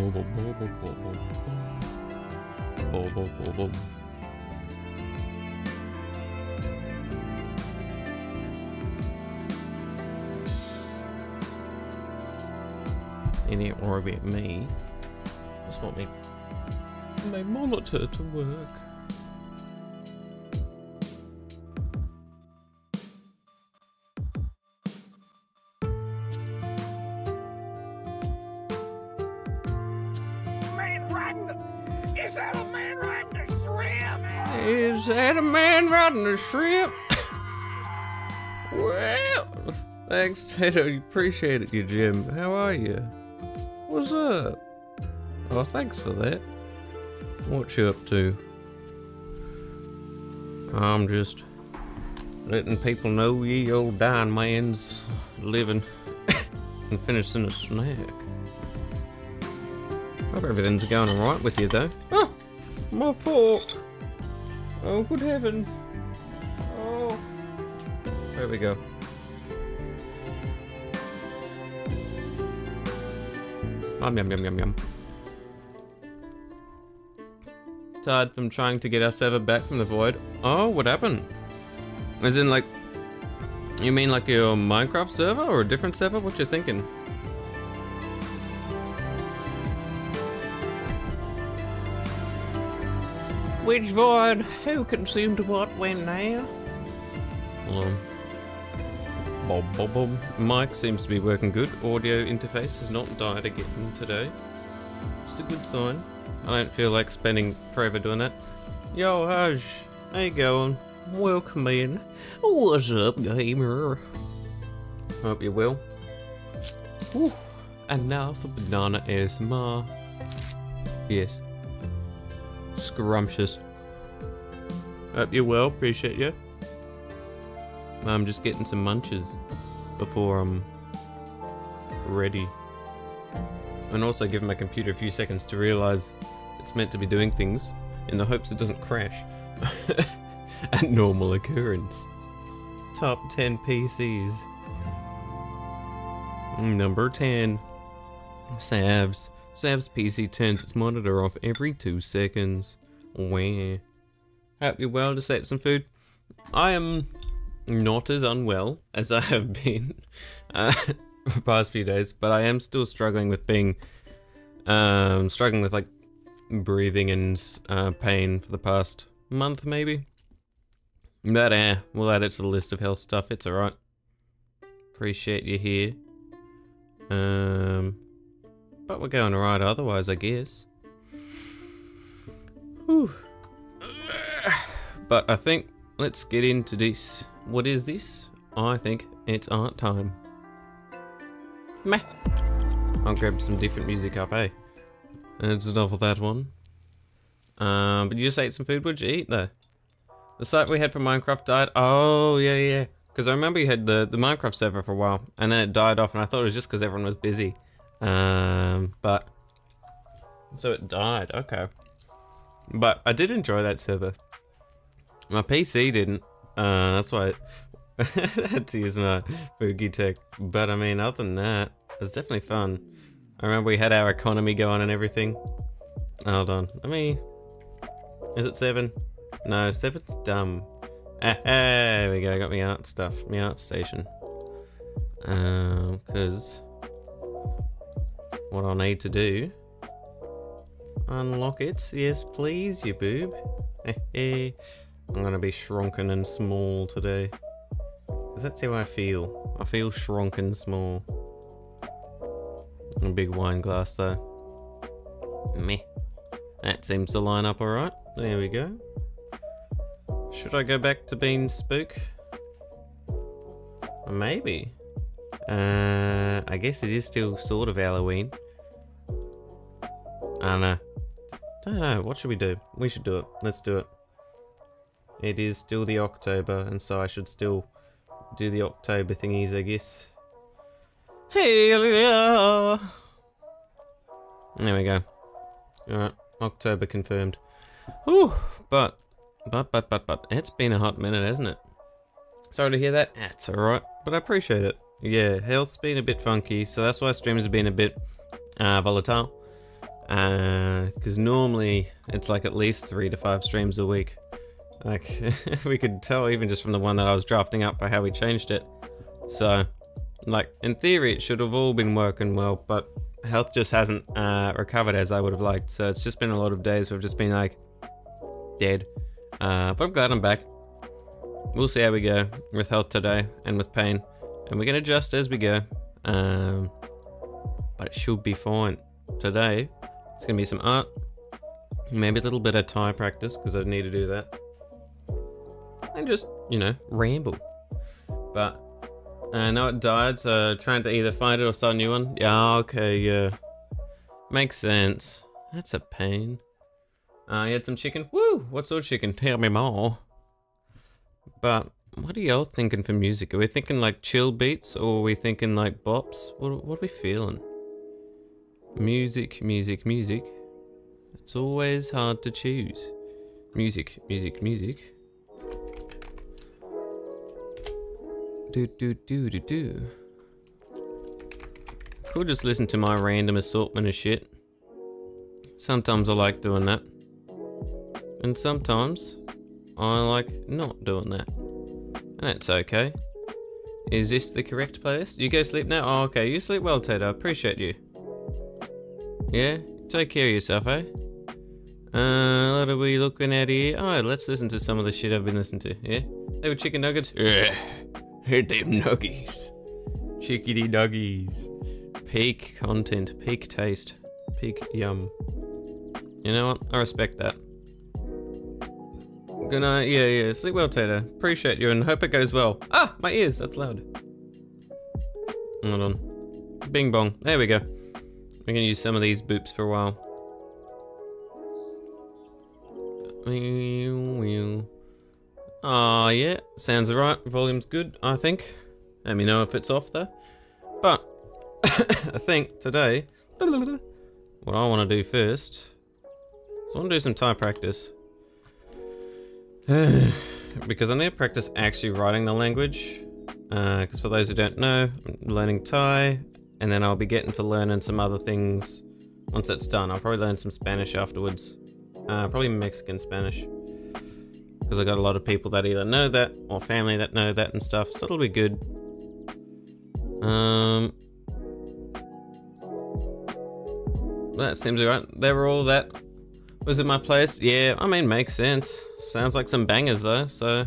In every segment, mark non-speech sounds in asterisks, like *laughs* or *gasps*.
Boom, boom, boom, boom, boom, boom, boom. Boom, boom, boom, boom. Any or about me? Just want me my monitor to work. Shrimp? *laughs* well, thanks, Tato. You appreciate it, you Jim. How are you? What's up? Oh, thanks for that. What you up to? I'm just letting people know ye old dying man's living *coughs* and finishing a snack. Hope everything's going alright with you though. Oh, my fork! Oh, good heavens! We go. Yum yum yum yum yum. Tired from trying to get our server back from the void. Oh, what happened? As in, like, you mean like your Minecraft server or a different server? What you thinking? Which void? Who consumed what when now? Hello. Bob bob bob. Mic seems to be working good. Audio interface has not died again today. It's a good sign. I don't feel like spending forever doing that. Yo, Hush. How you going? Welcome in. What's up, gamer? Hope you will. Whew. And now for banana ASMR. Yes. Scrumptious. Hope you're well, appreciate you. I'm just getting some munches before I'm ready. And also giving my computer a few seconds to realize it's meant to be doing things in the hopes it doesn't crash. *laughs* a normal occurrence. Top 10 PCs. Number 10. Savs. Sav's PC turns its monitor off every two seconds. Wah. Hope you're well to save some food. I am not as unwell as I have been uh, *laughs* the past few days, but I am still struggling with being, um, struggling with like breathing and uh, pain for the past month maybe. But eh, we'll add it to the list of health stuff. It's alright. Appreciate you here. Um, but we're going alright otherwise, I guess. Whew. But I think let's get into this. What is this? I think it's art time. Meh. I'll grab some different music up, eh? And it's enough of that one. Um, but you just ate some food. What'd you eat though? The site we had for Minecraft died. Oh yeah, yeah. Because I remember you had the the Minecraft server for a while, and then it died off, and I thought it was just because everyone was busy. Um, but so it died. Okay. But I did enjoy that server. My PC didn't. Uh, that's why had *laughs* to use my Boogie Tech. But I mean, other than that, it was definitely fun. I remember we had our economy going and everything. Hold on, let me. Is it seven? No, seven's dumb. Ah, there we go. Got me art stuff. Me art station. Um, because what I'll need to do. Unlock it. Yes, please, you boob. *laughs* I'm gonna be shrunken and small today. Because that's how I feel. I feel shrunken small. A big wine glass though. Meh. That seems to line up alright. There we go. Should I go back to being spook? Maybe. Uh, I guess it is still sort of Halloween. I don't know. Don't know. What should we do? We should do it. Let's do it. It is still the October, and so I should still do the October thingies, I guess. Yeah! There we go. Alright, October confirmed. Whew, but, but, but, but, but, it's been a hot minute, hasn't it? Sorry to hear that. That's alright, but I appreciate it. Yeah, health's been a bit funky, so that's why streams have been a bit uh, volatile. Because normally it's like at least three to five streams a week. Like, *laughs* we could tell even just from the one that I was drafting up for how we changed it. So, like, in theory, it should have all been working well, but health just hasn't uh, recovered as I would have liked. So it's just been a lot of days where I've just been like, dead. Uh, but I'm glad I'm back. We'll see how we go with health today and with pain. And we can adjust as we go. Um, but it should be fine. Today, it's going to be some art. Maybe a little bit of Thai practice because I need to do that. And just, you know, ramble. But I know it died, so trying to either find it or start a new one. Yeah, okay, yeah. Makes sense. That's a pain. Uh, had some chicken? Woo! What sort of chicken? Tell me more. But what are y'all thinking for music? Are we thinking like chill beats or are we thinking like bops? What, what are we feeling? Music, music, music. It's always hard to choose. Music, music, music. Do do do do do. Could just listen to my random assortment of shit. Sometimes I like doing that. And sometimes I like not doing that. And that's okay. Is this the correct place? You go sleep now? Oh, okay. You sleep well, Ted. I appreciate you. Yeah? Take care of yourself, eh? Uh, what are we looking at here? Oh, let's listen to some of the shit I've been listening to, yeah? They were chicken nuggets? Yeah. Heard them nuggies. Chickity nuggies. Peak content, peak taste, peak yum. You know what? I respect that. Good night. Yeah, yeah. Sleep well, Tater. Appreciate you and hope it goes well. Ah, my ears. That's loud. Hold on. Bing bong. There we go. We're gonna use some of these boops for a while. Ah, yeah. Sounds right. Volume's good, I think. Let me know if it's off though. But *coughs* I think today, what I want to do first is I want to do some Thai practice. *sighs* because I need to practice actually writing the language. Because uh, for those who don't know, I'm learning Thai, and then I'll be getting to learning some other things once that's done. I'll probably learn some Spanish afterwards. Uh, probably Mexican Spanish. Because I got a lot of people that either know that, or family that know that and stuff, so it'll be good. Um, that seems right. They were all that was it my place? Yeah, I mean, makes sense. Sounds like some bangers though, so...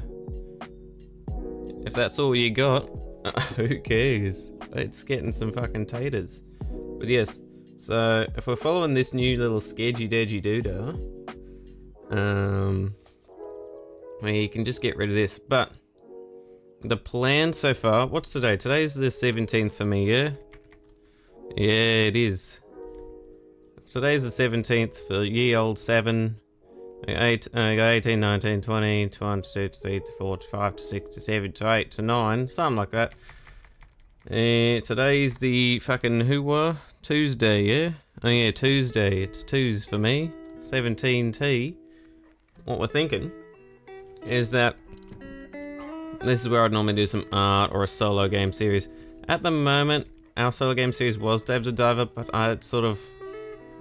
If that's all you got, *laughs* who cares? It's getting some fucking taters. But yes, so if we're following this new little sketchy dedgy doodah, um, we can just get rid of this. But the plan so far, what's today? Today's the 17th for me, yeah? Yeah, it is. Today's the 17th for ye old 7, 8, uh, 18, 19, 20, 22, 23, 24, 25, 26, 27, 28, to 9, something like that. Uh, today's the fucking who were Tuesday, yeah? Oh yeah, Tuesday. It's Tues for me. 17T. What we're thinking is that this is where I'd normally do some art or a solo game series. At the moment, our solo game series was Dave the Diver, but I sort of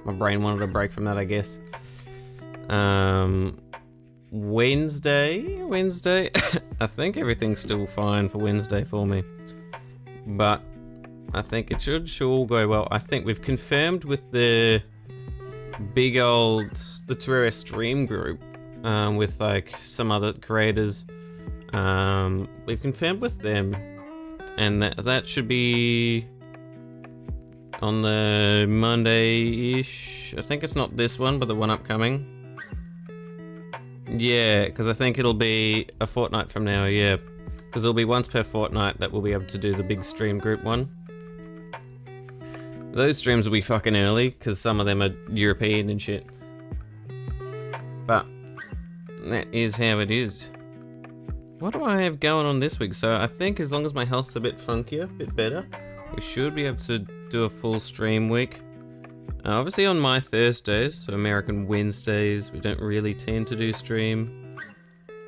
my brain wanted a break from that, I guess. Um, Wednesday, Wednesday. *laughs* I think everything's still fine for Wednesday for me, but I think it should sure go well. I think we've confirmed with the big old the Terraria stream group um, with like some other creators. Um, we've confirmed with them, and that that should be on the Monday-ish. I think it's not this one, but the one upcoming. Yeah, because I think it'll be a fortnight from now, yeah. Because it'll be once per fortnight that we'll be able to do the big stream group one. Those streams will be fucking early, because some of them are European and shit. But, that is how it is. What do I have going on this week? So I think as long as my health's a bit funkier, a bit better, we should be able to do a full stream week. Uh, obviously on my Thursdays, so American Wednesdays, we don't really tend to do stream.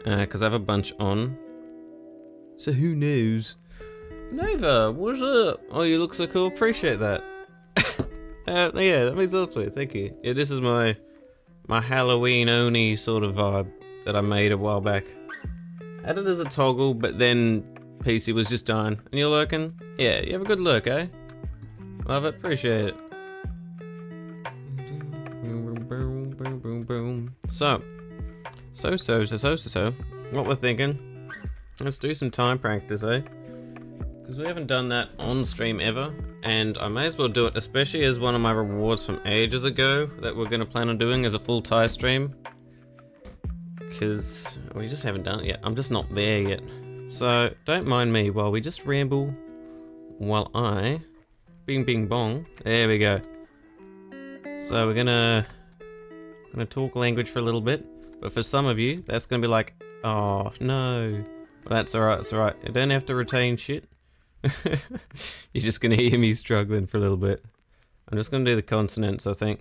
Because uh, I have a bunch on. So who knows? Nova, what's up? Oh, you look so cool. Appreciate that. *laughs* Uh, yeah, that means a lot to me. Thank you. Yeah, this is my my Halloween-only sort of vibe that I made a while back. It as a toggle, but then PC was just done. And you're lurking? Yeah, you have a good look, eh? Love it, appreciate it. So, so, so, so, so, so, so, what we're thinking, let's do some Thai practice, eh? Because we haven't done that on stream ever, and I may as well do it, especially as one of my rewards from ages ago that we're going to plan on doing as a full Thai stream. Because we just haven't done it yet. I'm just not there yet. So, don't mind me while we just ramble while I... Bing bing bong. There we go. So we're gonna... Gonna talk language for a little bit. But for some of you, that's gonna be like, oh, no. Well, that's alright, that's alright. You don't have to retain shit. *laughs* You're just gonna hear me struggling for a little bit. I'm just gonna do the consonants, I think.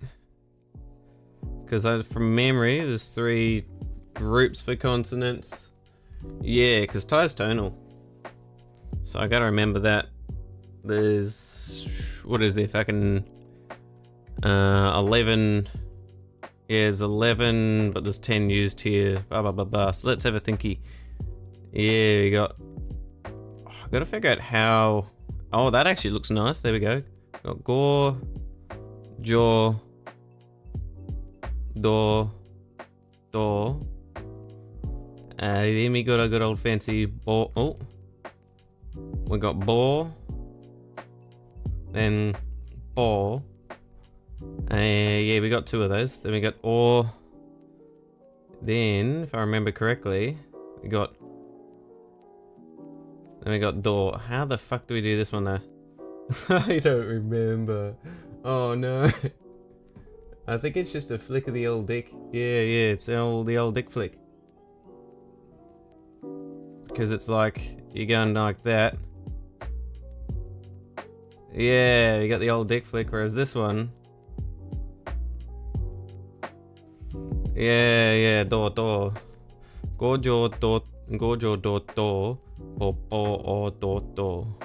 Because from memory, there's three groups for consonants. Yeah, because Thai's tonal. So I gotta remember that. There's... What is there? Fucking... Uh, 11... Yeah, there's 11, but there's 10 used here. Blah, blah, blah, blah. So let's have a thinky. Yeah, we got... Oh, I gotta figure out how... Oh, that actually looks nice. There we go. Got gore, jaw, door, door. Uh, then we got a good old fancy ball. Oh, we got ball, then ball. Uh, yeah, we got two of those. Then we got or. Then, if I remember correctly, we got. Then we got door. How the fuck do we do this one though? *laughs* I don't remember. Oh no. *laughs* I think it's just a flick of the old dick. Yeah, yeah, it's the old, the old dick flick. Because it's like, you're going like that. Yeah, you got the old dick flick, whereas this one... Yeah, yeah, do, do. Gojo, do, gojo, do, do. Bo, bo, o, do, do.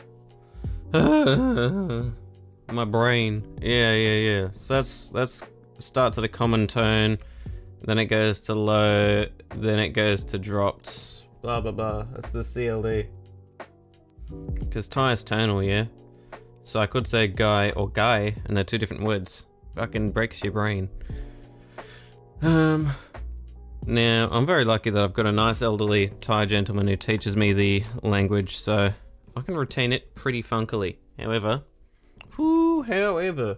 *laughs* My brain. Yeah, yeah, yeah. So that's, that's, starts at a common tone, then it goes to low, then it goes to dropped. Blah, blah, blah. That's the CLD. Because Thai is tonal, yeah? So I could say guy or guy, and they're two different words. Fucking breaks your brain. Um, now, I'm very lucky that I've got a nice elderly Thai gentleman who teaches me the language, so I can retain it pretty funkily. However, whoo, however,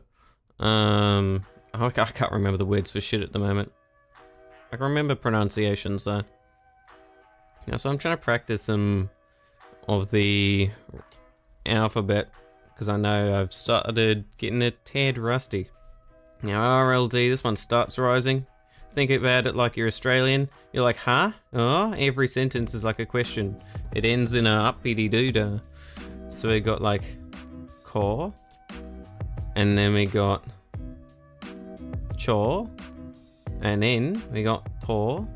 um, I can't remember the words for shit at the moment. I can remember pronunciations though. Yeah, so I'm trying to practice some of the alphabet because I know I've started getting a tad rusty. Now RLD, this one starts rising. Think about it like you're Australian. You're like, huh? Oh, every sentence is like a question. It ends in a uppity doo So we got like core, and then we got chore, and then we got tor.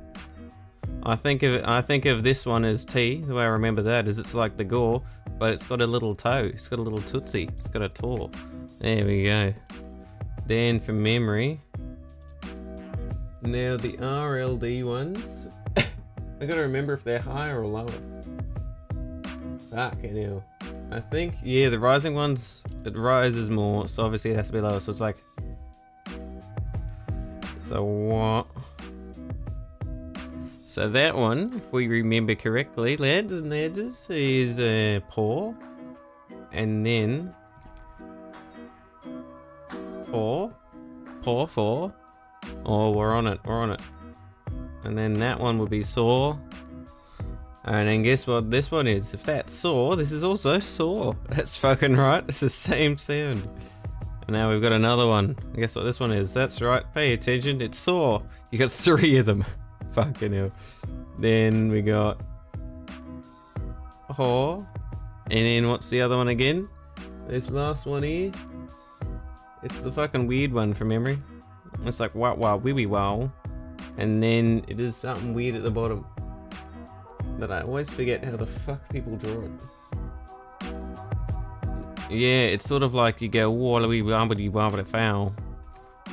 I think of I think of this one as T. The way I remember that is it's like the gore, but it's got a little toe. It's got a little tootsie. It's got a tor. There we go. Then for memory. Now the RLD ones. *coughs* I gotta remember if they're higher or lower. Fucking hell. I think yeah, the rising ones it rises more, so obviously it has to be lower. So it's like. So what? So that one, if we remember correctly, lads and lads, is uh, paw, and then four, paw four. Oh, we're on it, we're on it. And then that one would be saw. And then guess what this one is? If that's saw, this is also saw. *laughs* That's fucking right. It's the same sound. And now we've got another one. Guess what this one is? That's right. Pay attention. It's saw. You got three of them. *laughs* *laughs* Fucking hell. Then we got Ho. And then what's the other one again? This last one here. It's the fucking weird one from memory. It's like wow wow wee wee wow. And then it is something weird at the bottom. That I always forget how the fuck people draw it. Yeah, it's sort of like you go wallaby wobbly wobbly foul.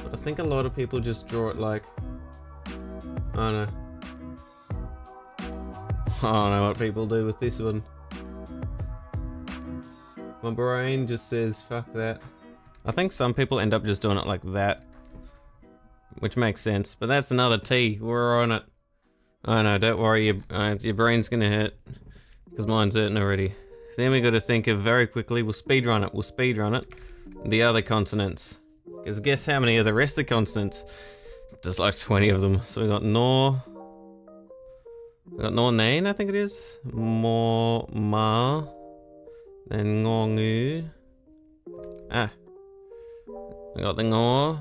But I think a lot of people just draw it like I don't know. I don't know what people do with this one. My brain just says fuck that. I think some people end up just doing it like that. Which makes sense, but that's another T. We're on it. I know, don't worry, your, uh, your brain's gonna hurt. Because mine's hurting already. Then we gotta think of very quickly, we'll speedrun it, we'll speedrun it. The other consonants. Because guess how many of the rest of the consonants? There's like 20 of them. So we got Nor. We got Nor Nain, I think it is. Mo Ma. Then Ngongu. Ah. We got the Ngor.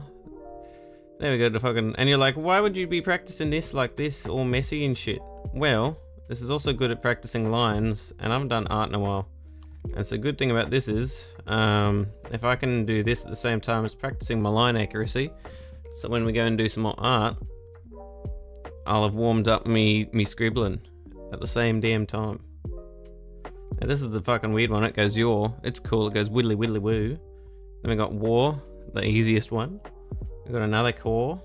There we go, the fucking. And you're like, why would you be practicing this like this, all messy and shit? Well, this is also good at practicing lines, and I haven't done art in a while. And so, the good thing about this is, um, if I can do this at the same time as practicing my line accuracy, so when we go and do some more art, I'll have warmed up me me scribbling at the same damn time. Now this is the fucking weird one. It goes your. It's cool. It goes widdly widdly woo. Then we got war, the easiest one. We got another core.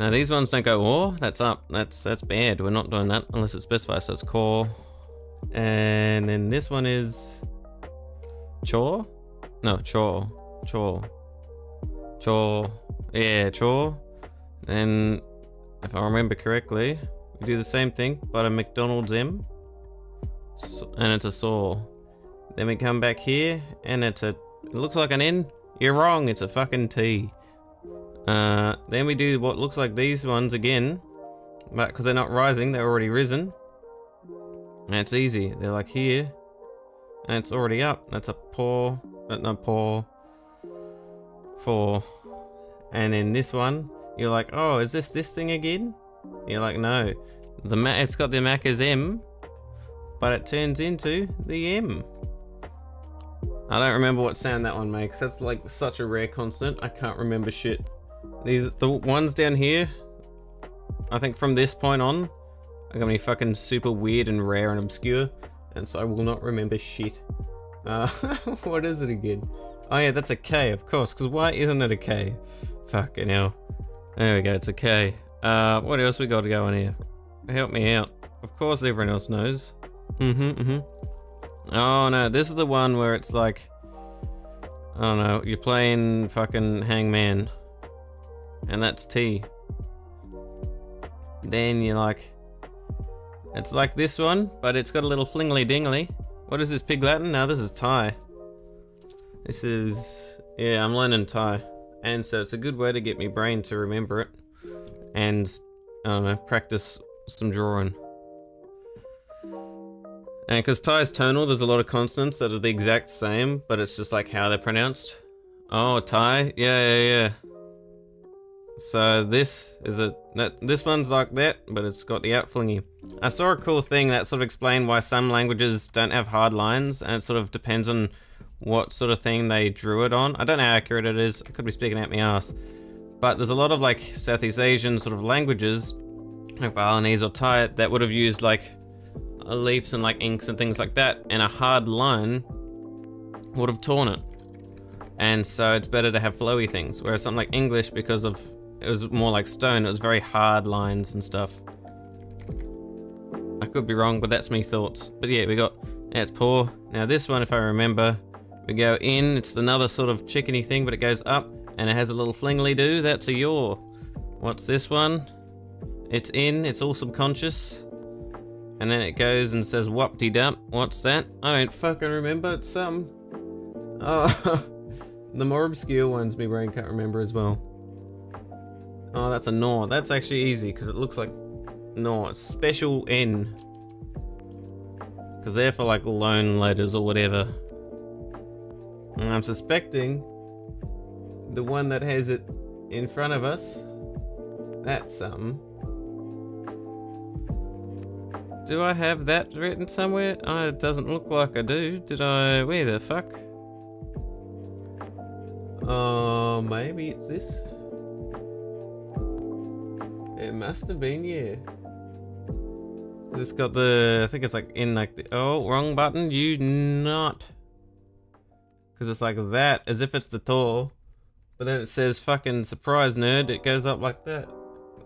Now these ones don't go war. That's up. That's that's bad. We're not doing that unless it specifies. So it's core. And then this one is chore. No chore. Chore. Chore. Yeah, chore. And if I remember correctly, we do the same thing, but a McDonald's M. So, and it's a saw. Then we come back here, and it's a. It looks like an N. You're wrong. It's a fucking T. Uh, then we do what looks like these ones again, but because they're not rising, they're already risen. And it's easy. They're like here, and it's already up. That's a paw. Uh, no paw. Four. And then this one, you're like, oh, is this this thing again? You're like, no. The ma it's got the Mac as M, but it turns into the M. I don't remember what sound that one makes. That's like such a rare constant. I can't remember shit. These the ones down here. I think from this point on, are gonna be fucking super weird and rare and obscure, and so I will not remember shit. Uh, *laughs* what is it again? Oh yeah, that's a K, of course. Cause why isn't it a K? Fucking hell. There we go. It's a K. Uh, what else we got to go on here? Help me out. Of course, everyone else knows. Mm-hmm. Mm-hmm. Oh no, this is the one where it's like, I don't know, you're playing fucking Hangman, and that's T. Then you're like, it's like this one, but it's got a little flingly dingly. What is this, Pig Latin? No, this is Thai. This is, yeah, I'm learning Thai. And so it's a good way to get my brain to remember it. And, I don't know, practice some drawing. And because Thai is tonal, there's a lot of consonants that are the exact same, but it's just like how they're pronounced. Oh, Thai? Yeah, yeah, yeah. So this is a, this one's like that, but it's got the outflingy. I saw a cool thing that sort of explained why some languages don't have hard lines, and it sort of depends on what sort of thing they drew it on. I don't know how accurate it is, I could be speaking out my ass. But there's a lot of like Southeast Asian sort of languages, like Balinese or Thai, that would have used like uh, leaves and like inks and things like that, and a hard line would have torn it. And so it's better to have flowy things. Whereas something like English, because of it was more like stone, it was very hard lines and stuff. I could be wrong, but that's me thoughts. But yeah, we got it's poor. Now this one, if I remember, we go in. It's another sort of chickeny thing, but it goes up and it has a little flingly do. That's a yaw. What's this one? It's in. It's all subconscious. And then it goes and says whoop-de dump. What's that? I don't fucking remember. It's something. Oh, uh, *laughs* the more obscure ones my brain can't remember as well. Oh, that's a gnaw. That's actually easy because it looks like gnaw. It's special N. Because they're for like loan letters or whatever. And I'm suspecting the one that has it in front of us, that's something. Do I have that written somewhere? Oh, it doesn't look like I do. Did I? Where the fuck? Oh, uh, maybe it's this. It must have been, yeah. It's got the, I think it's like in like the, oh, wrong button. You not. Because it's like that, as if it's the Tor. But then it says fucking surprise nerd, it goes up like that.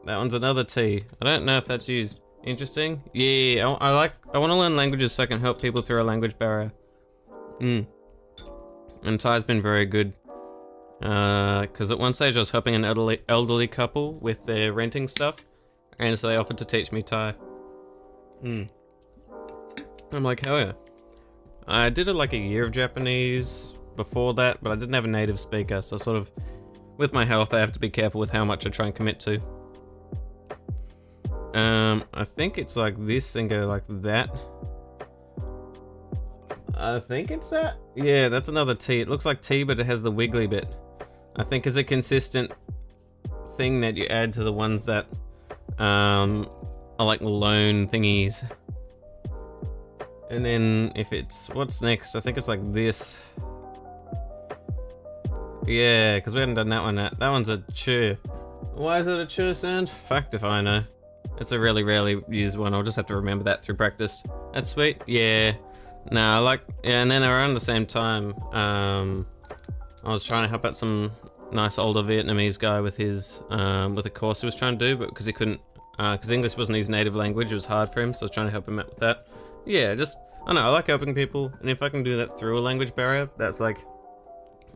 That one's another T. I don't know if that's used. Interesting. Yeah, I, I like, I want to learn languages so I can help people through a language barrier. Hmm. And Thai's been very good. Because at one stage I was helping an elderly, elderly couple with their renting stuff. And so they offered to teach me Thai. Hmm. I'm like, hell yeah. I did it like a year of Japanese before that, but I didn't have a native speaker, so sort of, with my health, I have to be careful with how much I try and commit to. Um, I think it's like this and go like that. I think it's that. Yeah, that's another T. It looks like T, but it has the wiggly bit. I think is a consistent thing that you add to the ones that um, are like loan thingies. And then if it's, what's next? I think it's like this. Yeah, because we haven't done that one yet. That one's a chur. Why is it a chur sound? Fact if I know. It's a really rarely used one. I'll just have to remember that through practice. That's sweet. Yeah. No, like, yeah, and then around the same time, um, I was trying to help out some nice older Vietnamese guy with his, um, with a course he was trying to do, but because he couldn't, because uh, English wasn't his native language, it was hard for him, so I was trying to help him out with that. Yeah, just, I know, I like helping people, and if I can do that through a language barrier, that's like,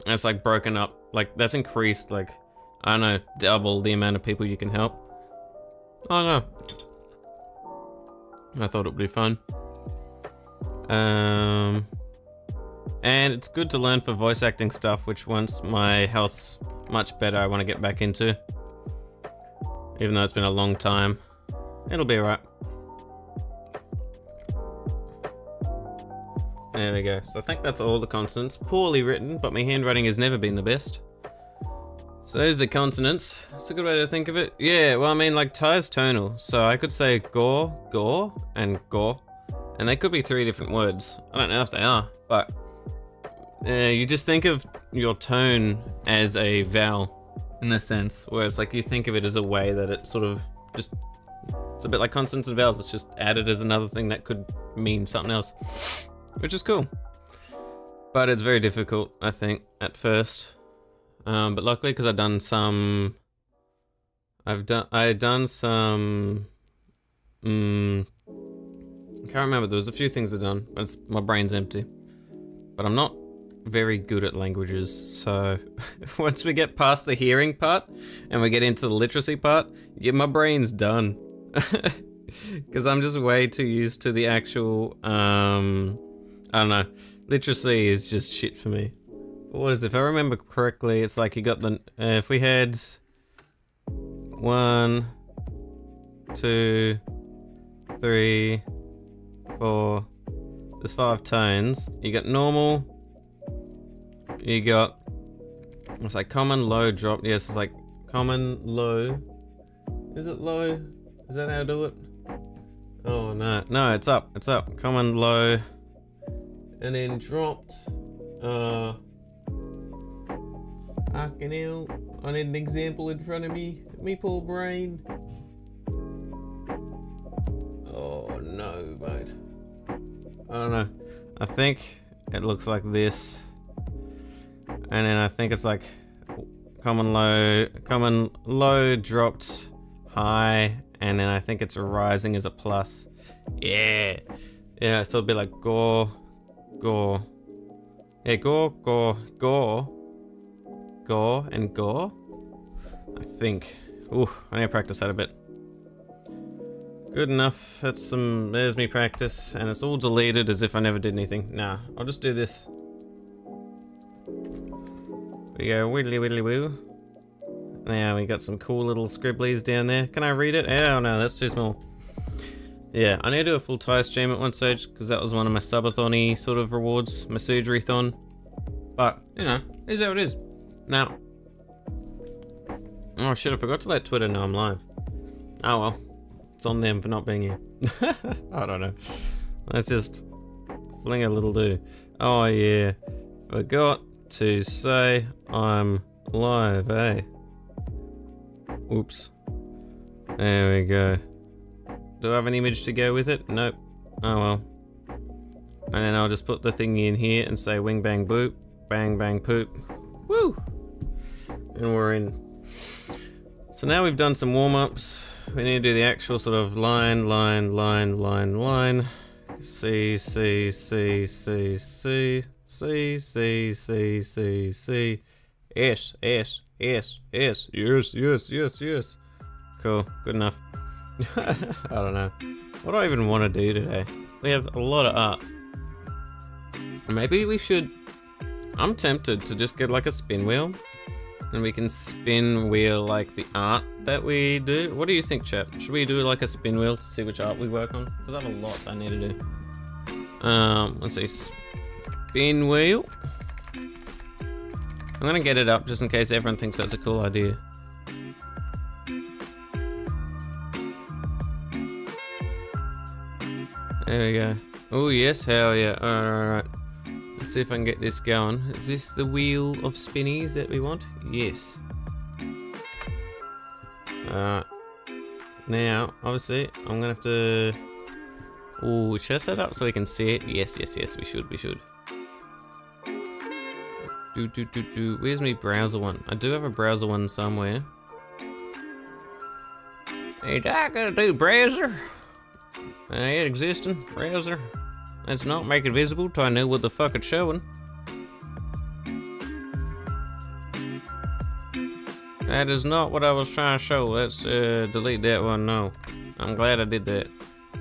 that's like broken up, like, that's increased, like, I don't know, double the amount of people you can help. I don't know. I thought it would be fun. Um, and it's good to learn for voice acting stuff, which once my health's much better, I want to get back into. Even though it's been a long time. It'll be alright. There we go. So I think that's all the consonants. Poorly written, but my handwriting has never been the best. So there's the consonants. It's a good way to think of it. Yeah, well, I mean, like, Thai's tonal. So I could say gore, gore, and gore. And they could be three different words. I don't know if they are, but uh, you just think of your tone as a vowel in a sense, whereas like you think of it as a way that it sort of just it's a bit like consonants and vowels. It's just added as another thing that could mean something else, which is cool. But it's very difficult, I think, at first. Um, but luckily, because I've done some, I've done I done some. Um, I can't remember. There was a few things I've done, but my brain's empty. But I'm not very good at languages, so *laughs* once we get past the hearing part and we get into the literacy part, yeah, my brain's done. *laughs* Because I'm just way too used to the actual, um, I don't know, literacy is just shit for me. It? If I remember correctly, it's like you got the, uh, if we had one, two, three, four, there's five tones. You got normal, you got, it's like common, low, drop. Yes, it's like common, low. Is it low? Is that how to do it? Oh no, no, it's up, it's up. Common, low, and then dropped. Uh, fucking hell. I need an example in front of me. Me poor brain. Oh no, mate. I don't know. I think it looks like this. And then I think it's like common low, common low dropped high, and then I think it's rising as a plus. Yeah. Yeah, so it'll be like go, go. Yeah, go, go, go, go, and go. I think. Ooh, I need to practice that a bit. Good enough. That's some. There's me practice, and it's all deleted as if I never did anything. Nah, I'll just do this. We go widdly widdly woo. Now we got some cool little scribblies down there. Can I read it? Oh no, that's too small. Yeah, I need to do a full Thai stream at one stage because that was one of my subathon sort of rewards, my surgery thon. But, you know, is how it is. Now. Oh shit, I forgot to let Twitter know I'm live. Oh well. It's on them for not being here. *laughs* I don't know. Let's just fling a little do. Oh yeah. Forgot to say I'm live, eh? Oops. There we go. Do I have an image to go with it? Nope. Oh well. And then I'll just put the thing in here and say wing bang boop. bang, bang, poop. Woo! And we're in. So now we've done some warm-ups. We need to do the actual sort of line, line, line, line, line. C, C, C, C, C, C, C, C, C, C, S, S, S, S. Yes, yes, yes, yes. Cool, good enough. *laughs* I don't know. What do I even want to do today? We have a lot of art. Maybe we should... I'm tempted to just get like a spin wheel. And we can spin wheel like the art that we do. What do you think, chap? Should we do like a spin wheel to see which art we work on? Because I have a lot I need to do. Um, let's see. Spin wheel. I'm gonna get it up just in case everyone thinks that's a cool idea. There we go. Oh yes, hell yeah. Alright, alright. Let's see if I can get this going. Is this the wheel of spinnies that we want? Yes. Alright. Now, obviously, I'm gonna have to... Oh, should I set up so we can see it? Yes, yes, yes, we should, we should. Do, do, do, do. Where's my browser one? I do have a browser one somewhere. Hey, I gotta do browser. Uh, it existing browser. Let's not make it visible till I know what the fuck it's showing. That is not what I was trying to show. Let's uh, delete that one. No, I'm glad I did that.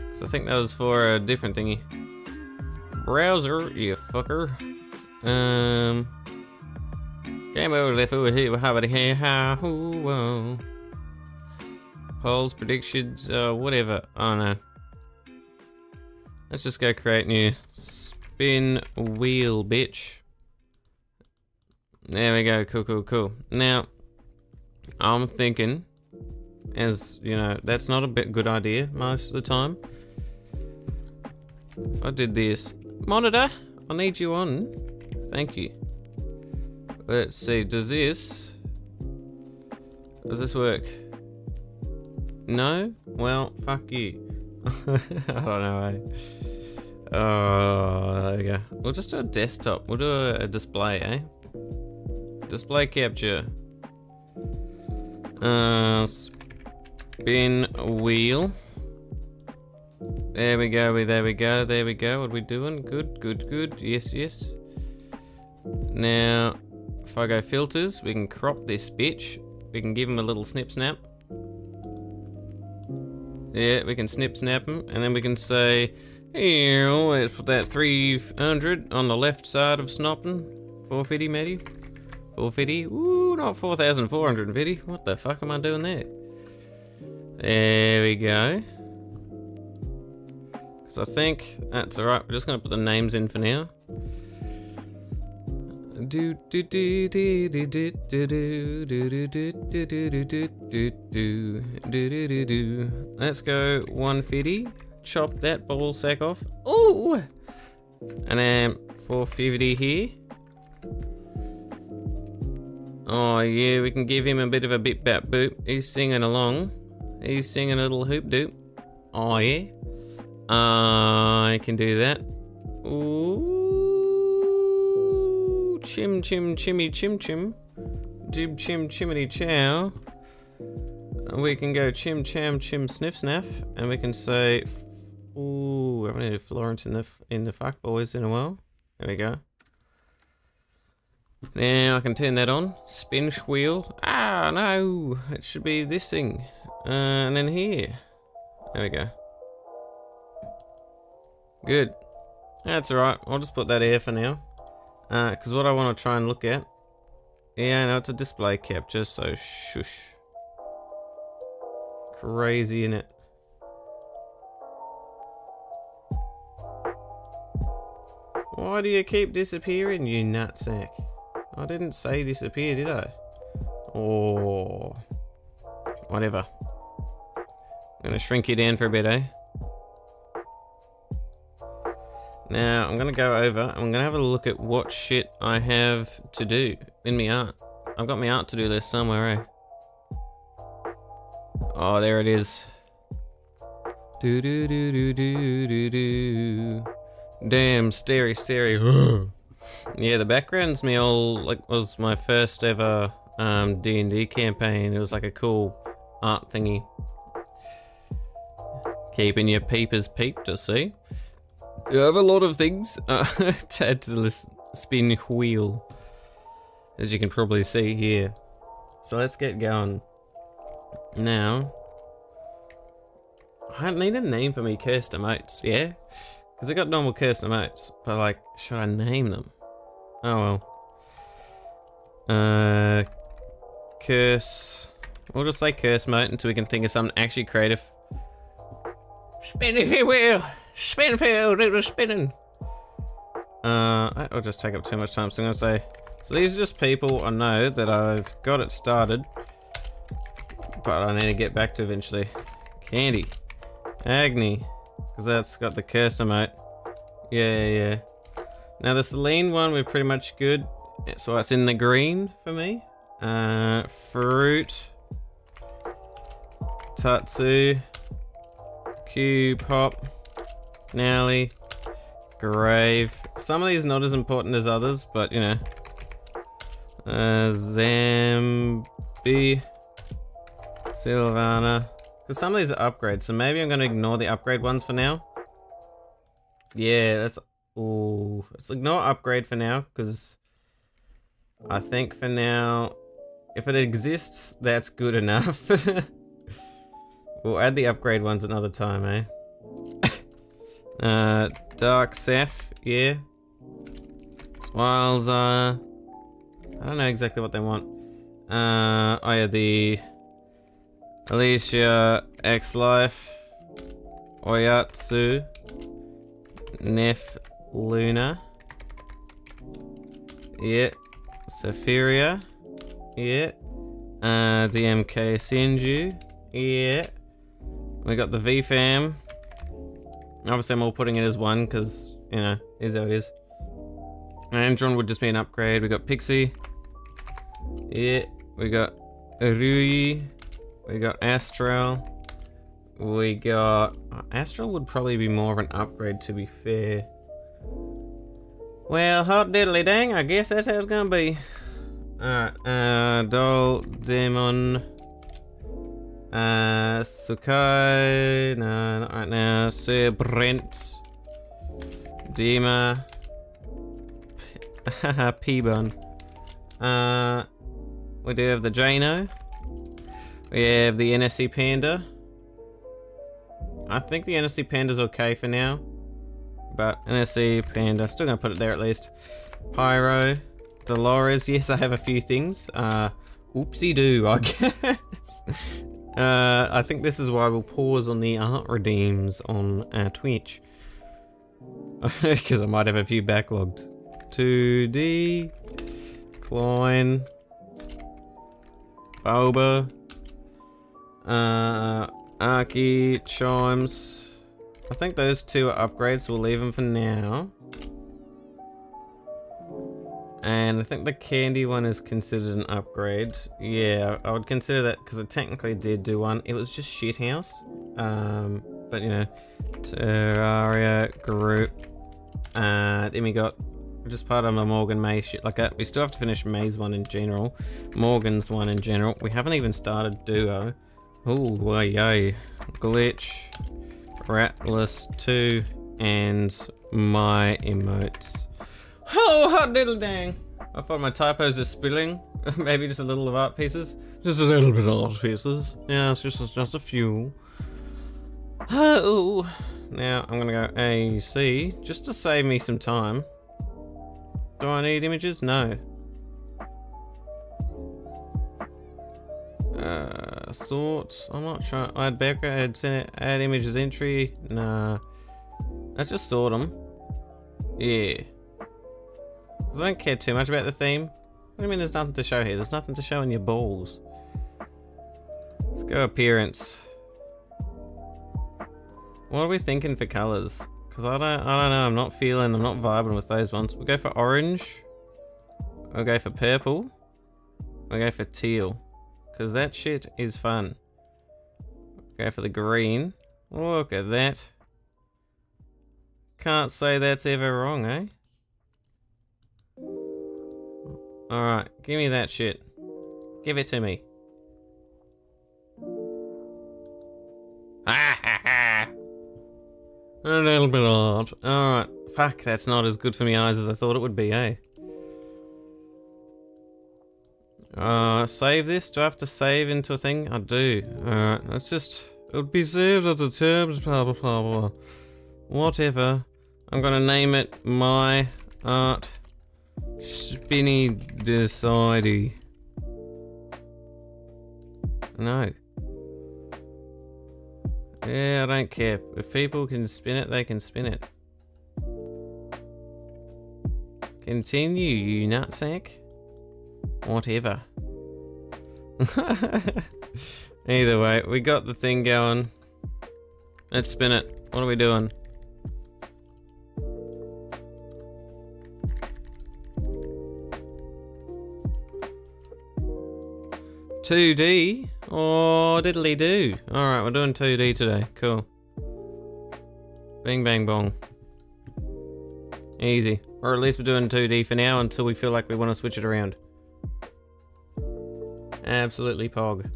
Cause I think that was for a different thingy. Browser, you fucker. Um. Game over left over here. How about here? How? Whoa. Polls, predictions, uh, whatever. Don't know. Let's just go create new spin wheel, bitch. There we go. Cool, cool, cool. Now, I'm thinking, as you know, that's not a bit good idea most of the time. If I did this, monitor, I need you on. Thank you. Let's see. Does this? Does this work? No? Well, fuck you. *laughs* I don't know. Eh? Oh, there we go. We'll just do a desktop. We'll do a, a display, eh? Display capture. Uh, spin wheel. There we go. we There we go. There we go. What we doing? Good. Good. Good. Yes. Yes. Now, if I go filters, we can crop this bitch. We can give him a little snip snap. Yeah, we can snip snap them, and then we can say, here, let's put that 300 on the left side of snopping. 450 maybe? 450? Ooh, not 4,450. What the fuck am I doing there? There we go. Because I think that's alright. We're just going to put the names in for now. Let's go 150. Chop that ball sack off. Ooh! And then 450 here. Oh yeah, we can give him a bit of a bit bap boop. He's singing along. He's singing a little hoop doop. Oh yeah. I can do that. Ooh chim chim chimmy chim chim. Jib chim chimity chow. And we can go chim cham chim sniff snaff. And we can say, ooh, we haven't had Florence in the, in the fuck boys in a while. There we go. Now I can turn that on. Spin wheel. Ah, no. It should be this thing. Uh, and then here. There we go. Good. That's alright. I'll just put that here for now. Because uh, what I want to try and look at... Yeah, I know it's a display capture, so shush. Crazy, in it? Why do you keep disappearing, you nutsack? I didn't say disappear, did I? Oh. Whatever. I'm gonna shrink you down for a bit, eh? Now, I'm going to go over, I'm going to have a look at what shit I have to do in my art. I've got my art to do list somewhere, eh? Oh, there it is. Do do do do do do do. Damn, starey, starey. *gasps* Yeah, the background's me all like was my first ever um D and D campaign. It was like a cool art thingy. Keeping your peepers peeped to see. You have a lot of things uh, *laughs* the spin wheel, as you can probably see here. So let's get going. Now, I need a name for me cursed emotes, yeah? Because I got normal cursed emotes, but like, should I name them? Oh well. Uh, curse. We'll just say curse mode until we can think of something actually creative. Spin if you will. Spin if you will. Do the spinning. Uh, that'll just take up too much time. So I'm gonna say. So these are just people I know that I've got it started, but I need to get back to eventually. Candy, Agni, because that's got the curse emote. Yeah, yeah, yeah. Now the Celine one, we're pretty much good. So it's in the green for me. Uh, fruit. Tatsu. Q pop. Nally. Grave. Some of these not as important as others, but you know. Uh, Zambi. Silvana. Because some of these are upgrades, so maybe I'm going to ignore the upgrade ones for now. Yeah, that's Ooh, let's ignore upgrade for now, because I think for now, if it exists, that's good enough. *laughs* we'll add the upgrade ones another time, eh? Uh, Dark Seth, yeah. Smiles, uh, I don't know exactly what they want. Uh, oh yeah, the Alicia X Life, Oyatsu, Nef Luna. Yeah. Sephiria. Yeah. Uh, DMK Sinju. Yeah. We got the VFam. Obviously, I'm all putting it as one because, you know, is how it is. Andron would just be an upgrade. We got Pixie. Yeah. We got Rui. We got Astral. We got... Astral would probably be more of an upgrade, to be fair. Well, hot diddly dang, I guess that's how it's gonna be. Alright, uh, Doll, Demon, uh, Sukai, no, not right now, Sir Brent, Dima, *laughs* P-Bun. Uh, we do have the Jano. We have the NSC Panda. I think the NSC Panda's okay for now. But NSC Panda, still gonna put it there at least. Pyro, Dolores, yes I have a few things. Uh, oopsie doo, I *laughs* guess. Uh, I think this is why we'll pause on the art redeems on uh, Twitch. *laughs* Because I might have a few backlogged. 2D, Klein, Boba, uh, Arky, Chimes. I think those two are upgrades, so we'll leave them for now. And I think the candy one is considered an upgrade. Yeah, I would consider that because it technically did do one. It was just shithouse. Um, but you know, Terraria group. Uh, then we got just part of my Morgan Maze shit like that. We still have to finish Maze one in general. Morgan's one in general. We haven't even started Duo. Oh, yay. Glitch. Ratless 2 and my emotes. Oh, hot little dang! I thought my typos are spilling. *laughs* Maybe just a little of art pieces. Just a little bit of art pieces. Yeah, it's just, just a few. Oh, now I'm gonna go A, C, just to save me some time. Do I need images? No. Uh, sort. I'm not sure. Add background. Add, add images entry. Nah. Let's just sort them. Yeah. I don't care too much about the theme. What do you mean there's nothing to show here? There's nothing to show in your balls. Let's go appearance. What are we thinking for colors? Because I don't, I don't know. I'm not feeling, I'm not vibing with those ones. We'll go for orange. We'll go for purple. We'll go for teal. Because that shit is fun. Go for the green. Look at that. Can't say that's ever wrong, eh? Alright, give me that shit. Give it to me. Ah ha ha! A little bit odd. Alright. Fuck, that's not as good for my eyes as I thought it would be, eh? Uh, save this? Do I have to save into a thing? I do. Alright, let's just... It would be saved at the terms, blah blah blah blah. Whatever. I'm gonna name it my art spinny decidey. No. Yeah, I don't care. If people can spin it, they can spin it. Continue, you nutsack. Whatever. *laughs* Either way, we got the thing going. Let's spin it. What are we doing? Two D. or diddly do. All right, we're doing two D today. Cool. Bing, bang, bong. Easy. Or at least we're doing 2D for now until we feel like we want to switch it around. Absolutely pog.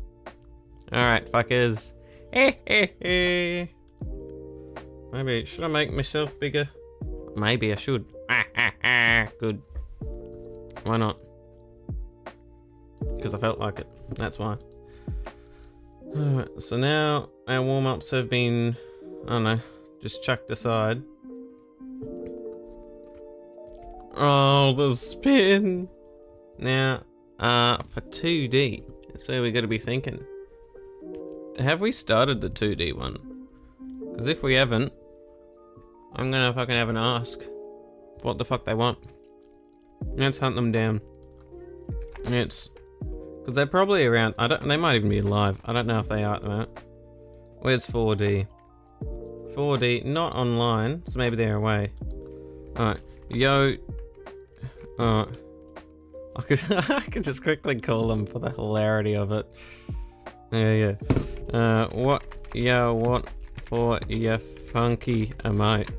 Alright, fuckers. *laughs* Maybe, should I make myself bigger? Maybe I should. *laughs* Good. Why not? Because I felt like it. That's why. Alright, so now our warm-ups have been, I don't know, just chucked aside. Oh, the spin. Now, uh, for 2D, that's where we got to be thinking. Have we started the 2D one? Because if we haven't, I'm gonna fucking have an ask. What the fuck they want. Let's hunt them down. It's they're probably around. I don't. They might even be alive. I don't know if they are at the moment. Where's 4D? 4D, not online, so maybe they're away. Alright, yo. Alright. I could, *laughs* I could just quickly call them for the hilarity of it. Yeah, yeah. Uh, what, yo, what for your funky emote?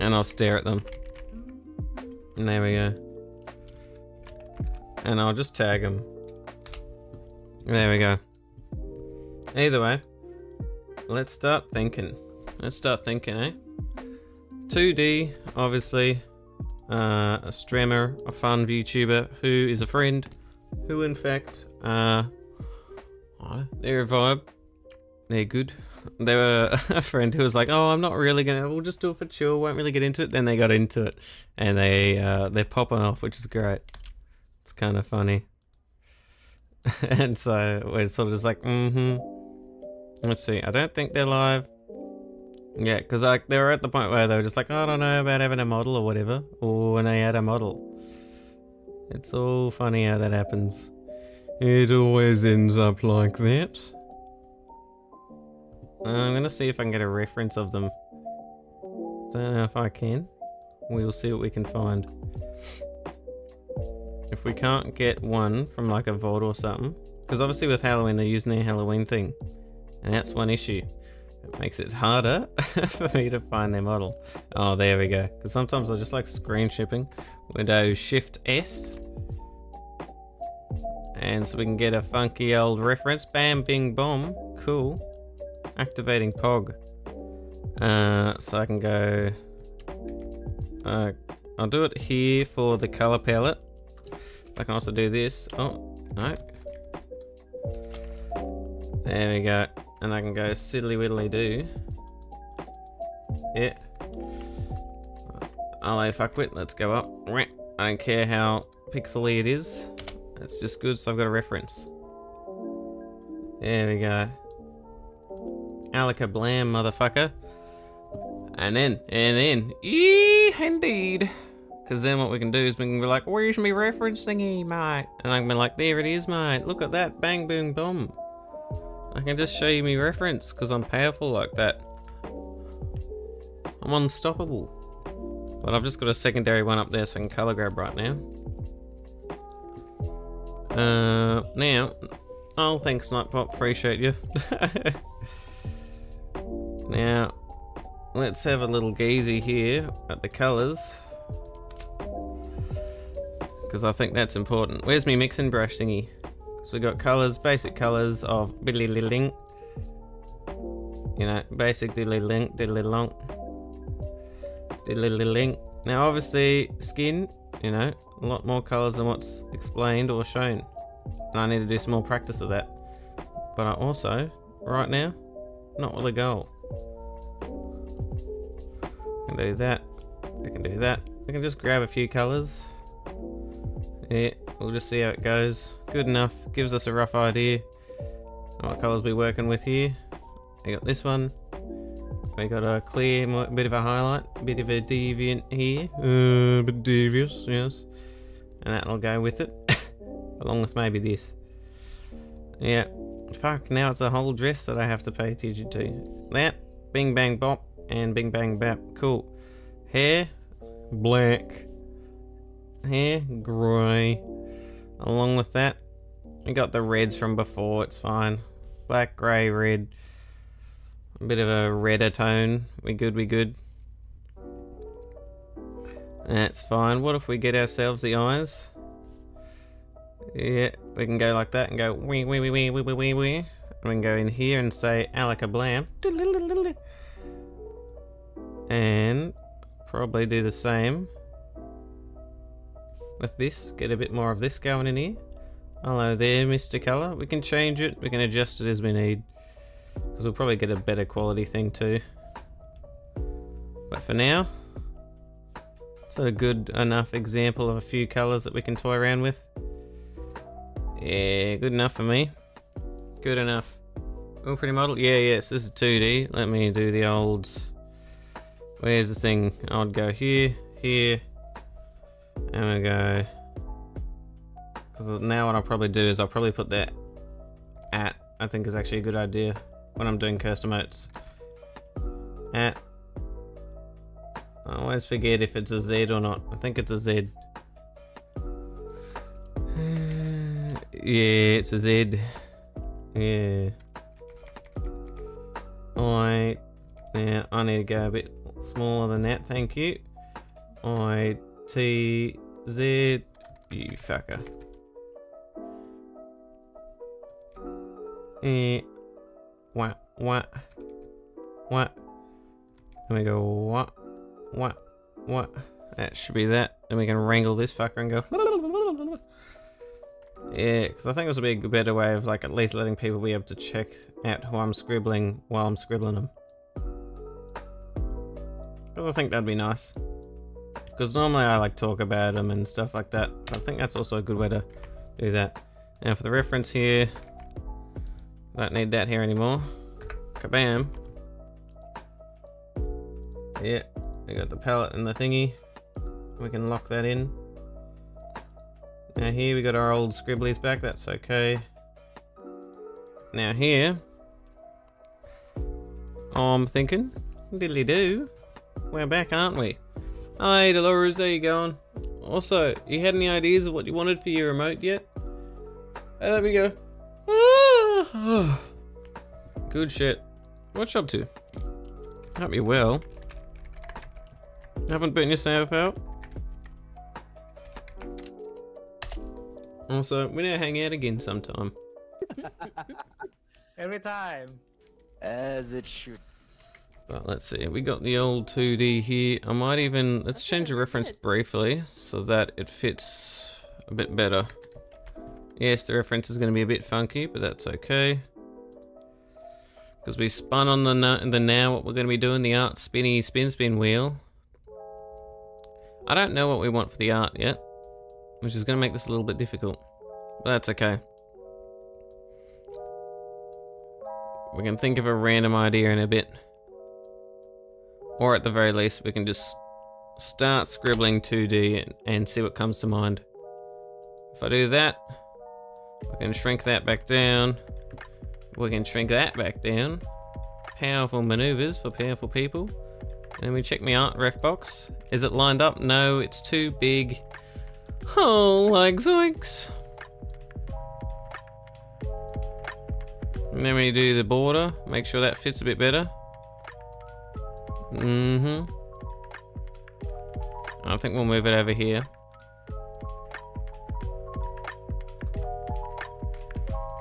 And I'll stare at them. And there we go. And I'll just tag them. There we go. Either way, let's start thinking. Let's start thinking, eh? 2D, obviously, uh, a streamer, a fun VTuber who is a friend, who in fact, uh, they're a vibe. They're good. They were *laughs* a friend who was like, "Oh, I'm not really gonna. We'll just do it for chill. Won't really get into it." Then they got into it, and they uh, they're popping off, which is great. It's kind of funny. *laughs* and so we're sort of just like, mm-hmm. Let's see. I don't think they're live. Yeah, because like they were at the point where they were just like, I don't know about having a model or whatever, or when they had a model. It's all funny how that happens. It always ends up like that. I'm gonna see if I can get a reference of them. Don't know if I can. We'll see what we can find. If we can't get one from like a vault or something, because obviously with Halloween they're using their Halloween thing, and that's one issue. It makes it harder *laughs* for me to find their model. Oh, there we go. Because sometimes I just like screen snipping. Windows Shift S. And so we can get a funky old reference. Bam, bing, bomb. Cool. Activating POG. Uh, so I can go... Uh, I'll do it here for the color palette. I can also do this. Oh, no. There we go. And I can go siddly widdly do. Yeah. Fuck with. Let's go up. I don't care how pixely it is. It's just good so I've got a reference. There we go. Alaka blam, motherfucker. And then, and then, yeah, indeed. Because then what we can do is we can be like, where's me reference thingy, mate? And I can be like, there it is, mate. Look at that, bang, boom, boom. I can just show you me reference because I'm powerful like that. I'm unstoppable. But I've just got a secondary one up there so I can color grab right now. Uh, now, oh, thanks, Nightpop, appreciate you. *laughs* now, let's have a little gazy here at the colors. Because I think that's important. Where's me mixing brush thingy? Because we got colors, basic colors of biddly link. You know, basic diddly link, diddly long. Diddly link. Now obviously skin, you know, a lot more colors than what's explained or shown. And I need to do some more practice of that. But I also, right now, not with a goal. I can do that. I can do that. I can just grab a few colors. Yeah, we'll just see how it goes. Good enough. Gives us a rough idea what colors we're working with here. We got this one. We got a clear, bit of a highlight, bit of a deviant here. Uh, bit devious, yes. And that'll go with it. *laughs* Along with maybe this. Yeah. Fuck, now it's a whole dress that I have to pay attention to. That, bing bang bop, and bing bang bap. Cool. Hair, black. Hair, grey. Along with that, we got the reds from before, it's fine. Black, grey, red. A bit of a redder tone. We good, we good. That's fine. What if we get ourselves the eyes? Yeah, we can go like that and go wee wee wee wee wee wee wee wee. We can go in here and say alakablam. And probably do the same with this. Get a bit more of this going in here. Hello there, Mr. Color. We can change it. We can adjust it as we need. Because we'll probably get a better quality thing too. But for now, it's a good enough example of a few colors that we can toy around with. Yeah, good enough for me. Good enough. Oh, pretty model? Yeah, yes, this is 2D. Let me do the old... Where's the thing? I would go here, here, and we go... Because now what I'll probably do is I'll probably put that at, I think is actually a good idea when I'm doing custom emotes. At. I always forget if it's a Z or not. I think it's a Z. yeah, it's a Z. Yeah. I. Yeah, I need to go a bit smaller than that, thank you. I T Z you fucker. Eh what what what and we go what what what that should be that. And we can wrangle this fucker and go *laughs* yeah because I think this would be a better way of like at least letting people be able to check out who I'm scribbling while I'm scribbling them. Because I think that'd be nice because normally I like talk about them and stuff like that I think that's also a good way to do that now for the reference here don't need that here anymore. Kabam. Yeah, we got the pallet and the thingy. We can lock that in. Now here we got our old scribblies back, that's okay. Now here, I'm thinking, diddly do, we're back aren't we? Hi Dolores, how you going? Also, you had any ideas of what you wanted for your remote yet? Hey, there we go. *sighs* Good shit. What you up to? Hope you well. Haven't burnt yourself out? Also, we need to hang out again sometime. *laughs* Every time. As it should. But let's see, we got the old 2D here. I might even, let's change the reference briefly so that it fits a bit better. Yes, the reference is going to be a bit funky, but that's okay. Because we spun on the, the now what we're going to be doing, the art spinny spin spin wheel. I don't know what we want for the art yet, which is going to make this a little bit difficult. But that's okay. We can think of a random idea in a bit. Or at the very least, we can just start scribbling 2D and, see what comes to mind. If I do that, we can shrink that back down. We can shrink that back down. Powerful maneuvers for powerful people. And we check my art ref box. Is it lined up? No, it's too big. Oh, like zoinks. And then we do the border. Make sure that fits a bit better. Mm-hmm. I think we'll move it over here.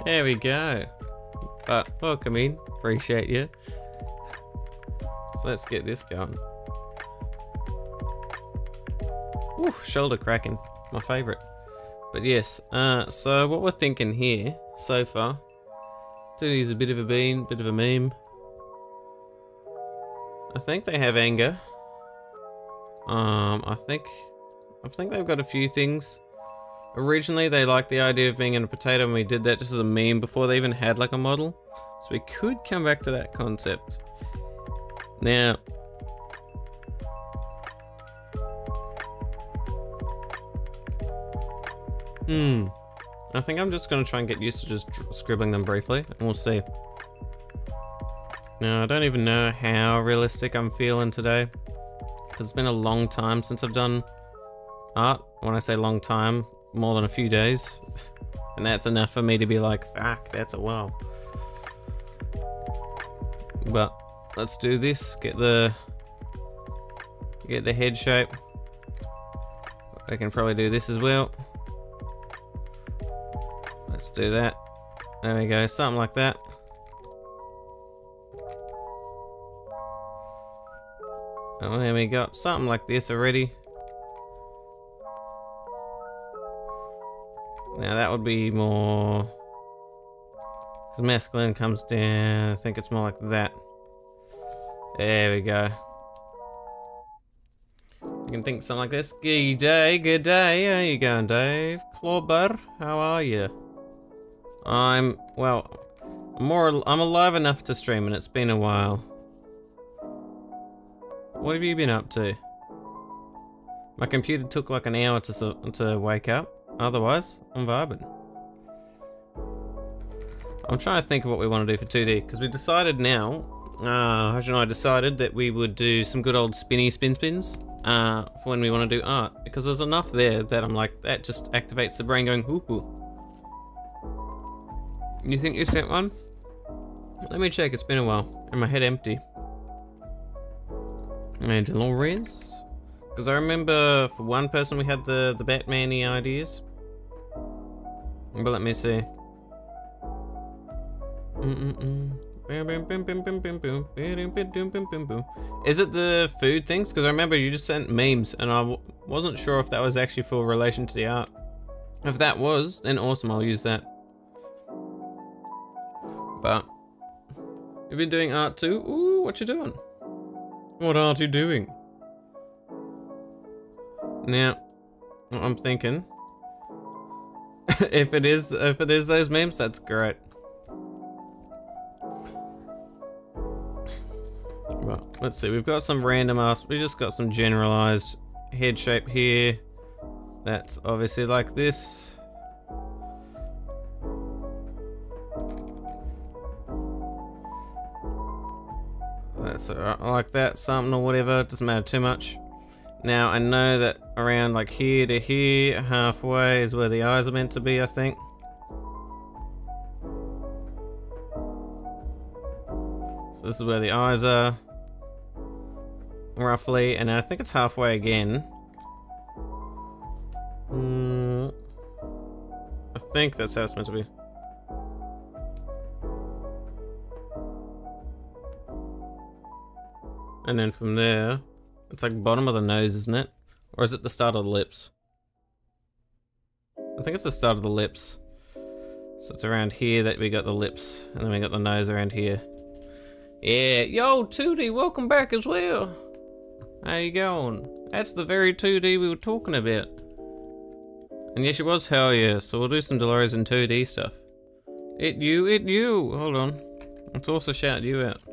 There we go. But welcome in. Appreciate you. So let's get this going. Ooh, shoulder cracking. My favourite. But yes, uh, so what we're thinking here so far. Do a bit of a bean, bit of a meme. I think they have anger. Um, I think, I think they've got a few things. Originally, they liked the idea of being in a potato, and we did that just as a meme before they even had like a model. So we could come back to that concept. Now, hmm. I think I'm just going to try and get used to just scribbling them briefly, and we'll see. Now, I don't even know how realistic I'm feeling today. It's been a long time since I've done art. When I say long time, more than a few days. And that's enough for me to be like, fuck, that's a while. But let's do this. Get the get the head shape. I can probably do this as well. Let's do that. There we go, something like that. Oh, there we go, something like this already. Now that would be more... Because masculine comes down, I think it's more like that. There we go. You can think something like this. Good day, good day. How you going, Dave? Clobber, how are you? I'm, well, more, I'm alive enough to stream and it's been a while. What have you been up to? My computer took like an hour to, to wake up. Otherwise, I'm vibing. I'm trying to think of what we want to do for 2D, because we decided now, uh, and I decided that we would do some good old spinny spin spins uh, for when we want to do art, because there's enough there that I'm like, that just activates the brain going, hoo hoo. You think you sent one? Let me check, it's been a while, and my head empty. Mandalorians? Because I remember for one person we had the, the Batman-y ideas. But let me see. Is it the food things? Because I remember you just sent memes and I w wasn't sure if that was actually for relation to the art. If that was, then awesome, I'll use that. But, you've been doing art too? Ooh, what you doing? What art you doing? Now, I'm thinking, *laughs* if it is, if it is those memes, that's great. Well, let's see. We've got some random ass. We just got some generalized head shape here. That's obviously like this. Uh, like that, something or whatever. Doesn't matter too much. Now, I know that around like here to here, halfway is where the eyes are meant to be, I think. So this is where the eyes are. Roughly, and I think it's halfway again. Mm, I think that's how it's meant to be. And then from there, it's like bottom of the nose, isn't it? Or is it the start of the lips? I think it's the start of the lips. So it's around here that we got the lips, and then we got the nose around here. Yeah, yo, 2D, welcome back as well. How you going? That's the very 2D we were talking about. And yes, it was hell yeah, so we'll do some Dolores in 2D stuff. It you, it you. Hold on. Let's also shout you out.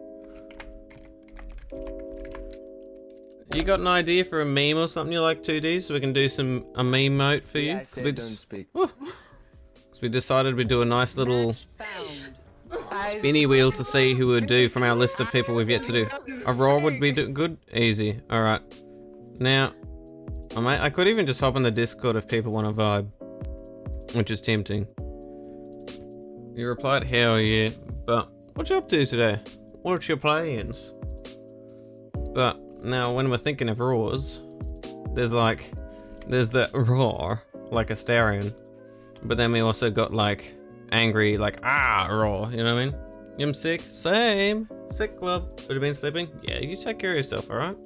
You got an idea for a meme or something you like 2D so we can do some a meme mote for you? Yeah, I said we don't just, speak. Cause we decided we'd do a nice little spinny wheel to see who would do from our list of people we've yet to do. A raw would be do good? Easy. Alright. Now, I might, I could even just hop on the Discord if people want to vibe. Which is tempting. You replied, hell yeah. But, what you up to today? What's your plans? But, now when we're thinking of roars, there's like, there's the *laughs* roar, like a Astarion. But then we also got like angry, like, ah, roar, you know what I mean? I'm sick? Same. Sick, love. Would have been sleeping? Yeah, you take care of yourself, alright?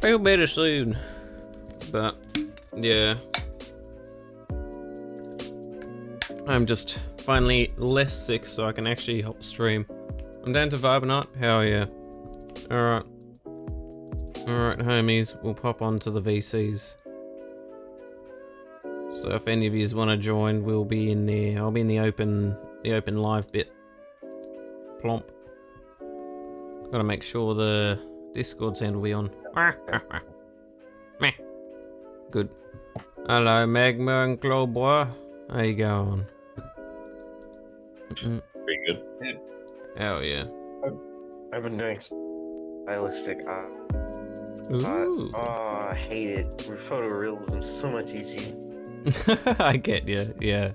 Feel better soon. But, yeah. I'm just finally less sick so I can actually help stream. I'm down to vibe not? Hell yeah. Alright. Alright, homies, we'll pop on to the VCs. So if any of you want to join, we'll be in there. I'll be in the open, the open live bit. Plomp. Gotta make sure the Discord sound will be on. *laughs* Meh. Good. Hello, Magma and Glowboy. How you going? Pretty good. Hell yeah. I've been doing stylistic art. Ooh. Uh, oh, I hate it. Photorealism so much easier. *laughs* I get you. Yeah.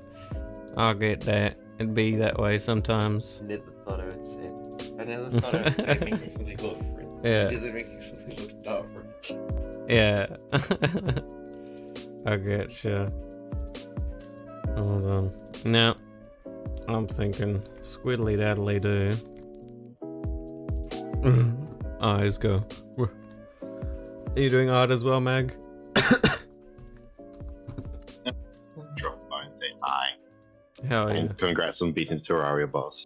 I'll get that. It'd be that way sometimes. I never thought I would say it. I never thought *laughs* I would say making something look different. Yeah. Making something look different. Yeah. *laughs* I get you. Hold on. Now, I'm thinking squiddly daddly do. Eyes go. Are you doing art as well, Mag? Drop by and say hi. Hell yeah. And congrats on beating Terraria boss.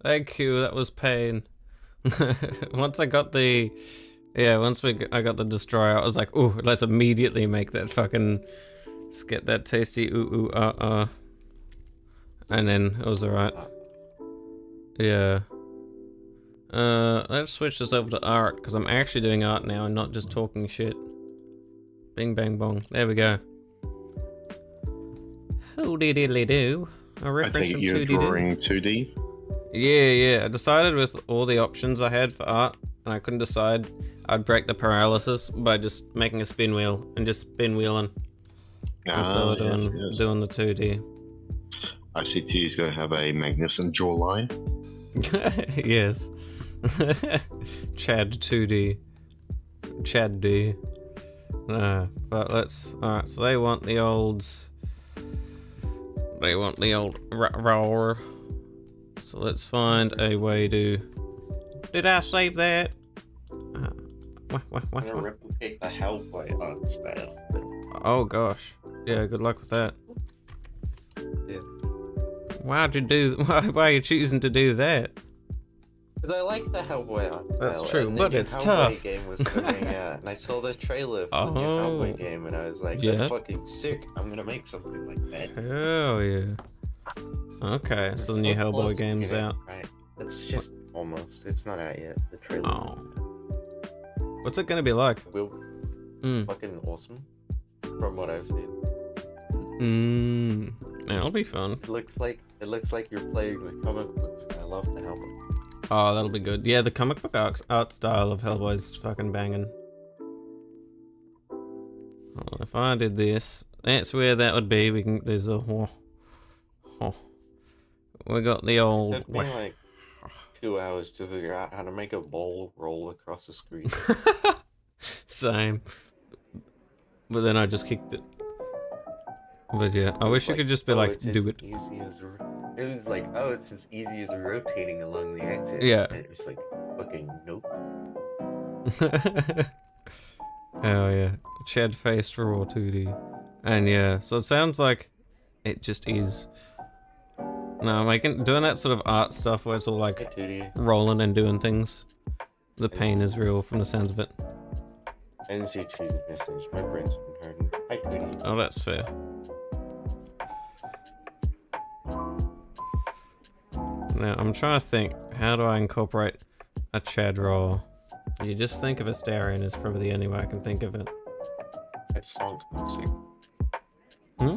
Thank you. That was pain. *laughs* once I got the, yeah, once we I got the destroyer, I was like, ooh, let's immediately make that fucking, let's get that tasty ooh ooh uh uh. And then it was alright. Yeah. Uh, let's switch this over to art because I'm actually doing art now and not just talking shit. Bing bang bong. There we go. Oh diddly do. A I reference think from you're 2D do. drawing 2D. Yeah, yeah. I decided with all the options I had for art, and I couldn't decide, I'd break the paralysis by just making a spin wheel and just spin wheeling Ah, of yes, doing, yes. doing the 2D. I see 2D is going to have a magnificent jawline. *laughs* yes. *laughs* Chad 2D. Chad D. Uh, but let's. Alright, so they want the old. They want the old roar. So let's find a way to. Did I save that? Uh, I'm to replicate the Hellboy art style. Oh gosh. Yeah, good luck with that. Yeah. Why'd you do. *laughs* Why, why are you choosing to do that? Because I like the Hellboy art style. That's true, but it's Hellboy tough. game was coming out, and I saw the trailer for the new Oh. Hellboy game, and I was like, Yeah. that's fucking sick. I'm going to make something like that. Hell yeah. Okay, so the new Hellboy game's out. Right. It's just almost. It's not out yet. The trailer. Oh. What's it gonna be like? Will Mm. fucking awesome. From what I've seen, Mm. That'll be fun. it looks like it looks like you're playing the comic books. I love the Hellboy. Oh, that'll be good. Yeah, the comic book art, art style of Hellboy's fucking banging. Well, if I did this, that's where that would be. We can. There's a. Oh, oh. We got the It old. took me like two hours to figure out how to make a ball roll across the screen. *laughs* Same. But then I just kicked it. But yeah, I wish was you could just be oh, like, do it. Easy as it was like, oh, it's as easy as rotating along the axis. Yeah. And it was like, fucking nope. *laughs* oh yeah. Chad faced raw 2D. And yeah, so it sounds like it just is. No, making doing that sort of art stuff where it's all like rolling and doing things. The pain is real from the sounds of it. I didn't see 2D's message. My brain's been hurting. Hi, 2D. Oh, that's fair. Now, I'm trying to think, how do I incorporate a Chad roll? You just think of Astarion is probably the only way I can think of it. Add funk music. Hmm?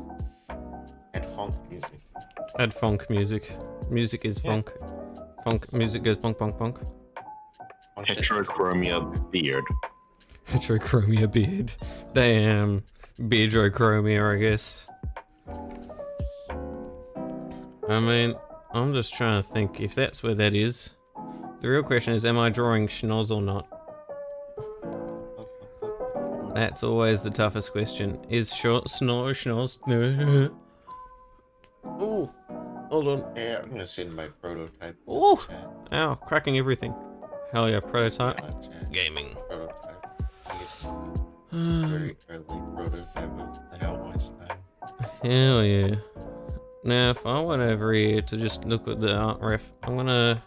Add funk music. Add funk music. Music is Yeah. funk. Funk music goes punk punk punk. Funk. Heterochromia beard. Heterochromia beard. Damn. Beardrochromia, I guess. I mean, I'm just trying to think if that's where that is. The real question is, am I drawing schnoz or not? That's always the toughest question. Is short snore schnoz? No. *laughs* Ooh, Hold on. Yeah, I'm gonna send my prototype. in Ooh. the chat. Ow, cracking everything. Hell yeah, prototype. Gaming. Prototype. I guess, uh, Very early prototype of the Hellboy style. *sighs* Hell yeah. Now, if I went over here to just look at the art ref, I'm gonna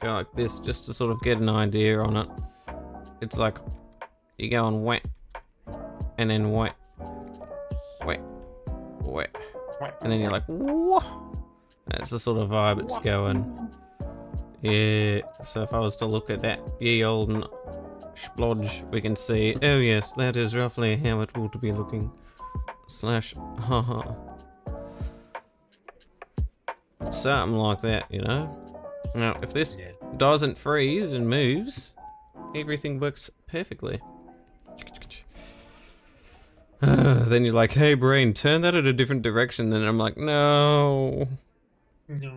go like this just to sort of get an idea on it. It's like you go on wet, and then wet, wet, wet, and then you're like, whoa. That's the sort of vibe it's going. Yeah, so if I was to look at that ye olden splodge, we can see, oh yes, that is roughly how it ought to be looking. Slash, haha. Something like that, you know? Now, if this Yeah. doesn't freeze and moves, everything works perfectly. *sighs* then you're like, hey brain, turn that in a different direction. Then I'm like, no, No,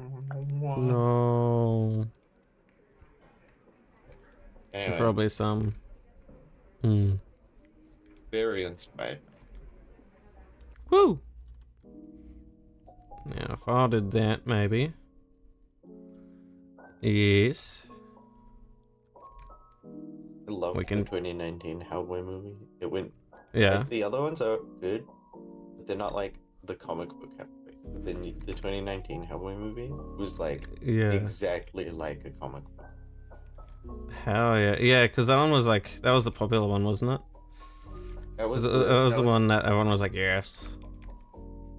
no. Anyway, Probably some. Hmm. variants by Woo! Now, if I did that, maybe. Yes. I love We can- the 2019 Hellboy movie. It went. Yeah. Like, the other ones are good, but they're not like the comic book Hellboy. But then you- the 2019 Hellboy movie was like Yeah. exactly like a comic book. Hell yeah. Yeah, because that one was like, that was the popular one, wasn't it? That was Was, the, that was that the one that everyone was like, yes.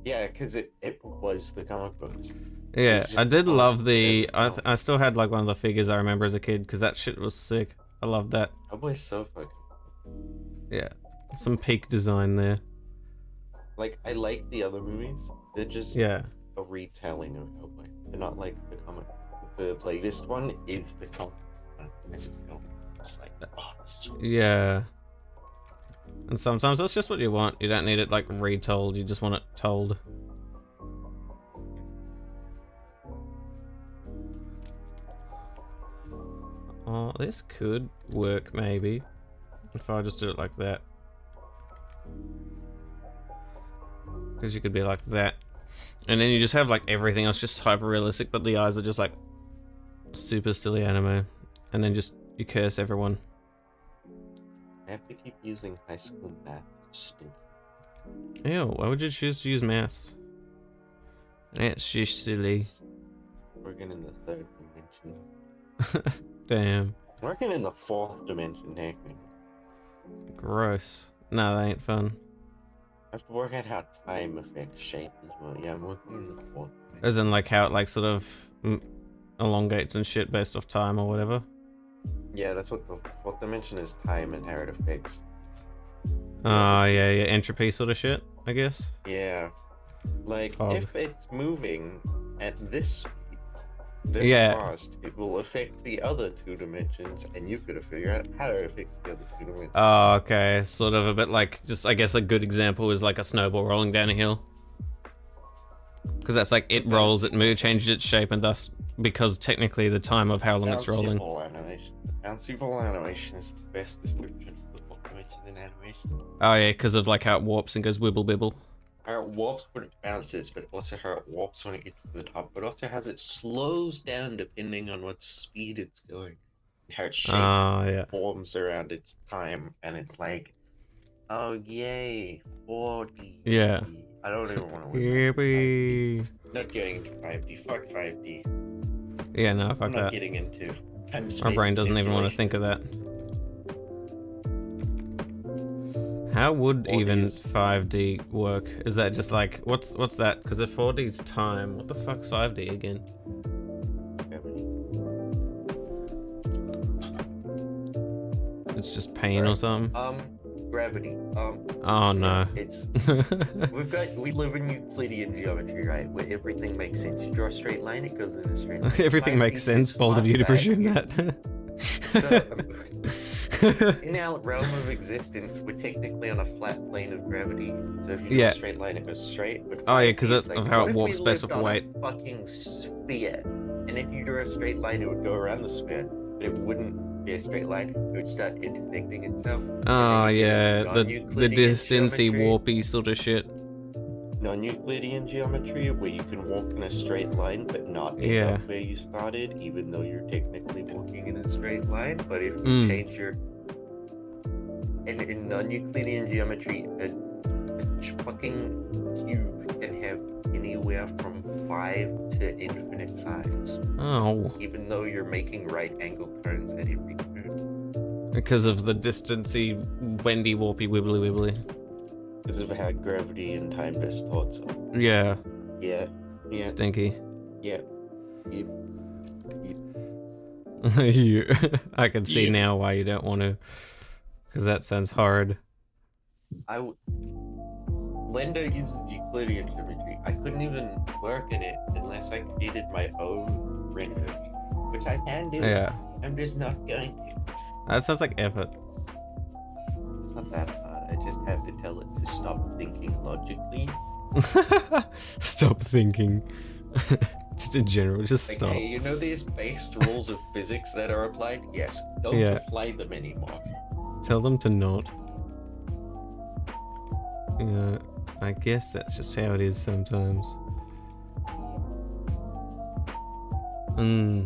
Yeah, because it it was the comic books. Yeah, I did love the. I, th- I still had like one of the figures I remember as a kid because that shit was sick. I loved that. Hellboy's so fucking. Yeah, some peak design there. Like I like the other movies. They're just Yeah, a retelling of Hellboy. They're not like the comic. The latest one is the comic. one a film, it's like oh, yeah. And sometimes that's just what you want. You don't need it like retold. You just want it told. Oh, this could work maybe. If I just do it like that. Because you could be like that. And then you just have like everything else just hyper realistic, but the eyes are just like super silly anime. And then just you curse everyone. I have to keep using high school math. Stupid. Ew, why would you choose to use maths? That's just silly. Working in the third dimension. *laughs* Damn. Working in the fourth dimension, technically. Gross. No, that ain't fun. I have to work out how time affects shape as well. Yeah, I'm working in the fourth. dimension. As in, like, how it, like, sort of elongates and shit based off time or whatever. Yeah, that's what the fourth dimension is time and how it affects. Ah, yeah, yeah, entropy sort of shit, I guess. Yeah. Like, Fog. if it's moving at this this Yeah. fast, it will affect the other two dimensions, and you've got to figure out how it affects the other two dimensions. Oh, okay. Sort of a bit like, just, I guess, a good example is like a snowball rolling down a hill. Because that's like, it rolls, it moves, changes its shape, and thus, because technically the time of how long it's Bouncy rolling. ball animation. Bouncy ball animation is the best description of in animation. Oh, yeah, because of like how it warps and goes wibble bibble. How it warps when it bounces, but also how it warps when it gets to the top, but also has it slows down depending on what speed it's going. How its shape Ah, yeah. forms around its time, and it's like, oh yay, 40. Yeah. I don't even want to win. Yippee. Not getting into 5D. Fuck 5D. Yeah, no, I'm fuck not that. getting into time My space brain doesn't even want to think of that. How would 4D even is- 5D work? Is that just like what's what's that? Because if 4D's time, what the fuck's 5D again? It's just pain or something. Um, gravity. Um, Oh no. it's *laughs* we've got we live in Euclidean geometry, right? Where everything makes sense. You draw a straight line, it goes in a straight line. *laughs* Everything 5D makes sense. Bold of you to presume that. *laughs* in our realm of existence, we're technically on a flat plane of gravity. So if you do Yeah. a straight line, it goes straight. But Oh, yeah, 5D 'cause of- how it warps based lived off weight? Fucking sphere, and if you drew a straight line, it would go around the sphere, but it wouldn't be a straight line. It would start intersecting itself. oh yeah, the the geometry. warpy sort of shit. non-Euclidean geometry where you can walk in a straight line but not end Yeah. up where you started, even though you're technically walking in a straight line. But if you Mm. change your in, in non-Euclidean geometry, a, a fucking cube can have anywhere from five to infinite sides, Oh, even though you're making right angle turns at every turn. because of the distancy, wendy, warpy, wibbly, wibbly. Because of how gravity and time distort. So Yeah, yeah, yeah, stinky. yeah. Yep. *laughs* you, I can see Yeah. now why you don't want to, because that sounds hard. I w- Blender uses Euclidean geometry. I couldn't even work in it unless I created my own render, which I can do. Yeah, I'm just not going to. that sounds like effort. It's not that hard. I just have to tell it to stop thinking logically. *laughs* stop thinking. *laughs* just in general, just Like, stop. hey, you know these based rules of physics that are applied? Yes, don't Yeah. apply them anymore. Tell them to not. Yeah, I guess that's just how it is sometimes. Hmm.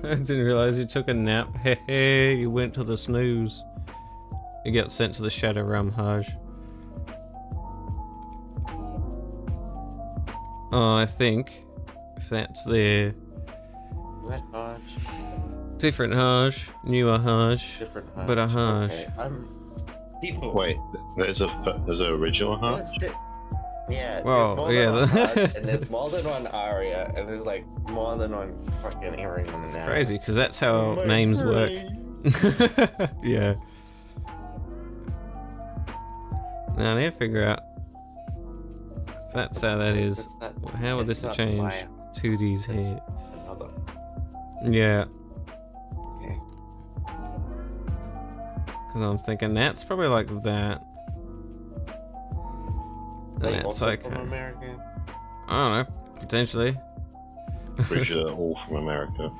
*laughs* I didn't realize you took a nap. *laughs* Hey, hey, you went to the snooze. You got sent to the Shadow Realm, Haj. Oh, I think if that's there, That Haj, different Haj, newer Haj, different but a Haj. Haj. Okay, I'm. People. Wait, there's a there's an original huh? Let's Yeah, Well, there's more yeah, than one the- *laughs* and there's more than one aria, and there's like more than one fucking everyone It's now. crazy because that's how My names work. *laughs* yeah. Now I need to figure out if that's how that is. Not- How would this not change my- 2D's it's here? Yeah, because I'm thinking that's probably like that. And that's also like, from America. I don't know, potentially. Pretty sure *laughs* they're all from America.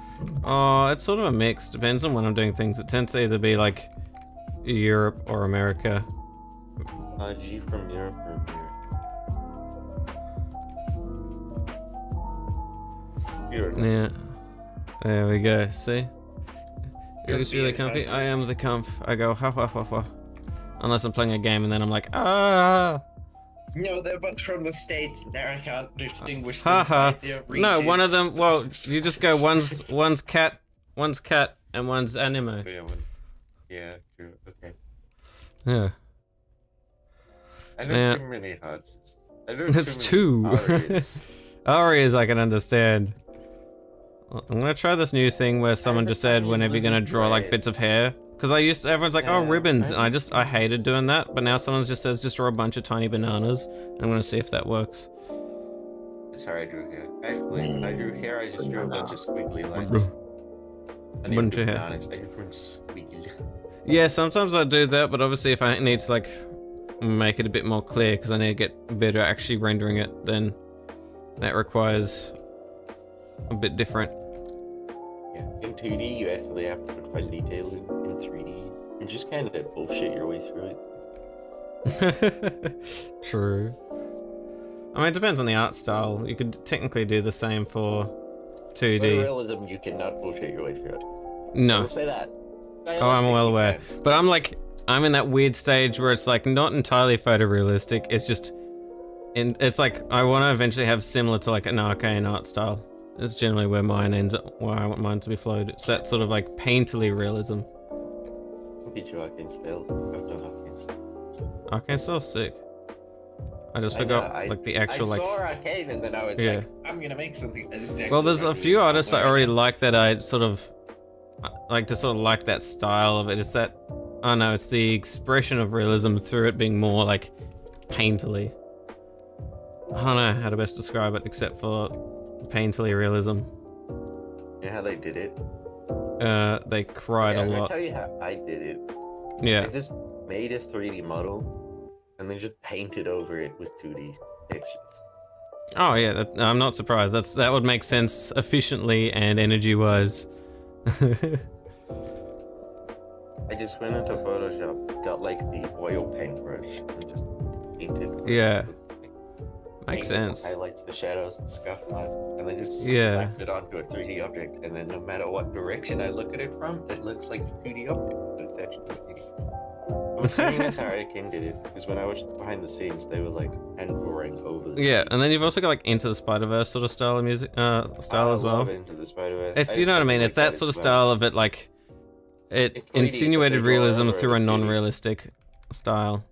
Oh, it's sort of a mix. Depends on when I'm doing things. It tends to either be like Europe or America. Uh, G from Europe or America. Europe. Yeah. There we go. See? You're It's really comfy. kind. I am the comf. I go ha ha ha ha. Unless I'm playing a game and then I'm like ah No, they're both from the States. There I can't distinguish ha them ha. by No, one of them. Well, you just go one's one's cat, one's cat, and one's anime. Yeah, one. Yeah, true. Okay. Yeah. I know Yeah. too many Hodges. I know That's too many two. *laughs* Arias. Arias I can understand. I'm gonna try this new thing where someone just said Every whenever you're gonna draw like bits of hair. Because I used everyone's like, oh ribbons, I- and I just I hated doing that. But now someone just says just draw a bunch of tiny bananas. And I'm gonna see if that works. That's how I drew hair. Actually, when I drew hair, I just drew a bunch of squiggly lines. I didn't Bunch of hair. bananas, I drew squiggly. Yeah, sometimes I do that, but obviously if I need to like make it a bit more clear because I need to get better at actually rendering it, then that requires a bit different. In 2D, you actually have to put fine detail in, in 3D. You just kind of bullshit your way through it. *laughs* True. I mean, it depends on the art style. You could technically do the same for For 2D. realism, you cannot bullshit your way through it. No. I'll say that. Oh, I'm well aware. But I'm like, I'm in that weird stage where it's like not entirely photorealistic. It's just, in, it's like I want to eventually have similar to like an arcane art style. It's generally where mine ends up, where I want mine to be flowed. It's that sort of like painterly realism. Get you Arcane. I've done Arcane. Arcane sick. I just I know, forgot I- like the actual I like. saw Arcane and then I was Yeah. like, I'm gonna make something exactly Well, there's a few artists I already like that I sort of like to sort of like that style of it. It's that I don't know, it's the expression of realism through it being more like painterly. I don't know how to best describe it except for painterly realism. Yeah, how they did it? Uh, they cried yeah, a lot. tell you how I did it. Yeah. I just made a 3D model and then just painted over it with 2D textures. Oh yeah, that, I'm not surprised. That's that would make sense efficiently and energy-wise. *laughs* I just went into Photoshop, got like the oil paintbrush, and just painted. Yeah. Makes sense. Highlights the shadows, and scuff lines, and then just Yeah. slap it onto a 3D object. And then no matter what direction I look at it from, it looks like a 2D object, but it's actually 3D. I'm assuming that's how *laughs* Arcane did it, because when I watched behind the scenes, they were like hand drawing over. the Yeah, 3D. and then you've also got like Into the Spider Verse sort of style of music, uh, style I as well. Into the Spider-Verse. It's I you know what I mean. like It's that sort of well. style of it, like it 3D, insinuated realism through a it 2D. non-realistic style.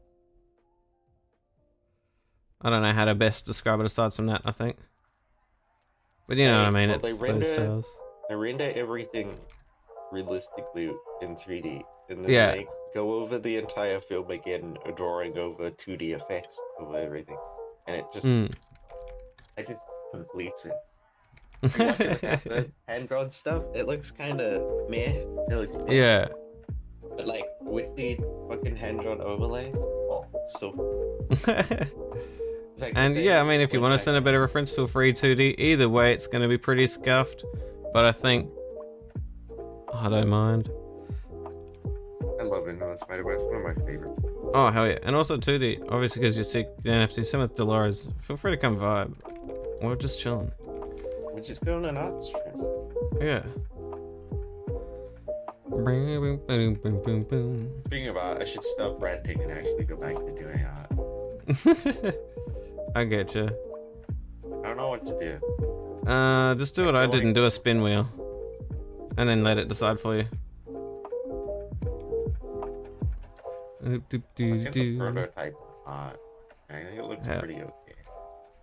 I don't know how to best describe it aside from that. I think, but you know what I mean. Well, they It's render- those styles. They render everything realistically in 3D, and then Yeah. they go over the entire film again, drawing over 2D effects over everything, and it just Mm. it just completes it. *laughs* You watch it without the hand drawn stuff, it looks kind of meh. It looks meh, Yeah. but like with the fucking hand drawn overlays, oh, so. *laughs* *laughs* And yeah, I mean, if you want to send a and- better reference, feel free to. D. Either way, it's going to be pretty scuffed, but I think I don't mind. I love Into the Spider Verse, one of my favorites. Oh hell yeah! And also 2D, obviously because you're sick, you don't have to. Same with Dolores. Feel free to come vibe. We're just chilling. We're just going on art stream. Yeah. Speaking of art, I should stop ranting and actually go back to doing uh, art. *laughs* I get you. I don't know what to do. Uh, just do what I did like- and do a spin wheel, and then let it decide for you. Doop, doop, I doop, seen the prototype art. I think it looks Yeah. pretty okay.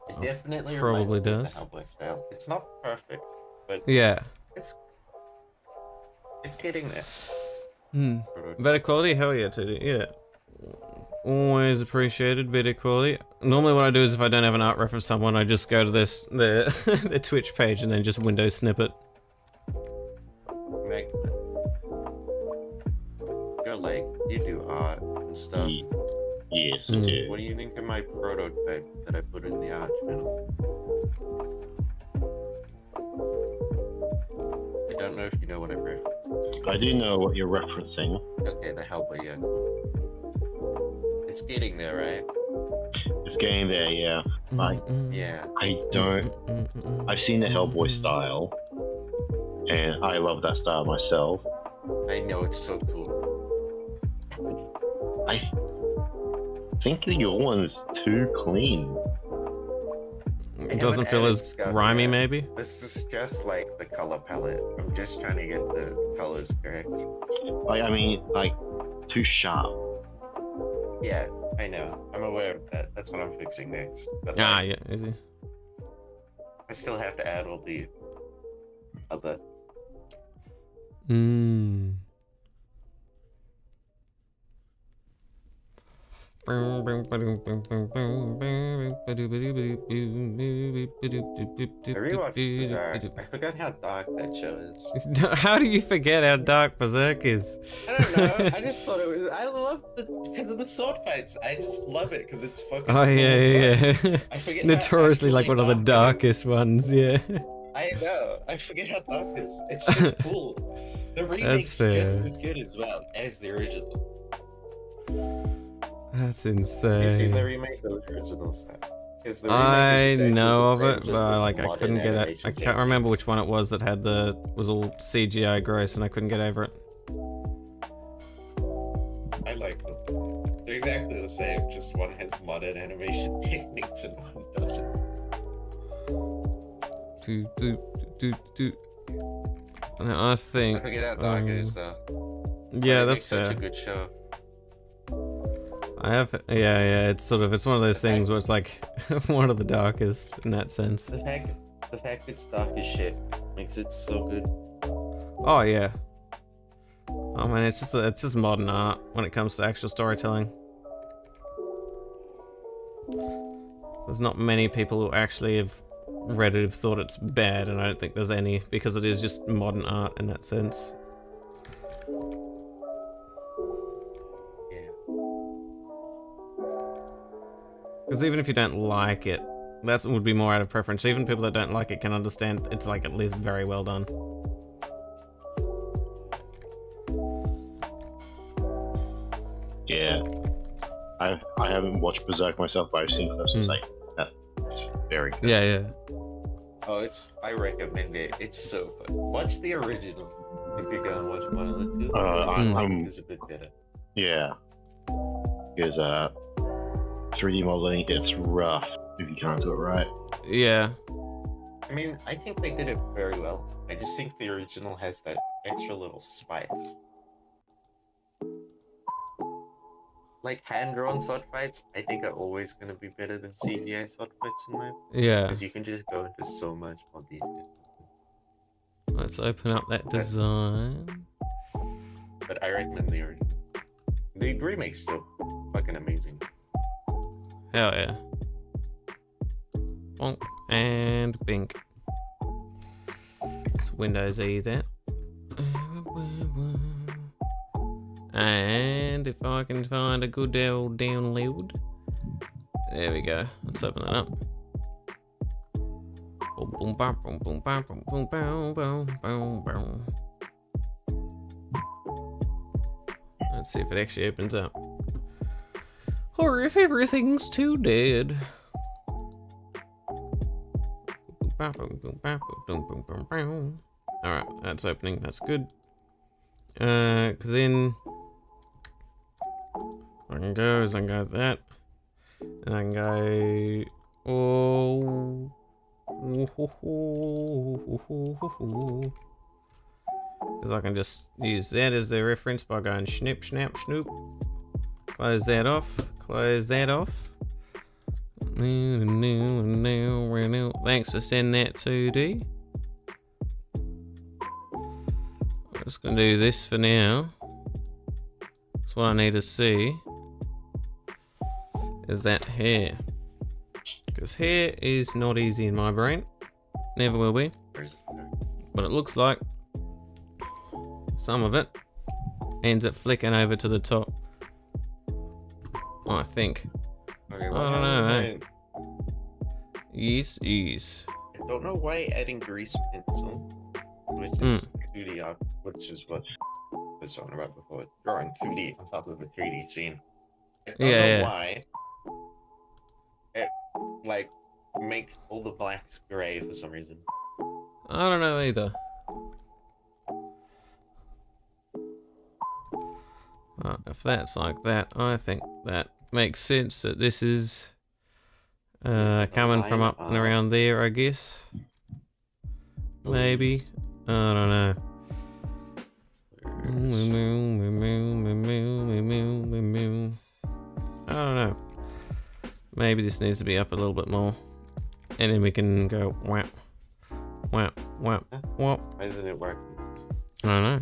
It Oh, definitely probably reminds me does. of the Hellboy style. It's not perfect, but Yeah. it's it's getting there. Hmm. Better quality? Hell yeah, 2D. Yeah. Always appreciated better quality. Normally, what I do is if I don't have an art ref of someone, I just go to this their *laughs* their Twitch page and then just window snippet. Meg, you're like you do art and stuff. Ye- Yes, Mm. I do. What do you think of my prototype that I put in the art channel? I don't know if you know what I'm referencing. I do know what you're referencing. Okay, the Hellboy, yeah. Cool. It's getting there, right? It's getting there, yeah. Mm-hmm. Like, Yeah. I don't. Mm-hmm. I've seen the Hellboy style, and I love that style myself. I know it's so cool. I think that your one's too clean. It doesn't feel as stuff grimy, yet. maybe. This is just like the color palette. I'm just trying to get the colors correct. Like, I mean, like, too sharp. Yeah, I know. I'm aware of that. That's what I'm fixing next. But Ah, yeah, easy. I still have to add all the other. Mm. I rewatched Berserk. I forgot how dark that show is. *laughs* How do you forget how dark Berserk is? I don't know. *laughs* I just thought it was. I love the because of the sword fights. I just love it because it's fucking. Oh yeah, yeah, yeah. I forget. Notoriously like one of the it darkest ones. Yeah. I know. I forget how dark it is. It's just *laughs* cool. The remake's just as good as well as the original. That's Have you seen the insane. remake or the original set? the I know of it, but I, like I couldn't get it. I can't remember which one it was that had the was all CGI gross, and I couldn't get over it. I like them. They're exactly the same, just one has modern animation *laughs* techniques and one doesn't. Do do do do. No, I I think. forget how dark um, it is though. Yeah, that's fair. Such a good show. I have, yeah, yeah. It's sort of, it's one of those The things where it's like *laughs* one of the darkest in that sense. The fact, the fact it's dark as shit makes it so good. Oh yeah. Oh man, it's just it's just modern art when it comes to actual storytelling. There's not many people who actually have read it have thought it's bad, and I don't think there's any because it is just modern art in that sense. Because even if you don't like it, that would be more out of preference. Even people that don't like it can understand it's like at least very well done. Yeah. I I haven't watched Berserk myself, but I've seen clips. Hmm. It's like that's It's very good. Yeah, yeah. Oh, it's. I recommend it. It's so fun. Watch the original if you're gonna watch one of the two. Uh, I'm, Mm. I I'm it's a bit better. yeah. Because uh, 3D modeling, it's rough if you can't do it right. Yeah. I mean, I think they did it very well. I just think the original has that extra little spice. Like hand drawn sword fights, I think are always going to be better than CGI sword fights in my Yeah. because you can just go into so much more detail. Let's open up that design. But I recommend the original. The remake's still fucking amazing. Hell yeah. Bonk and bink. It's Windows E that. And if I can find a good old download. There we go. Let's open that up. Boom, boom, boom, boom, boom, boom, boom, boom, boom, boom. Let's see if it actually opens up. Or if everything's too dead. Alright, that's opening. That's good. Uh, cause then I can go I can go that. And I can go. Oh. *laughs* Because I can just use that as the reference by going snip, snap, snoop. Close that off. Close that off. Thanks for sending that 2D. I'm just gonna do this for now. That's what I need to see. Is that hair. Because hair is not easy in my brain. Never will be. But it looks like some of it ends up flicking over to the top. I think. Okay, I don't know, eh? Ease, Yes, yes. I don't know why adding grease pencil, which is 2D art, which is what I was talking about before, drawing 2D on top of a 3D scene. I don't Yeah, know yeah. why it like make all the blacks gray for some reason. I don't know either. Uh, if that's like that, I think that makes sense that this is uh, coming from up and around there, I guess. Maybe. I don't know. I don't know. Maybe this needs to be up a little bit more. And then we can go whap, whap, whap, whap. Why isn't it working? I don't know.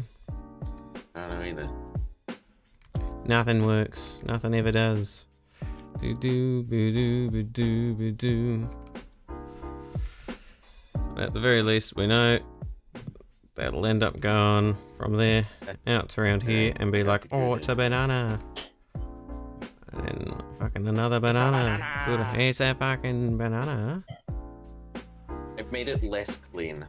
I don't know either. Nothing works. Nothing ever does. Do do be do be do be do. At the very least, we know that'll end up going from there out to around here and be like, oh, it's a banana. And then fucking another banana. Good. It's a fucking banana. I've made it less clean,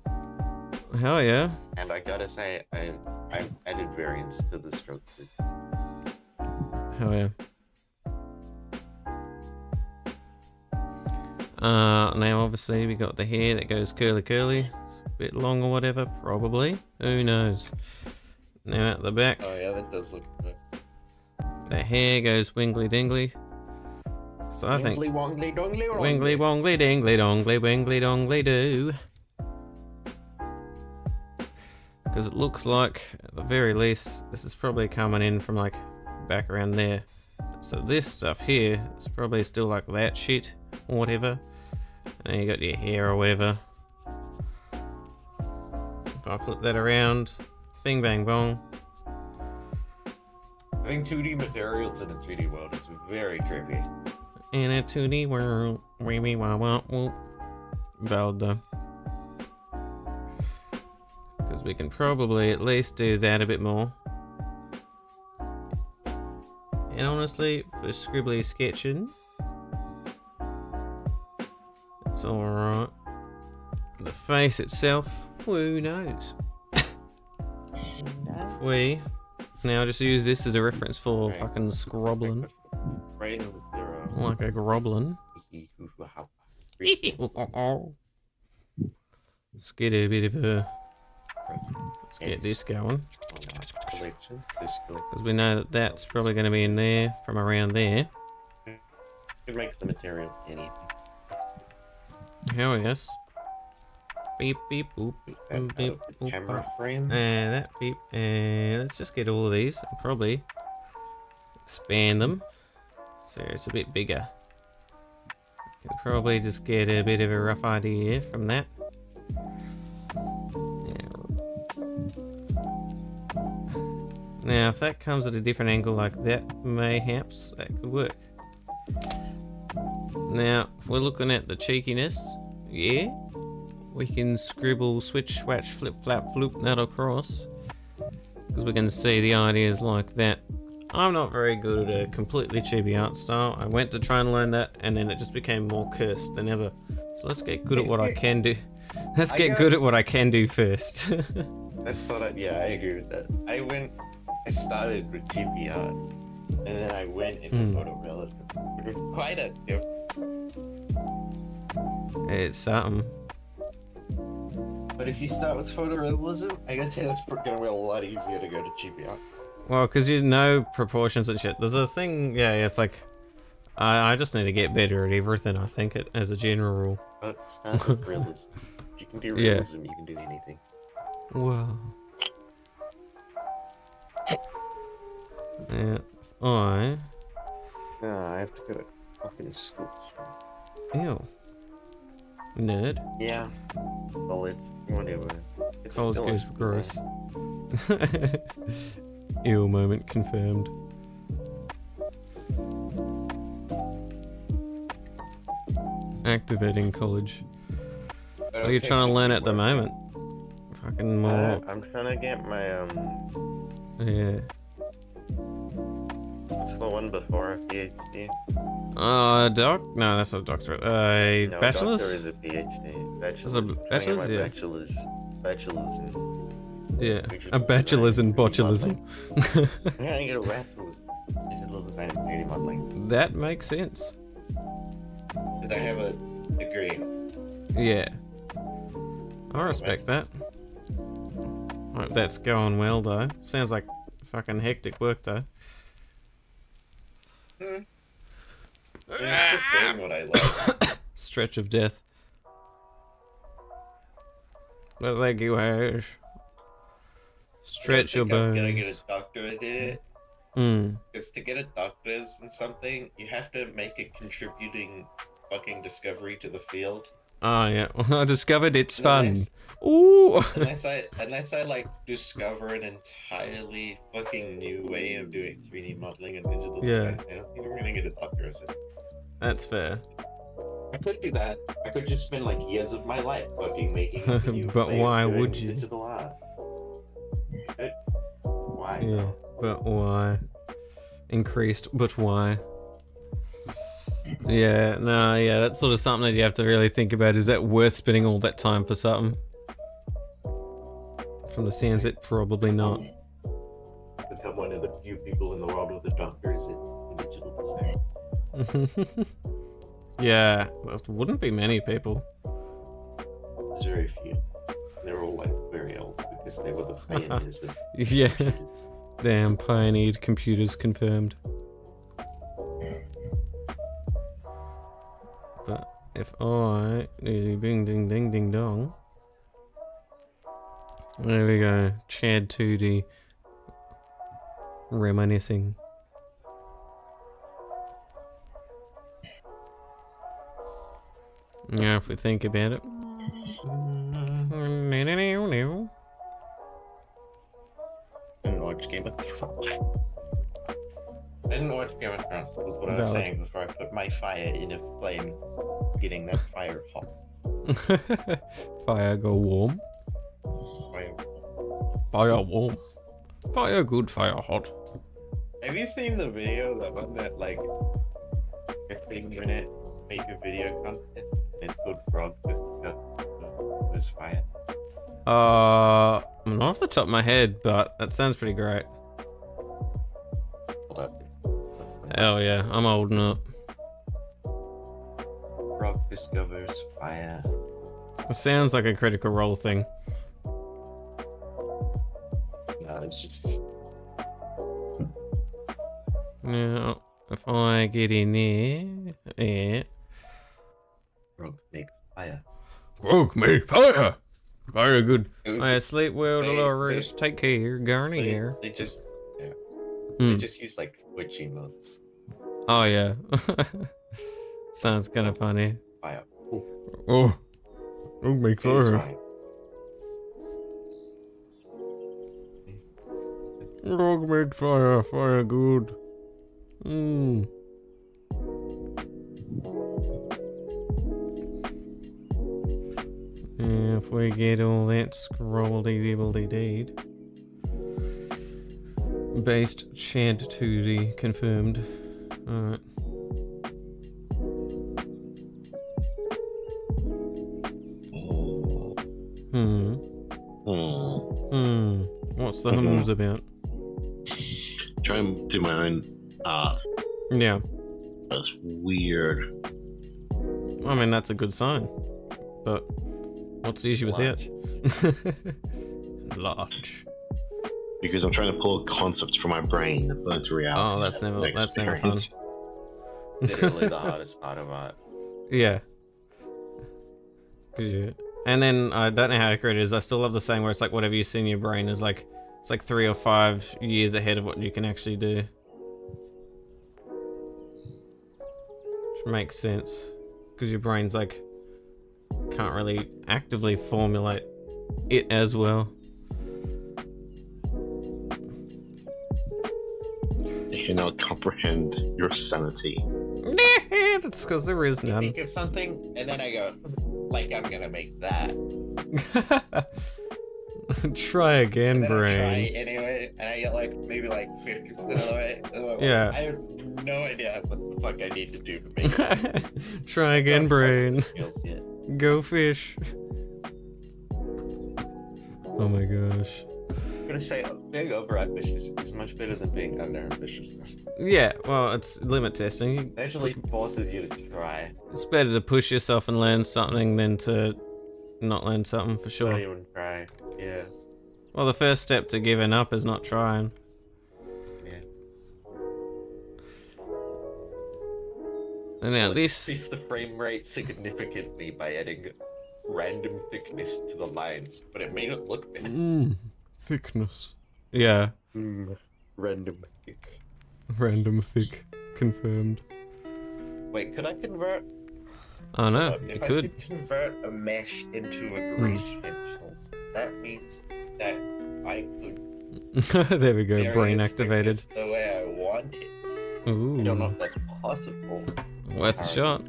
Hell yeah. and I gotta say, I I've added variance to the stroke. Too. Hell yeah. Uh, now obviously we got the hair that goes curly curly. It's a bit long or whatever, probably. Who knows? Now at the back, Oh yeah, that does look good. the hair goes wingly dingly. So I think Wingly wongly dongly wingly wongly dingly dongly wingly dongly do. Because it looks like, at the very least, this is probably coming in from like back around there. So this stuff here is probably still like that shit or whatever. And you got your hair or whatever. If I flip that around, bing bang bong. Having 2D materials in a 3D world is very trippy. In a 2D world, wee wee wah wah whoop. Valid though. Because we can probably at least do that a bit more. And honestly, for scribbly sketching, it's alright. The face itself, who knows? We now just use this as a reference for Right. fucking scrobbling. Brain was. Like a groblin. 3D *laughs* Let's get a bit of a. Let's get this going. collection. This collection Because we know that that's probably going to be in there from around there. could make the material anything. Hell yes. Beep beep boop. Beep, beep, boop, camera frame. And that beep. And let's just get all of these and probably expand them so it's a bit bigger. Can probably just get a bit of a rough idea from that. Now, if that comes at a different angle like that, mayhaps that could work. Now, if we're looking at the cheekiness, yeah, we can scribble switch swatch flip flap floop that across. Because we can see the ideas like that. I'm not very good at a completely chibi art style. I went to try and learn that and then it just became more cursed than ever. So let's get good at what i can do. *laughs* Let's get good at what i can do first. *laughs* That's what I, yeah, I agree with that. I went, I started with chibi art, and then I went into Hmm. photorealism. Which quite a difference. it's something But if you start with photorealism, I gotta say that's gonna be a lot easier to go to chibi art. well because you know proportions and shit there's a thing yeah it's like I, I just need to get better at everything i think it as a general rule But start with *laughs* realism. If you can do Yeah. realism, you can do anything. Whoa. If I. No, I have to go to fucking school. Ew. Nerd. Yeah. College. Whatever. It's College still a goes gross. *laughs* Ew moment confirmed. Activating college. What are you trying to learn at the moment? Fucking Uh. I'm trying to get my um. Yeah. What's the one before a PhD? Uh, doc? No, that's not a doctorate. Uh, No, bachelor's? Doctor is a PhD. Bachelor's. a I'm trying to get bachelor's? Yeah. Bachelor's. Bachelor's in. Yeah. A bachelor's in design, 3D botulism. I'm *laughs* get a bachelor's. Digital design and 3D modeling. that makes sense. Did I have a degree? Yeah. I respect that. Hope that's going well though. Sounds like fucking hectic work though. Yeah, it's just doing what I like. *coughs* Stretch of death. But thank you, Ash. Stretch your think I'm gonna get a doctorate here. Mm. Because to get a doctorate in something, you have to make a contributing fucking discovery to the field. Oh yeah. *laughs* I discovered it's fun. Unless- Ooh. unless I unless I like discover an entirely fucking new way of doing 3D modeling and digital Yeah. design, I don't think I'm gonna get a doctorate. it. That's fair. I could do that. I could just spend like years of my life fucking making. *laughs* But why would you? Digital art. But why? Yeah. But why? Increased, but why? Yeah, no, yeah, that's sort of something that you have to really think about. Is that worth spending all that time for something? From the sounds, it probably not. Become one of the few people in the world with a doctorate in digital *laughs* design. yeah, there wouldn't be many people. There's very few. They're all like very old because they were the *laughs* pioneers of Yeah, computers. damn pioneered computers confirmed. But if I bing ding ding ding dong. There we go. Chad 2D reminiscing. Yeah, if we think about it. didn't watch Game of Thrones. I didn't watch Game of Thrones. Was what I was saying before I put my fire in a flame, getting that fire hot. *laughs* Fire go warm. Fire. Warm. Fire good, fire hot. Have you seen the video, the one that like a three minute make a video contest and it's called Frog this this fire? Uh, not off the top of my head, but that sounds pretty great. Hold up. Hell yeah, I'm holding up. Frog discovers fire. It sounds like a critical role thing. No, it's just Now, if I get in there, yeah. rogue make fire. Rogue me fire. Very good. I sleep well, they- Dolores. Take care, they, Garnier. they just yeah, Hmm. they just use like witchy modes. Oh yeah. *laughs* Sounds kind of funny. Fire. Oh, rogue make It fine. Make fire. Fire good. Hmm. If we get all that scrolly dibbledy deed. Based chant to the confirmed. Alright. Hmm. Hmm. Hmm. What's the Mhm. hums about? Try and do my own art. Yeah. That's weird. I mean, that's a good sign. But what's the issue with it? Large. *laughs* Because I'm trying to pull a concept from my brain and put it into reality. Oh, that's never- that's never fun. experience. *laughs* Literally the hardest part of art. Yeah. 'Cause you- And then I don't know how accurate it is. I still love the saying where it's like whatever you see in your brain is like it's like three or five years ahead of what you can actually do. Which makes sense. Because your brain's like can't really actively formulate it as well. I cannot comprehend your sanity. *laughs* That's because there is I none. think of something and then I go, like I'm gonna make that. *laughs* *laughs* Try again, And then I try brain. anyway, and I get like maybe like 50% of the way. like, Yeah. I have no idea what the fuck I need to do to make that. *laughs* Try again, brain. Go fish. Oh my gosh. I'm gonna say uh, being over ambitious is much better than being under ambitious. Yeah, well, it's limit testing. It actually forces you to try. It's better to push yourself and learn something than to not learn something for Not sure. even try. Yeah. Well, the first step to giving up is not trying. Yeah. And now Like, this. Increase the frame rate significantly by adding random thickness to the lines, but it made it look better. Mm, thickness. Yeah, Mm, random thick. random thick. Confirmed. Wait, could I convert? Oh no, uh, you if I could. Hmm. could convert a mesh into a grease pencil, that means that I could *laughs* there we go, brain activated. the way I want it. Ooh. I don't know if that's possible. Worth a shot.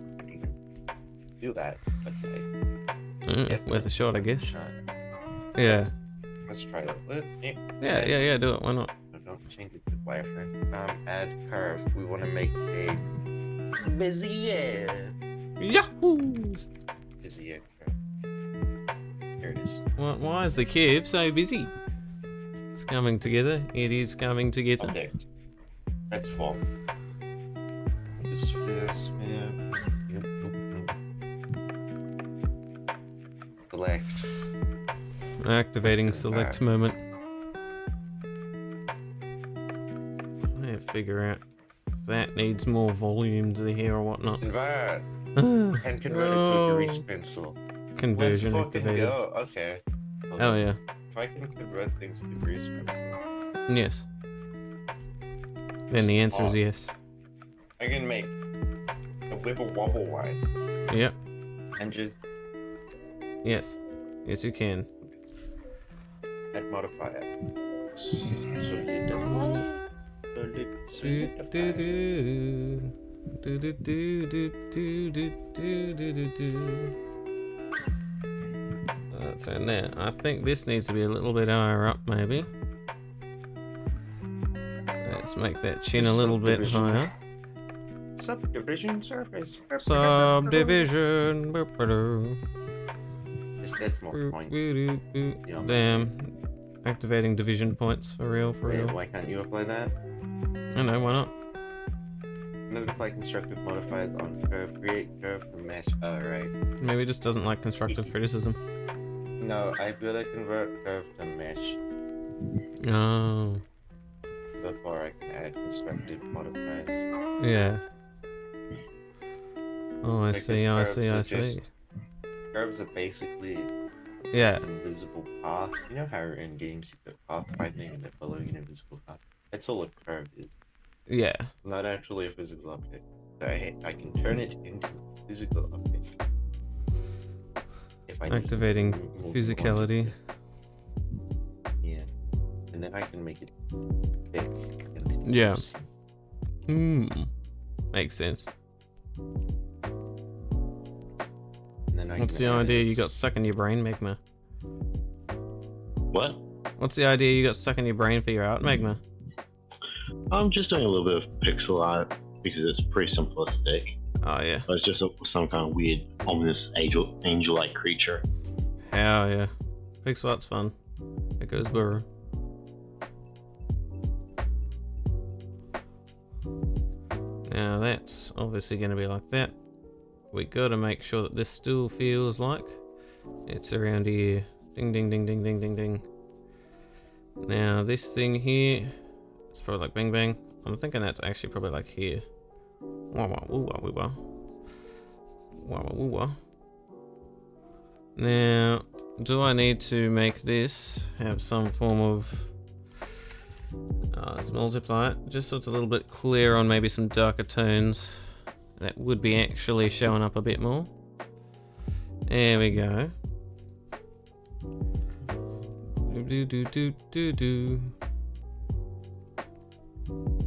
Do that, but like, Mm, if worth a shot, I guess. try. Yeah. Let's, let's try it. Yeah, Yeah, yeah, yeah, do it. Why not? Don't change it to wireframe. Um, add curve. We want to make a Bezier. Yahoo! Bezier curve. Here. Why, why is the cave so busy? It's coming together. It is coming together. Okay. Transform. This, this, yeah. Yep, nope, nope. Select. Activating Let's select back. moment. I need to figure out if that needs more volume to the hair or whatnot. Convert. *laughs* And convert it to a grease pencil. Conversion Let's fucking activated. go. Okay. Hold Oh on. yeah. If I can convert things to grease pencil, Yes. Then the answer is Oh. yes. I can make a wibble wobble line Yep. and just Yes. Yes, you can. add modifier. Solidify. Do, Solidify. do, do. Do, do, do, do, do, do, do, do, do, do. That's in there. I think this needs to be a little bit higher up, maybe. Let's make that chin a little bit higher. Subdivision surface. Subdivision. Just add more points. boop, boop. Yeah. Damn. Activating division points for real, for Wait, real. why can't you apply that? I know, why not? notify constructive modifiers on curve, create curve from mesh. Alright. Maybe he just doesn't like constructive criticism. No, I've got to convert curve to mesh Oh, before I can add constructive modifiers. yeah. Oh, I Because see, I see, I see. just- Curves are basically Yeah, an invisible path. You know how in games you've got pathfinding and they're following an invisible path? That's all a curve is. yeah. It's not actually a physical object. So I, I can turn it into a physical object. If I need to Activating move it physicality. it. Yeah. And then I can make it thick and Yeah. Hmm. Makes sense. And then I What's the add idea you got stuck in your brain, Magma? What? What's the idea you got stuck in your brain for your art, Magma? I'm just doing a little bit of pixel art because it's pretty simplistic. Oh yeah. But it's just a, some kind of weird, ominous angel, angel-like creature. Hell yeah. Pixel art's fun. It goes burrow. Now that's obviously going to be like that. We got to make sure that this still feels like it's around here. Ding, ding, ding, ding, ding, ding, ding. Now this thing here, it's probably like bang, bang. I'm thinking that's actually probably like here. Wah, wah, woo, wah, woo, wah. Wah, wah, wah. Now, do I need to make this have some form of uh, let's multiply it just so it's a little bit clearer on maybe some darker tones that would be actually showing up a bit more. There we go. Do do do do do. Because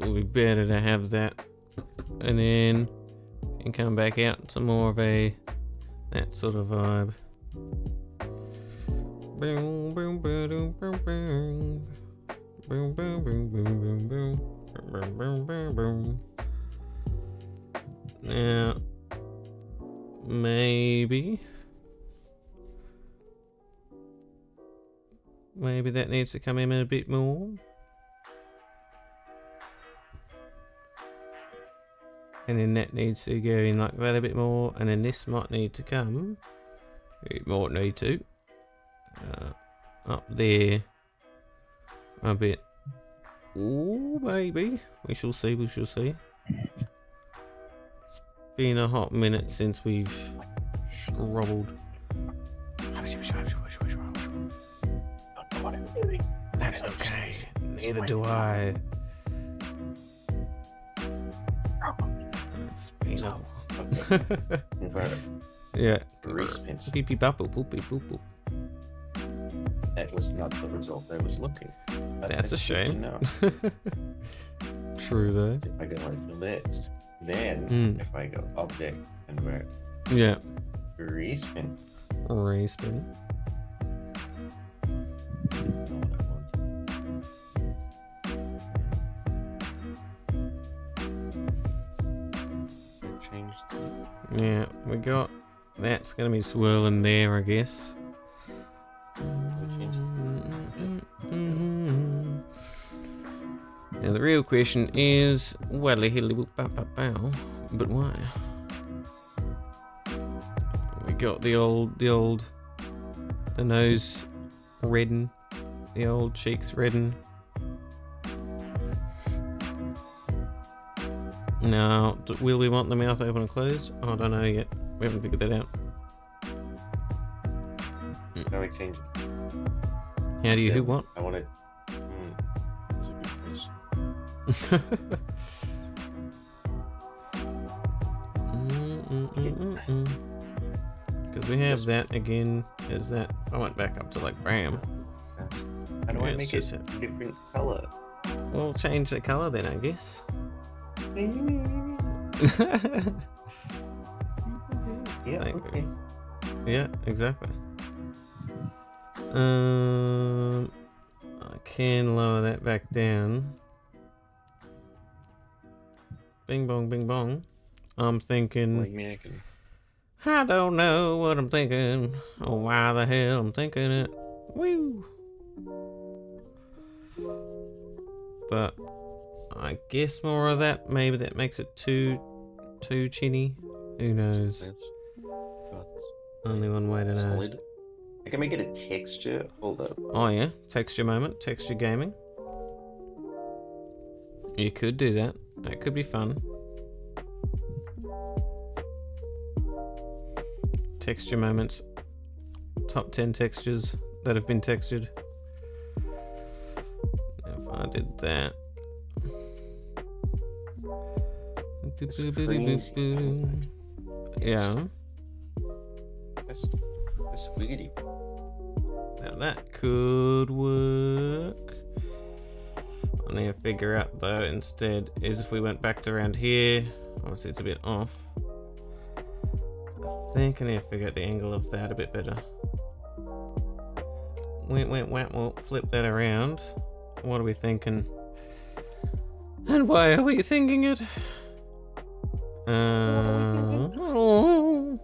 it will be better to have that, and then and come back out to more of a that sort of vibe. Now, maybe, maybe that needs to come in a bit more. And then that needs to go in like that a bit more and then this might need to come it might need to uh, up there a bit. Oh maybe we shall see we shall see. It's been a hot minute since we've scrobbled that's okay. Neither do I it's been a Okay. Convert yeah beep beep boop beep boop boop That was not the result I was looking. But That's a shame. No. *laughs* True though. If I go like this, then Mm. if I go object convert Yeah. respin, Respin. that's not Yeah, we got that's gonna be swirling there, I guess. Now the real question is, welly hilly whoop bow bow bow, but why? We got the old, the old, the nose redden, the old cheeks redden. Now, d- will we want the mouth open and closed? I don't know yet. We haven't figured that out. Mm. Now I change. How do you who Yeah. what? I want it. Mm, that's a good question. Mm, mm, because we have that again. Is that I went back up to like bam. How do Yeah, I it's make just it a different color? We'll change the color then, I guess. *laughs* Yeah. Thank you. Okay. yeah, exactly. Um, I can lower that back down. Bing bong, bing bong. I'm thinking. Like me, I can. I don't know what I'm thinking, or why the hell I'm thinking it. Woo! But I guess more of that. Maybe that makes it too, too chinny. Who knows? That's, that's Only one way to know. solid. I can make it a texture. Hold up. Oh yeah, texture moment, texture gaming. You could do that. That could be fun. Texture moments. Top 10 textures that have been textured. If I did that. It's crazy. Yeah. That's, that's wiggity. Now that could work. I need to figure out though instead is if we went back to around here. Obviously it's a bit off. I think I need to figure out the angle of that a bit better. Wait, wait, wait, we'll flip that around. What are we thinking? And why are we thinking it? Uh, oh.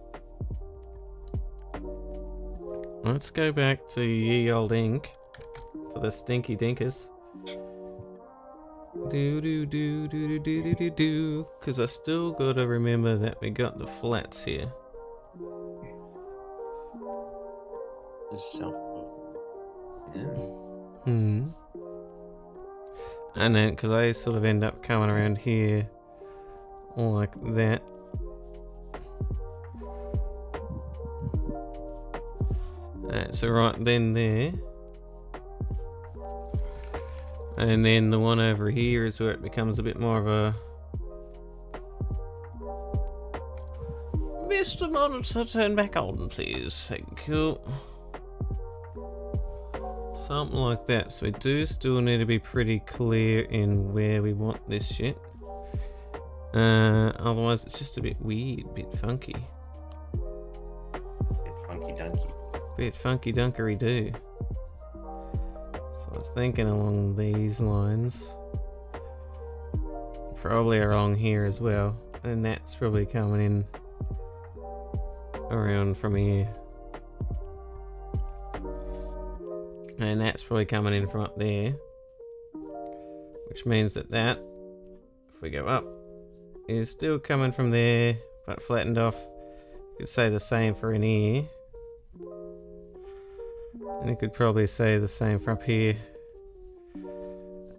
let's go back to ye old ink for the stinky dinkers. Do do do do do do do do Because I still gotta remember that we got the flats here. Hmm. And then, because I sort of end up coming around here like that. Alright, so right then there. And then the one over here is where it becomes a bit more of a. Mr. Monitor, turn back on, please. Thank you. Something like that. So we do still need to be pretty clear in where we want this shit. Uh, otherwise it's just a bit weird, bit funky. Bit funky dunky. Bit funky dunkery do. So I was thinking along these lines. Probably along here as well. And that's probably coming in around from here. And that's probably coming in from up there. Which means that that, if we go up, is still coming from there, but flattened off. You could say the same for in here. And you could probably say the same for up here.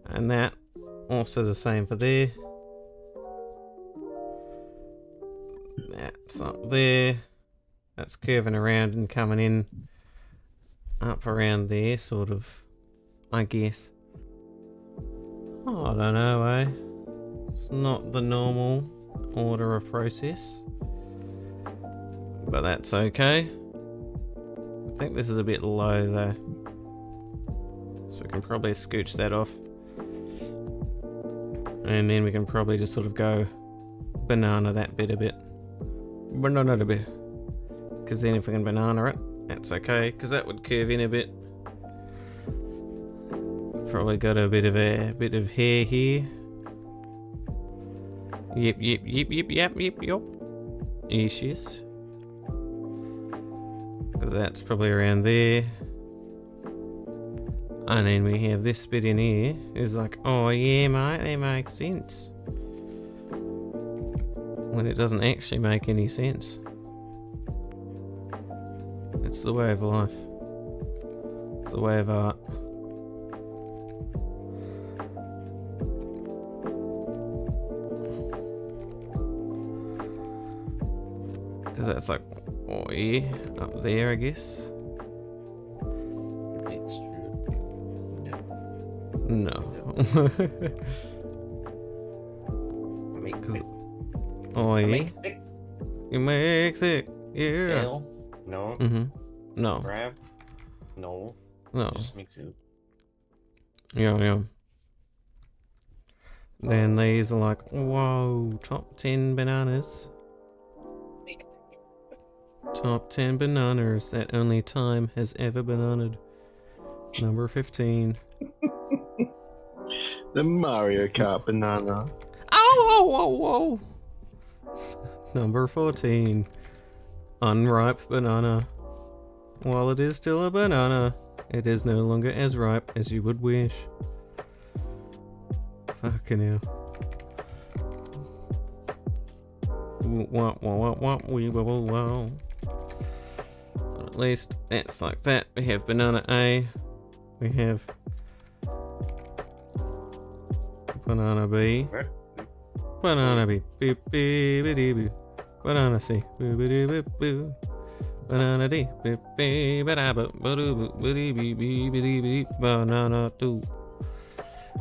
And that, also the same for there. That's up there. That's curving around and coming in up around there, sort of. I guess. Oh, I don't know, eh? It's not the normal order of process. But that's okay. I think this is a bit low though. So we can probably scooch that off. And then we can probably just sort of go banana that bit a bit. Banana a bit. Because then if we can banana it, that's okay. Because that would curve in a bit. Probably got a bit of a bit of hair here. Yep, yep, yep, yep, yep, yep, yep. Yes, yes. Because that's probably around there. And then we have this bit in here. Is like, oh yeah, mate, that makes sense. When it doesn't actually make any sense. It's the way of life. It's the way of art. That's like, oh yeah, up there, I guess. It's true. No. No. Make 'Cause- thick. oh yeah, Make thick. you make thick, yeah. L. No. Mm-hmm. No, Grab. No. no. Just makes it. Yeah, yeah. Then these are like, whoa, top 10 bananas. Top 10 bananas that only time has ever bananaed. Number 15. *laughs* The Mario Kart banana. Oh, whoa, whoa, whoa. *laughs* Number 14. Unripe banana. While it is still a banana, it is no longer as ripe as you would wish. Fucking hell. Wah, wah, wah, wah, wee, wah, wah, wah. But at least that's like that. We have banana A. We have banana B. Banana B. Boo, boo, boo, doo, boo. Banana C. Boo, boo, doo, boo, boo. Banana D. Boo, boo, ba, da, boo, ba, doo, boo, ba, dee, bee, bee, bee, dee, bee. Banana 2.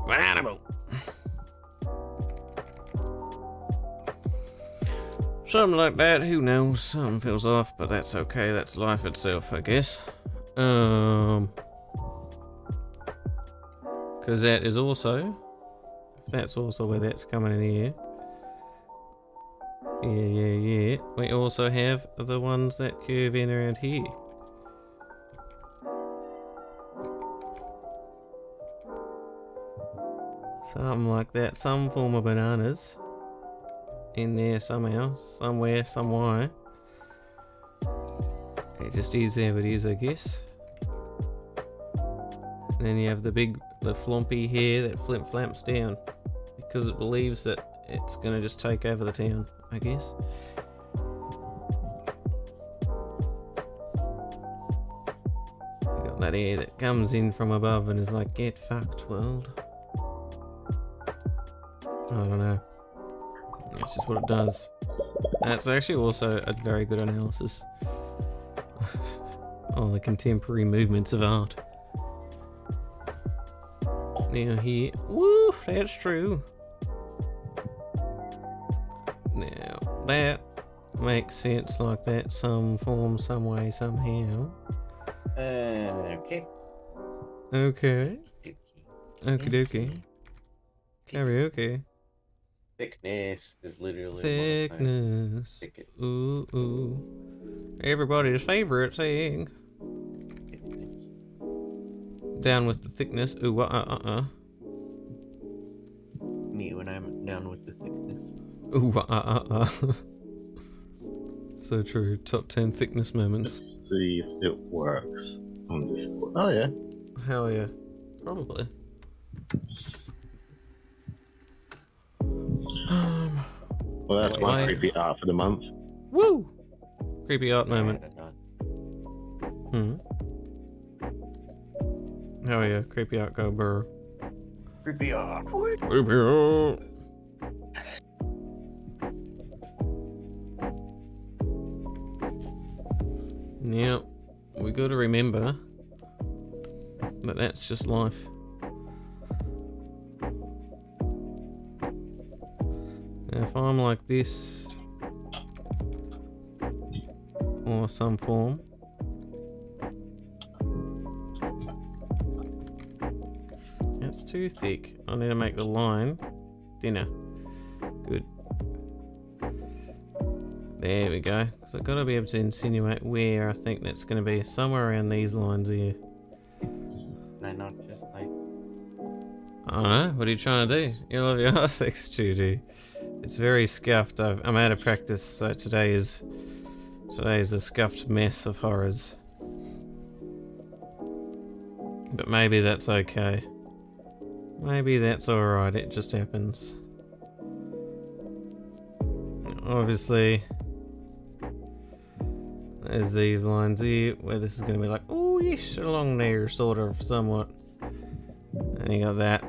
Banana boat. Something like that, who knows? Something feels off, but that's okay. That's life itself, I guess. Um. Because that is also. If that's also where that's coming in here. Yeah, yeah, yeah. We also have the ones that curve in around here. Something like that. Some form of bananas in there somehow, somewhere, somewhere. It just is there it is, I guess. And then you have the big, the flompy hair that flimp flamps down because it believes that it's gonna just take over the town, I guess. You got that air that comes in from above and is like, get fucked, world. I don't know. That's just what it does. That's actually also a very good analysis. *laughs* oh, the contemporary movements of art. Now here, woo, that's true. Now that makes sense like that, some form, some way, somehow. Uh, okay. Okay, okie dokie. Okay. Karaoke. Thickness is literally one my Thickness. thicket- Ooh, ooh. Everybody's favorite thing. thickness. Down with the thickness. Ooh, uh, uh, uh. Me when I'm down with the thickness. Ooh, uh, uh, uh. *laughs* so true. Top 10 thickness moments. Let's see if it works on this. Oh yeah. Hell yeah. Probably. Well, that's Why- my creepy art for the month. woo! Creepy art moment. Hmm. done. Hell yeah. Creepy art go burr. Creepy art. Creepy art. Now, we got to remember that that's just life. If I'm like this, or some form, it's too thick. I need to make the line thinner. Good. There we go. Because I've got to be able to insinuate where I think that's going to be. Somewhere around these lines here. I not just like I don't know. What are you trying to do? You love your *laughs* ethics, Judy. It's very scuffed. I've, I'm out of practice, so today is today is a scuffed mess of horrors. But maybe that's okay. Maybe that's alright. It just happens. Obviously, there's these lines here where this is going to be like, oh yes, along there, sort of, somewhat. And you got that.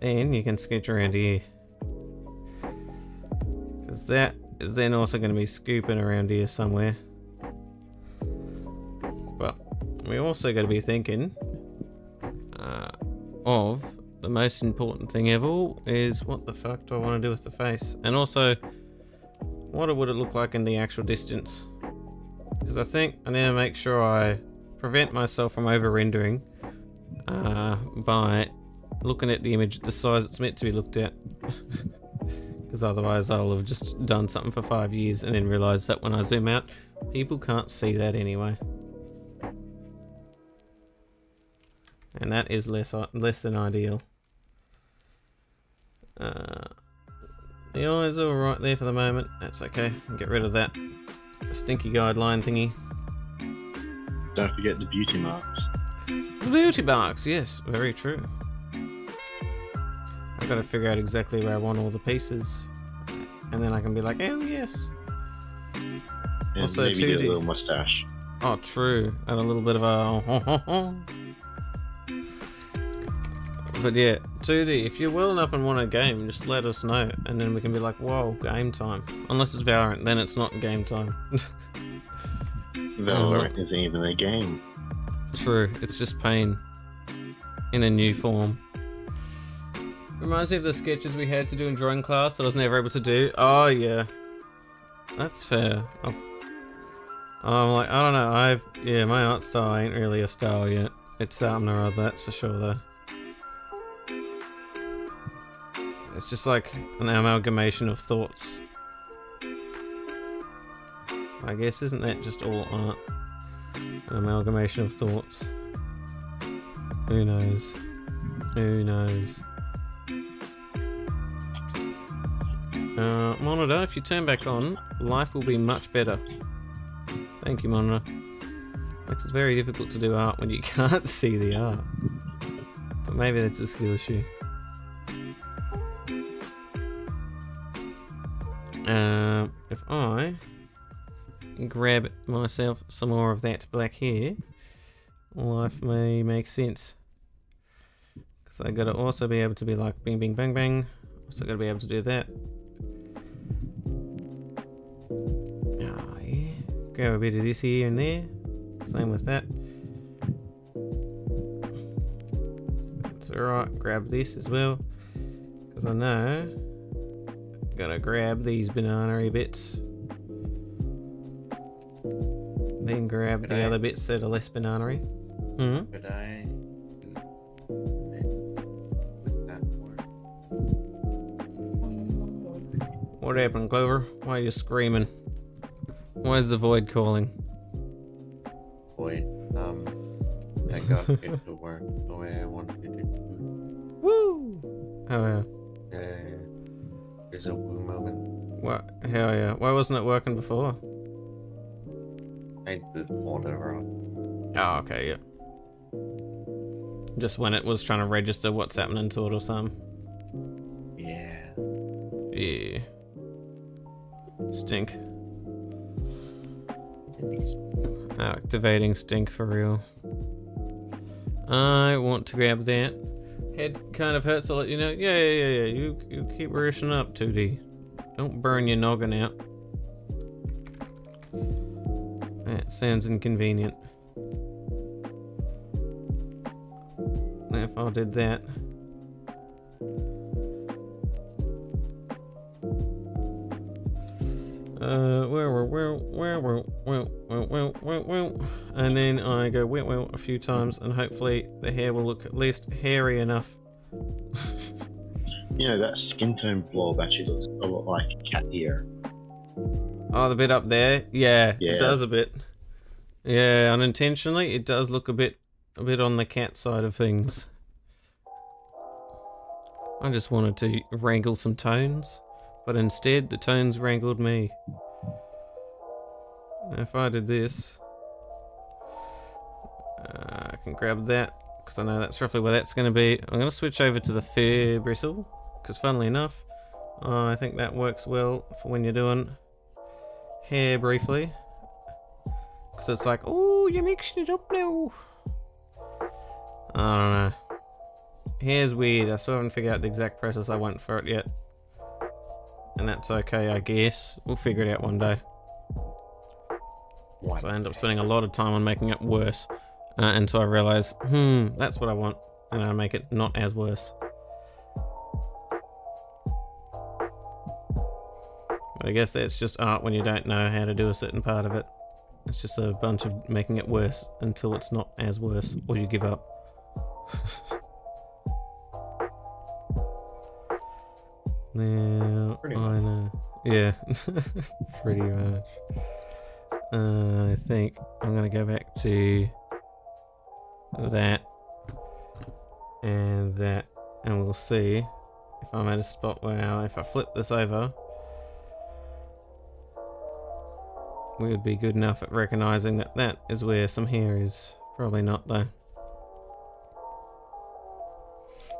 And you can sketch around here. That is then also going to be scooping around here somewhere. But we also got to be thinking uh, of the most important thing of all is what the fuck do I want to do with the face? And also, what would it look like in the actual distance? Because I think I need to make sure I prevent myself from over rendering uh, by looking at the image at the size it's meant to be looked at. *laughs* Because otherwise, I'll have just done something for five years and then realize that when I zoom out, people can't see that anyway. And that is less less than ideal. Uh, the eyes are right there for the moment. That's okay. Get rid of that stinky guideline thingy. Don't forget the beauty marks. The beauty marks, yes, very true. I've got to figure out exactly where I want all the pieces. And then I can be like, oh yes. And Also maybe get a 2D. little mustache. Oh, true. And a little bit of a. *laughs* But yeah, 2D, if you're well enough and want a game, just let us know. And then we can be like, whoa, game time. Unless it's Valorant, then it's not game time. *laughs* *laughs* Valorant isn't even a game. True, it's just pain in a new form. Reminds me of the sketches we had to do in drawing class that I was never able to do. Oh yeah, that's fair. I've, I'm like, I don't know. I've yeah, my art style ain't really a style yet. It's something or other, that's for sure though. It's just like an amalgamation of thoughts. I guess isn't that just all art? An amalgamation of thoughts. Who knows? Who knows? Uh, monitor, if you turn back on, life will be much better. Thank you, monitor. Makes it very difficult to do art when you *laughs* can't see the art. But maybe that's a skill issue. Uh, if I grab myself some more of that black hair, life may make sense. Because I gotta also be able to be like bing bing bang bang. Also gotta be able to do that. Grab a bit of this here and there. Same with that. That's alright. Grab this as well. Because I know. I'm gonna grab these banana bits. Then grab the other bits that are less banana Hmm? Could I do this with that work? What happened, Clover? Why are you screaming? Why is the void calling? Boy, um, I got it *laughs* to work the way I wanted it to. Woo! Oh yeah. Uh, there's a woo moment. What? Hell yeah. Why wasn't it working before? I did order up. Oh, okay, yeah. Just when it was trying to register what's happening to it or something. Yeah. Yeah. Stink. At Activating stink for real. I want to grab that. Head kind of hurts. I'll let you know. Yeah, yeah, yeah, yeah. You, you keep rushing up, 2D. Don't burn your noggin out. That sounds inconvenient. If I did that. Uh, where, where, where, where, where, where, where, where, where, where, and then I go where, where a few times, and hopefully the hair will look at least hairy enough. You know, that skin tone blob actually looks a lot like cat ear. Oh, the bit up there, yeah, Yeah. it does a bit. Yeah, unintentionally, it does look a bit, a bit on the cat side of things. I just wanted to wrangle some tones, but instead the tones wrangled me. If I did this, uh, I can grab that because I know that's roughly where that's going to be. I'm going to switch over to the fur bristle because, funnily enough, I think that works well for when you're doing hair briefly. Because it's like, oh, you're mixing it up now. I don't know. Hair's weird. I still haven't figured out the exact process I want for it yet. And that's okay, I guess. We'll figure it out one day. So I end up spending a lot of time on making it worse uh, until I realize, hmm, that's what I want. And I make it not as worse. But I guess that's just art when you don't know how to do a certain part of it. It's just a bunch of making it worse until it's not as worse, or you give up. *laughs* now, Pretty I much. know. Yeah, *laughs* pretty much. Uh, I think I'm gonna go back to that and that, and we'll see if I'm at a spot where if I flip this over, we would be good enough at recognizing that that is where some hair is. Probably not though.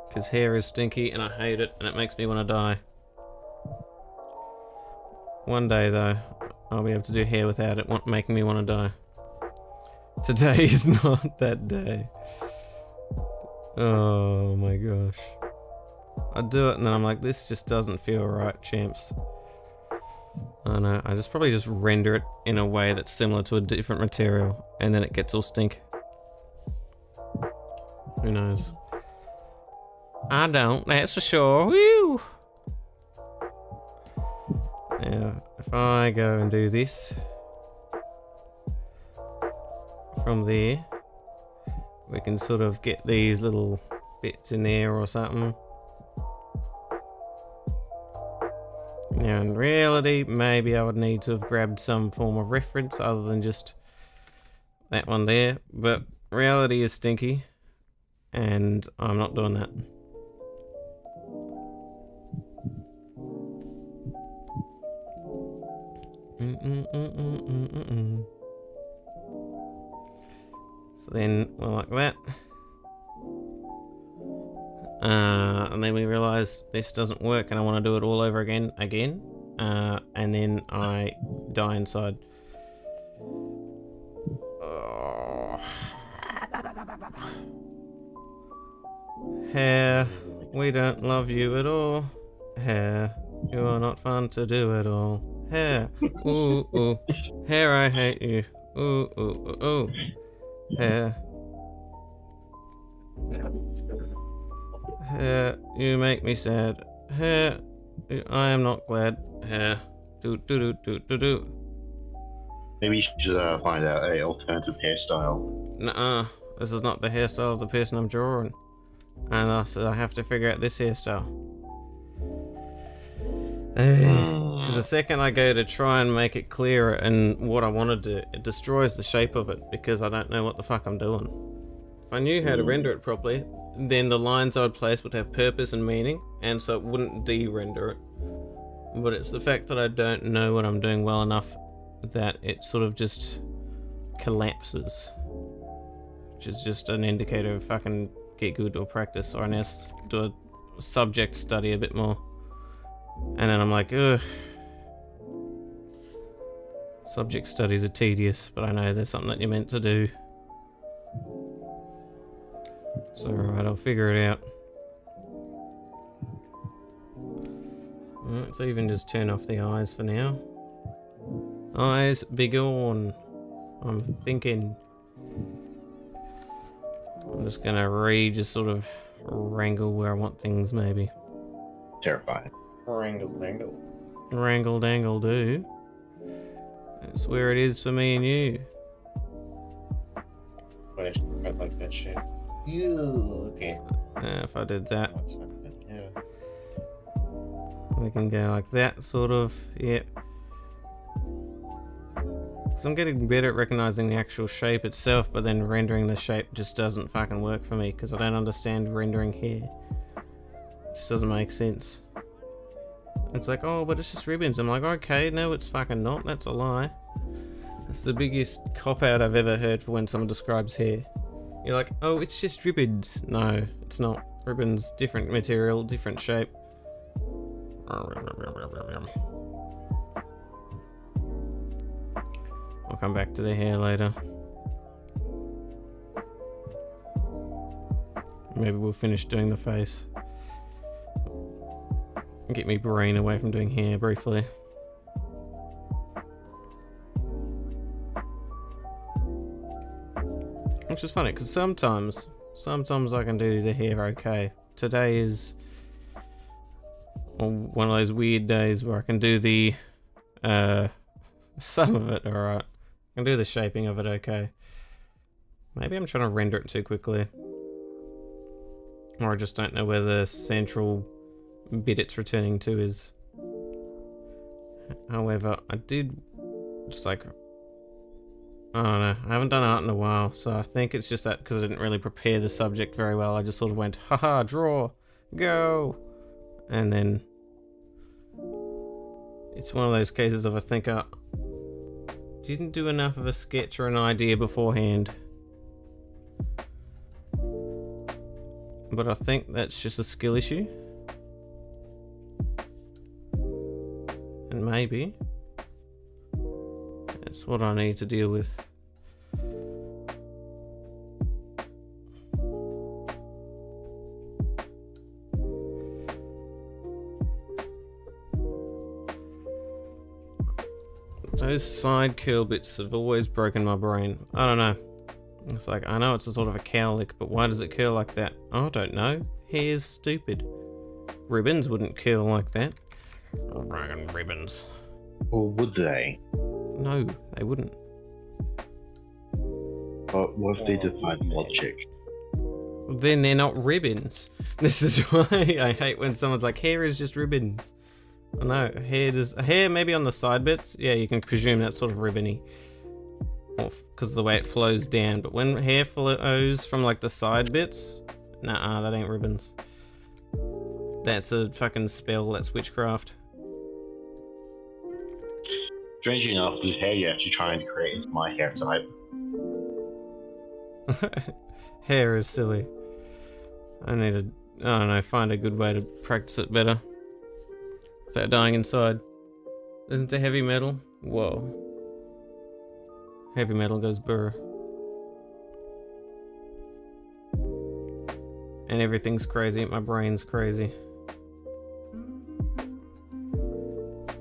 Because hair is stinky and I hate it and it makes me want to die. One day though, I'll be able to do hair without it making me want to die. Today *laughs* is not that day. Oh my gosh. I do it and then I'm like, this just doesn't feel right, champs. I know, I just probably just render it in a way that's similar to a different material and then it gets all stink. Who knows? I don't, that's for sure. Woo! Now, if I go and do this from there, we can sort of get these little bits in there or something. Now, in reality, maybe I would need to have grabbed some form of reference other than just that one there, but reality is stinky, and I'm not doing that. Mm-mm-mm-mm-mm-mm. So then we're like that. Uh, and then we realize this doesn't work and I want to do it all over again, again. Uh, and then I die inside. Oh. Hair, we don't love you at all. Hair, you are not fun to do at all. Hair, ooh, ooh. Hair, I hate you. Ooh, ooh, ooh, ooh. Hair. Hair, you make me sad. Hair, I am not glad. Hair, do do do do do do. Maybe you should uh, find out a alternative hairstyle. Nuh-uh. This is not the hairstyle of the person I'm drawing. And thus I have to figure out this hairstyle. Because the second I go to try and make it clearer and what I want to do, it destroys the shape of it because I don't know what the fuck I'm doing. If I knew how to render it properly, then the lines I would place would have purpose and meaning, and so it wouldn't de-render it. But it's the fact that I don't know what I'm doing well enough that it sort of just collapses. Which is just an indicator of fucking get good or practice, or to do a subject study a bit more. And then I'm like, ugh. Subject studies are tedious, but I know there's something that you're meant to do. So alright, I'll figure it out. Let's even just turn off the eyes for now. Eyes, be gone. I'm thinking. I'm just gonna re just sort of wrangle where I want things, maybe. Terrifying. Wrangle, wrangle. Wrangle dangle do. That's where it is for me and you. But I like that shit. Ew, okay. Uh, if I did that, What's? Yeah. we can go like that, sort of. Yep. Because I'm getting better at recognizing the actual shape itself, but then rendering the shape just doesn't fucking work for me because I don't understand rendering here. It just doesn't make sense. It's like, oh, but it's just ribbons. I'm like, okay, no, it's fucking not. That's a lie. That's the biggest cop out I've ever heard for when someone describes hair. You're like, oh, it's just ribbons. No, it's not. Ribbons, different material, different shape. I'll come back to the hair later. Maybe we'll finish doing the face. Get me brain away from doing hair briefly. Which is funny, because sometimes, sometimes I can do the hair okay. Today is one of those weird days where I can do the, uh, *laughs* some of it alright. I can do the shaping of it okay. Maybe I'm trying to render it too quickly. Or I just don't know where the central bit it's returning to is. However, I did just like I don't know. I haven't done art in a while, so I think it's just that because I didn't really prepare the subject very well. I just sort of went, haha, draw, go, and then it's one of those cases of I think I didn't do enough of a sketch or an idea beforehand. but I think that's just a skill issue. Maybe that's what I need to deal with. Those side curl bits have always broken my brain. I don't know. It's like, I know it's a sort of a cowlick, but why does it curl like that? I don't know. Hair's stupid. Ribbons wouldn't curl like that. Fucking ribbons. Or would they? No, they wouldn't. But what if they defied logic? Then they're not ribbons. *laughs* This is why I hate when someone's like, hair is just ribbons. I know, hair does hair maybe on the side bits. Yeah, you can presume that's sort of ribbony. Because the way it flows down. But when hair flows from like the side bits, nah, that ain't ribbons. That's a fucking spell, that's witchcraft. Strangely enough, the hair you're actually trying to create is my hair type. hair is silly. I need to, I don't know, find a good way to practice it better. Without dying inside. Listen to heavy metal. Whoa. Heavy metal goes burr. And everything's crazy. My brain's crazy.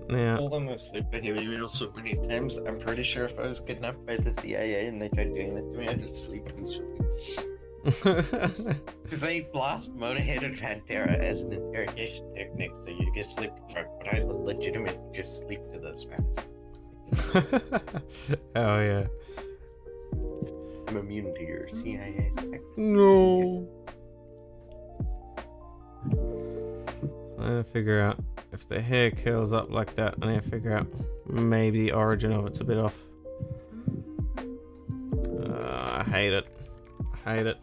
Now, told sleep with heavy metal so many times. I'm pretty sure if I was kidnapped by the CIA and they tried doing that to me, I'd just sleep and sleep. *laughs* Because they blast Motorhead and Pantera as an interrogation technique, so you get sleep deprived, but I legitimately just sleep to those bands. *laughs* oh yeah. I'm immune to your CIA. No. I figure out if the hair curls up like that. I need to figure out maybe the origin of it's a bit off. Uh, I hate it. I hate it.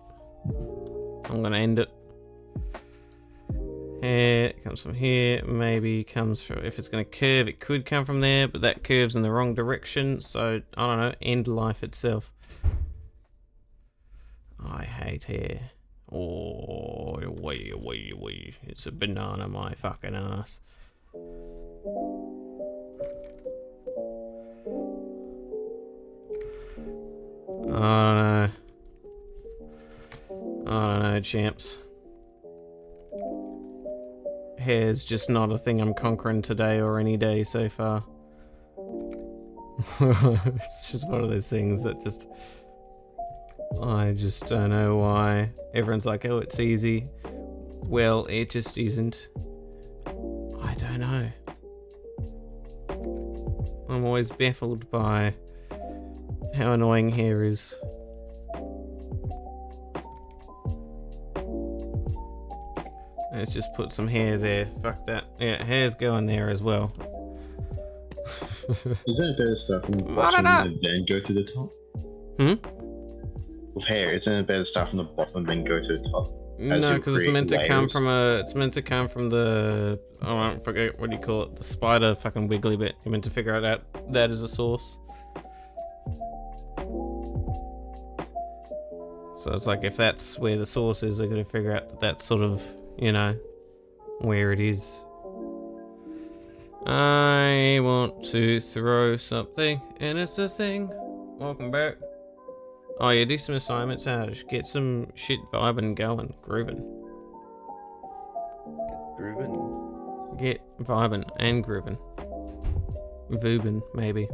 I'm gonna end it. Hair comes from here, maybe comes from, if it's gonna curve, it could come from there, but that curves in the wrong direction, so, I don't know, end life itself. I hate hair. Oh, wee, wee, wee. It's a banana, my fucking ass. I don't know. I don't know, champs. Hair's just not a thing I'm conquering today or any day so far. *laughs* it's just one of those things that just... I just don't know why. Everyone's like, oh, it's easy. Well, it just isn't. I don't know. I'm always baffled by how annoying hair is. Let's just put some hair there. Fuck that. Yeah, hair's going there as well. *laughs* Isn't it better stuff from the bottom and then go to the top? Hmm? With hair, isn't it better stuff from the bottom and then go to the top? No, because it's meant to come from a. It's meant to come from the. Oh, I don't forget what do you call it? The spider fucking wiggly bit. You're meant to figure out that that is a source. So it's like if that's where the source is, they're gonna figure out that that's sort of you know where it is. I want to throw something, and it's a thing. Welcome back. Oh yeah, do some assignments, Ash. Get some shit vibing going, grooving. Groovin. Get vibing and grooving. Voobin, maybe.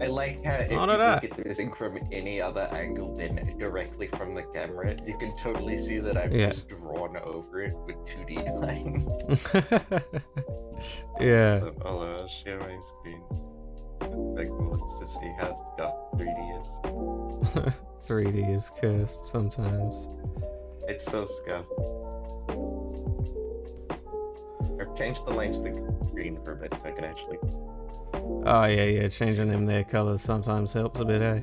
I like how if you look at this thing from any other angle than directly from the camera, you can totally see that I've Yeah. just drawn over it with 2D *laughs* lines. *laughs* yeah. I'll uh, share my screens. Like, wants to see how stuff 3D is. 3D is cursed sometimes. It's so scuffed. I've changed the lines to green for a bit, so I can actually. Oh yeah, yeah, changing them their colors sometimes helps a bit, eh?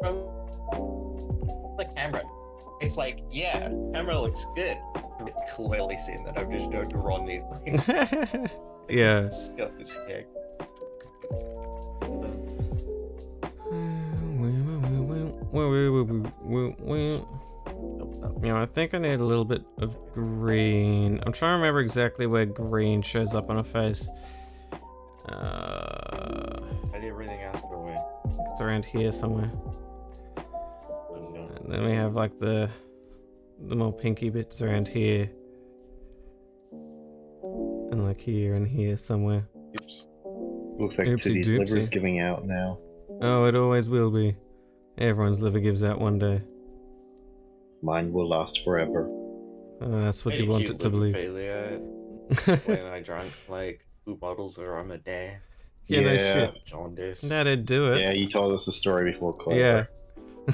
From the camera, it's like, yeah, camera looks good. Clearly seeing that I've just don't drawn these lines. yeah. Stuff is heck. You know, I think I need a little bit of green. I'm trying to remember exactly where green shows up on a face. Uh, How did everything else go away? it's around here somewhere. And then we have like the the more pinky bits around here. And like here and here somewhere. Oops. Looks like Oopsie Titty's liver's doopsie. giving out now. Oh, it always will be. Everyone's liver gives out one day. Mine will last forever. Oh, that's what Hey, you want it to believe. Failure *laughs* when I drank like two bottles of rum a day. yeah, no Yeah. shit. Jaundice. That'd do it. Yeah, you told us the story before, Claire.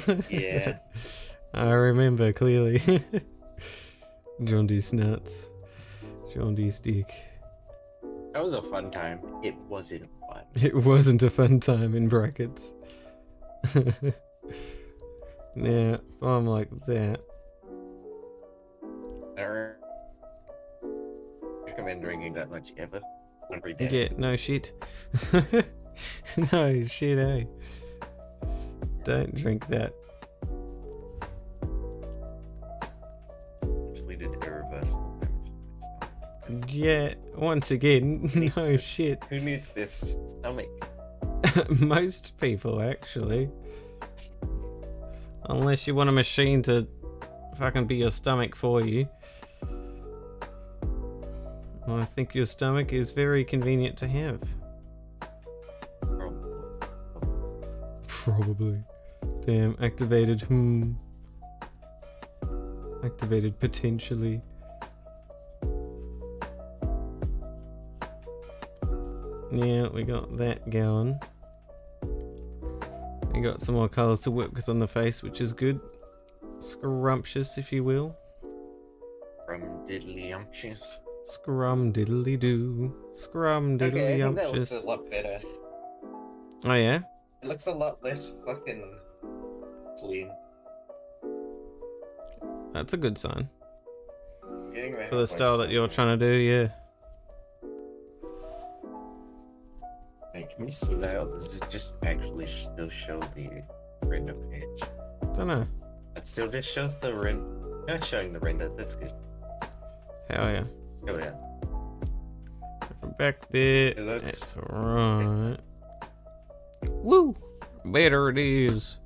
Yeah. Yeah. *laughs* I remember clearly. *laughs* John D. Snuts. John D. Stick. That was a fun time. It wasn't fun. *laughs* It wasn't a fun time in brackets. *laughs* if I'm like that. I recommend drinking that much ever. Every day. Yeah, no shit. *laughs* no shit, eh? Don't drink that. Yeah, once again, *laughs* no shit. Who needs this stomach? *laughs* Most people, actually. Unless you want a machine to fucking be your stomach for you. Well, I think your stomach is very convenient to have. Probably. Damn, activated. Hmm. Activated potentially. Yeah, we got that going. We got some more colours to work with on the face, which is good. Scrumptious, if you will. From diddly umptious. Scrum diddly doo. Scrum diddly Okay, I think that looks a lot better. Oh, yeah? It looks a lot less fucking clean. That's a good sign. Getting For the style that you're trying to do, yeah. Wait, can you see now? Does it just actually still show the render page? Don't know. It still just shows the render. Not showing the render. That's good. Hell yeah. Oh yeah. From back there. Yeah, that's- That's right. Woo! Better it is.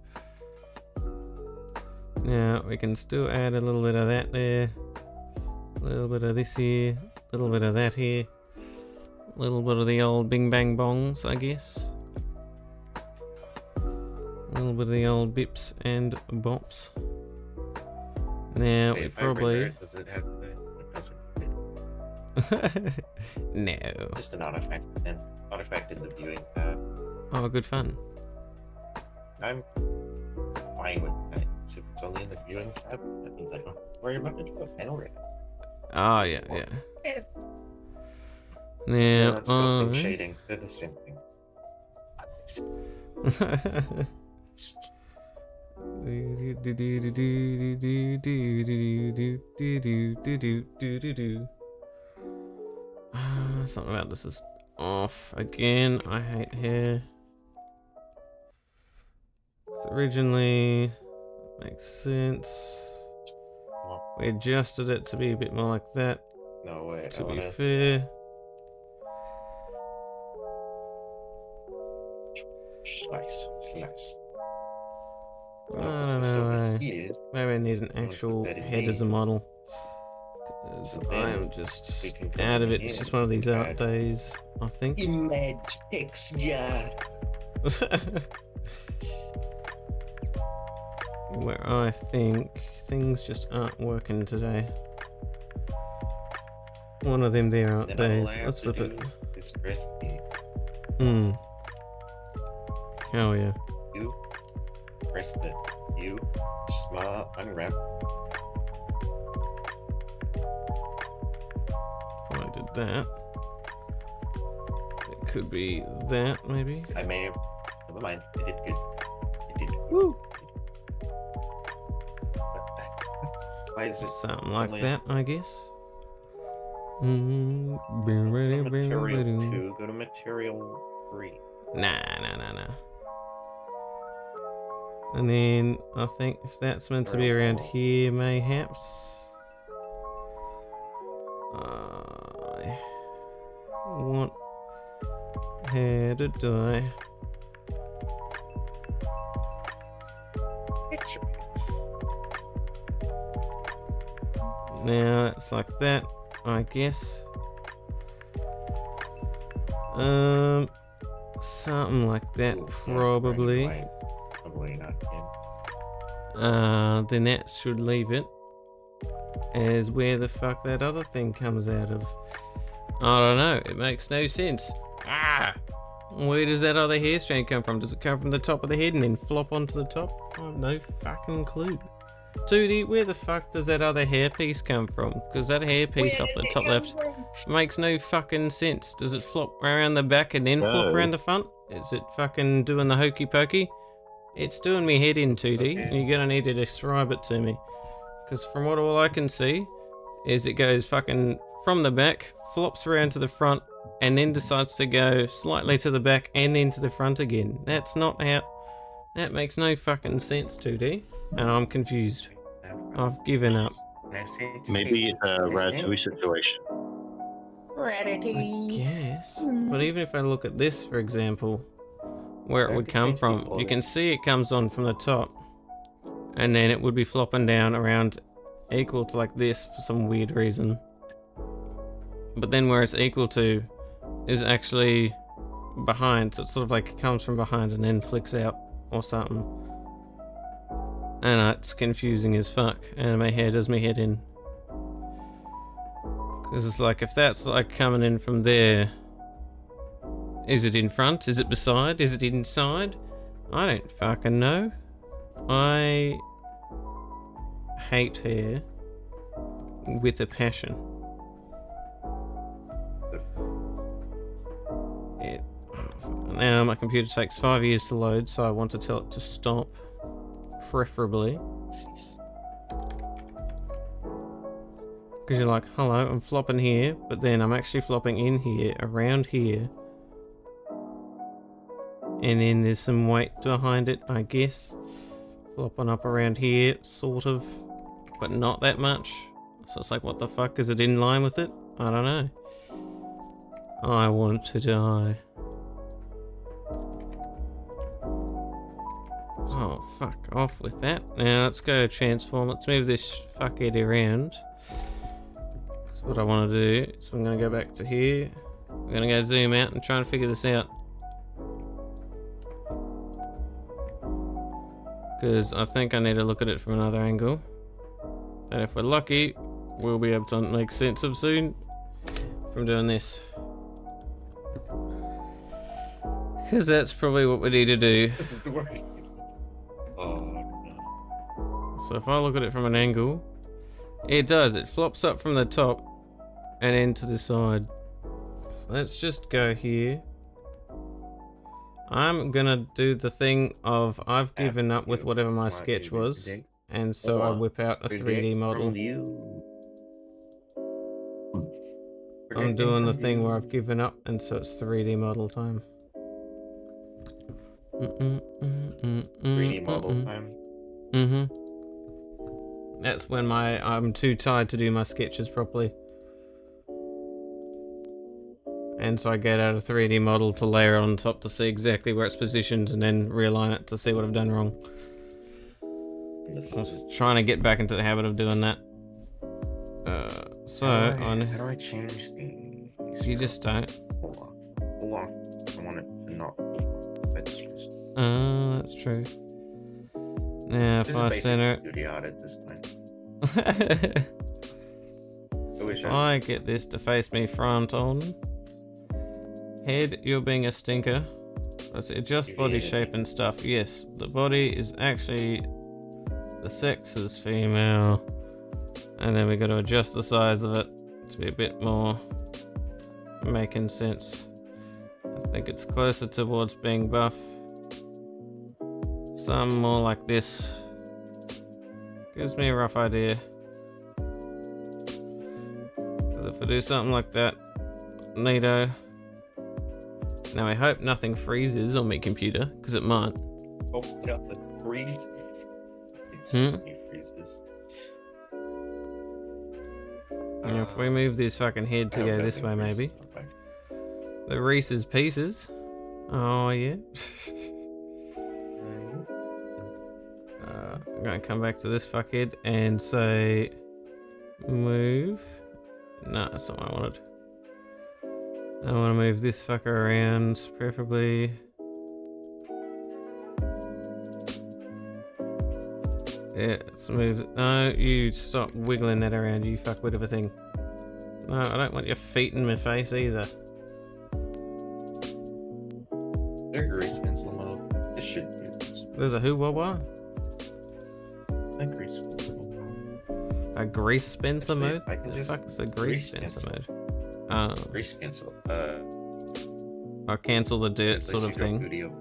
Now we can still add a little bit of that there. A little bit of this here. A little bit of that here. A little bit of the old bing bang bongs, I guess. A little bit of the old bips and bops. Now Wait, we if I render probably. does it have the? *laughs* No. Just an artifact then. Artifact in the viewing tab. Oh, good fun. I'm fine with that. If it's only in the viewing tab, that means I don't have to worry about it to a panel rate. Oh yeah, yeah. Yeah. Now, that's not alright. shading. They're the same thing. *laughs* Something about this is off again. I hate hair. originally makes sense. We adjusted it to be a bit more like that. No way. To be wanna fair, slice, slice. I don't know. eh? here, Maybe I need an actual in head as a model. So just we can go out of it. It's just one of these out days, I think. image texture. *laughs* Where I think things just aren't working today. One of them there out Then days. Let's flip it. press the Hmm. Hell yeah. U, press the U, smart unwrap. If I did that. It could be that, maybe. I may have. Never mind. I did good. I did good. Woo! Why is it? Something like only- that, I guess. Mm, be ready, Go to material two. Go to material three. Nah, nah, nah, nah. And then I think if that's meant to be around here, mayhaps. I want her to die. Now it's like that, I guess. Um, something like that, probably. Green light. Probably not good. Uh, then that should leave it as where the fuck that other thing comes out of. I don't know. It makes no sense. Ah, where does that other hair strand come from? Does it come from the top of the head and then flop onto the top? I have no fucking clue. Duty, where the fuck does that other hairpiece come from? Because that hairpiece off the top left makes no fucking sense. Does it flop around the back and then flop around the front? Is it fucking doing the hokey pokey? It's doing me head in 2D, and you're gonna need to describe it to me. Because from what all I can see, is it goes fucking from the back, flops around to the front, and then decides to go slightly to the back and then to the front again. That's not how. That makes no fucking sense, 2D. And I'm confused. I've given up. Maybe uh, it's a Ratatouille situation. I guess. But even if I look at this, for example, where it I would come from, you can see it comes on from the top. And then it would be flopping down around equal to like this for some weird reason. But then where it's equal to is actually behind, so it's sort of like it comes from behind and then flicks out or something. And uh, it's confusing as fuck. And my hair does me head in. Because it's like, if that's like coming in from there, is it in front? Is it beside? Is it inside? I don't fucking know. I hate hair with a passion. It, now my computer takes five years to load, so I want to tell it to stop, preferably. Because you're like, hello, I'm flopping here, but then I'm actually flopping in here, around here. And then there's some weight behind it, I guess. Flopping up around here, sort of, but not that much. So it's like, what the fuck? Is it in line with it? I don't know. I want to die. Oh, fuck off with that. Now let's go transform. Let's move this fuckhead around. That's what I want to do. So I'm going to go back to here. I'm going to go zoom out and try and figure this out. Because I think I need to look at it from another angle. And if we're lucky, we'll be able to make sense of soon from doing this. Because that's probably what we need to do. This is working. Oh no. So if I look at it from an angle, it does. It flops up from the top and into the side. So let's just go here. I'm gonna do the thing of I've given up with whatever my sketch was, and so I whip out a 3D model. I'm doing the thing where I've given up, and so it's 3D model time. 3D model time. Mm-hmm. That's when my I'm too tired to do my sketches properly. And so I get out a 3D model to layer it on top to see exactly where it's positioned and then realign it to see what I've done wrong. This I'm just trying to get back into the habit of doing that. Uh, so, how, do I, on, how do I change these? you just don't. Hold on. Hold on. I want it not. That's just. Uh, that's true. Now, This I center art at this point. *laughs* I So I- I get this to face me front on. Head, you're being a stinker. Let's adjust body shape and stuff. Yes, the body is actually the sex is female. And then we got to adjust the size of it to be a bit more making sense. I think it's closer towards being buff. Some more like this. Gives me a rough idea. Because if I do something like that, neato. Now I hope nothing freezes on my computer, because it might. Open up the freezes. Hmm? many freezes. And if we move this fucking head to go this way, it maybe. freezes that way. The Reese's Pieces. Oh, yeah. *laughs* Uh, I'm gonna come back to this fuckhead and say move. No, that's not what I wanted. I want to move this fucker around, preferably. Yeah, let's move. No, you stop wiggling that around, you fuckwit of a thing. No, I don't want your feet in my face either. They're grease pencil mode. This should be a There's a who, what, what? a grease pencil mode. A grease Spencer mode? I can the just fuck is a grease grease Spencer pencil. mode? Oh, Grease pencil. Uh, or cancel the dirt sort of thing. Video.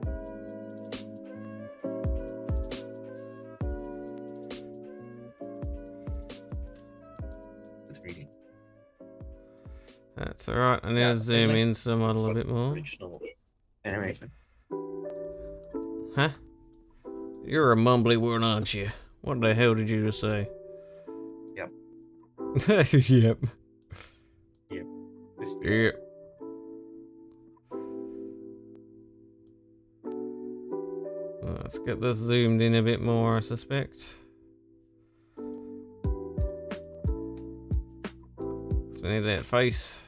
The 3D. That's alright. I need Yeah, to zoom in into the model a bit more. Animation. Huh? You're a mumbly one, aren't you? What the hell did you just say? Yep. *laughs* yep. Yep. Uh, let's get this zoomed in a bit more, I suspect. 'Cause we need that face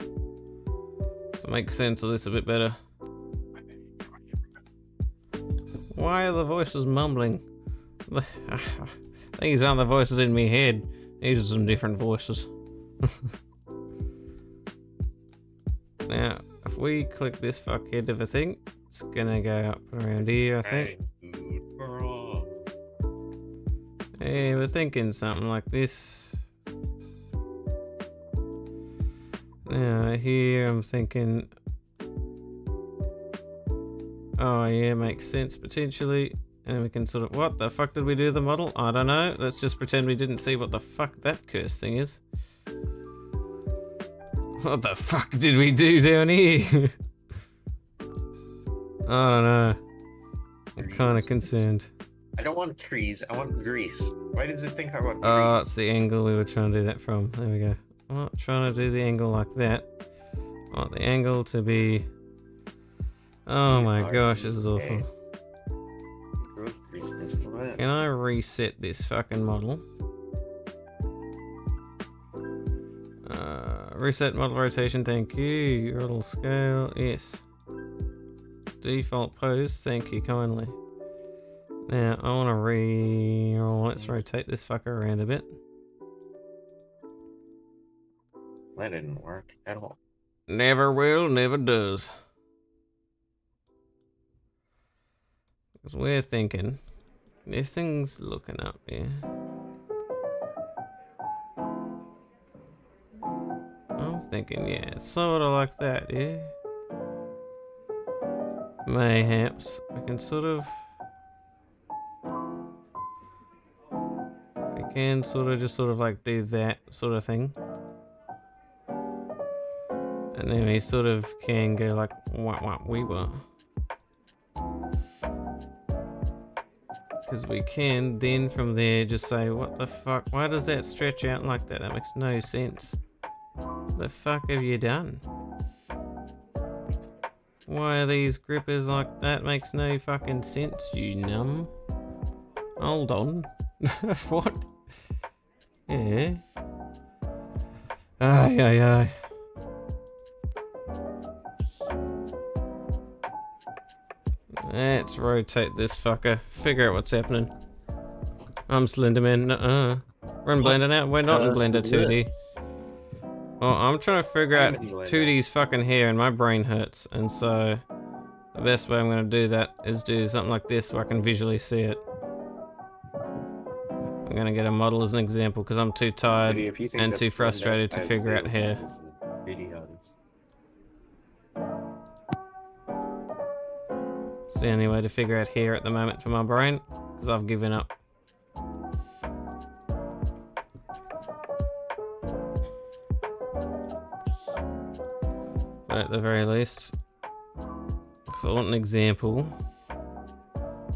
to make sense of this a bit better. Why are the voices mumbling? *laughs* These aren't the voices in my head. These are some different voices. *laughs* now, if we click this fuckhead of a thing, it's gonna go up around here, I think. Hey, we're thinking something like this. Now, here I'm thinking. Oh, yeah, makes sense potentially. And we can sort of. What the fuck did we do the model? I don't know. Let's just pretend we didn't see what the fuck that curse thing is. What the fuck did we do down here? *laughs* I don't know. I'm kind of concerned. I don't want trees. I want grease. Why does it think I want Oh, trees? it's the angle we were trying to do that from. There we go. I'm not trying to do the angle like that. I want the angle to be. Oh my gosh, this is awful. Gross grease pencil mode. Can I reset this fucking model? Uh, reset model rotation, thank you. Model scale, yes. Default pose, thank you kindly. Now, I want to re... oh, let's rotate this fucker around a bit. That didn't work at all. Never will, never does. Because we're thinking, this thing's looking up, yeah. Thinking, yeah, it's sort of like that, yeah. Mayhaps we can sort of. We can sort of just sort of like do that sort of thing. And then we sort of can go like, what, what, we were. Because we can then from there just say, what the fuck, why does that stretch out like that? That makes no sense. The fuck have you done? Why are these grippers like that? Makes no fucking sense, you numb. Hold on. *laughs* what? Yeah. Aye, aye, aye. Let's rotate this fucker. Figure out what's happening. I'm Slenderman. Uh-uh. We're in Blender now. We're not in Uh, Blender 2D. Well, I'm trying to figure out I'm in Blender. 2D's fucking here and my brain hurts. And so the best way I'm going to do that is do something like this where I can visually see it. I'm going to get a model as an example because I'm too tired. Maybe if you think and too frustrated to figure out made how. these Videos. It's the only way to figure out here at the moment for my brain because I've given up. At the very least, because I want an example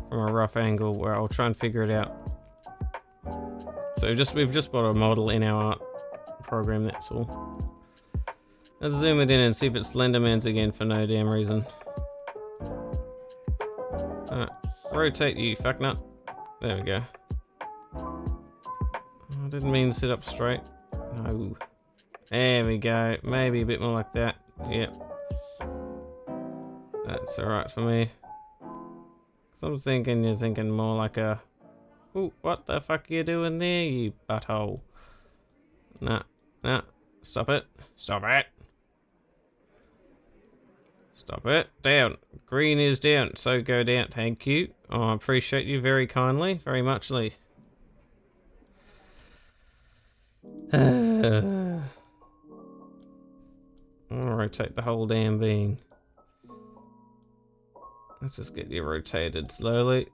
from a rough angle where I'll try and figure it out. So just we've just bought a model in our program, that's all. Let's zoom it in and see if it Slendermans again for no damn reason. Rotate you fucknut. There we go. I didn't mean to sit up straight. No. There we go. Maybe a bit more like that. Yep. That's alright for me. Cause I'm thinking you're thinking more like a... Ooh, what the fuck are you doing there, you butthole? Nah, nah. Stop it. Stop it. Stop it. Down. Green is down. So go down. Thank you. Oh, I appreciate you very kindly. Very muchly. *sighs* *sighs* I'll rotate the whole damn thing. Let's just get you rotated slowly.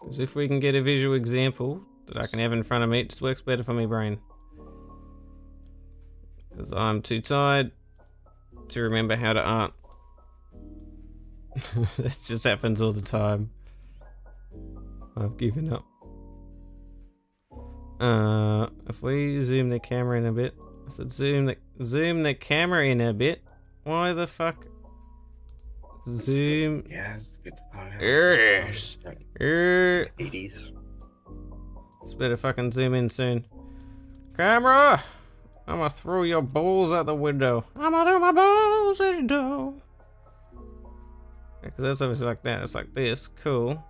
Because if we can get a visual example that I can have in front of me, it just works better for my brain. Because I'm too tired to remember how to art. *laughs* it just happens all the time. I've given up. Uh, if we zoom the camera in a bit, I said zoom the zoom the camera in a bit. Why the fuck? Zoom. Yes. 80s. It's better fucking zoom in soon. Camera! I'm gonna throw your balls out the window. I'm gonna throw my balls at the door. Because that's obviously like that. It's like this. Cool.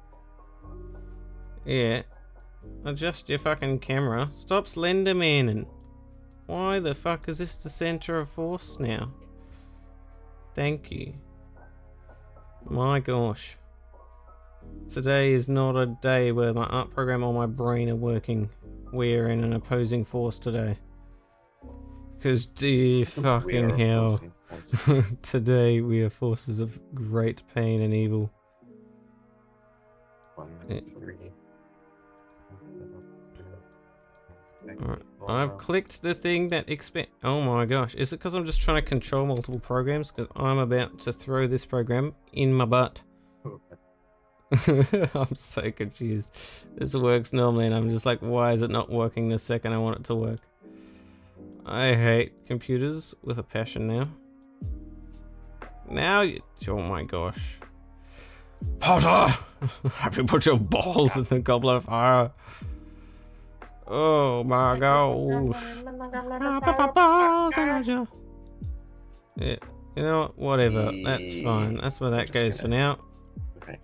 Yeah. Adjust your fucking camera. Stop Slendermaning. Why the fuck is this the center of force now? Thank you. My gosh. Today is not a day where my art program or my brain are working. We're in an opposing force today. Because dear fucking hell. *laughs* Today we are forces of great pain and evil. One, eh. three. I've clicked the thing that expand. Oh my gosh, is it because I'm just trying to control multiple programs? Because I'm about to throw this program in my butt. *laughs* I'm so confused. This works normally, and I'm just like, why is it not working the second I want it to work? I hate computers with a passion now. Now you. Oh my gosh. Potter! *laughs* Have you put your balls in the goblet of fire? Oh my gosh. I put my balls in a jar. Yeah, you know what? Whatever. That's fine. That's where that Just goes for now. Okay.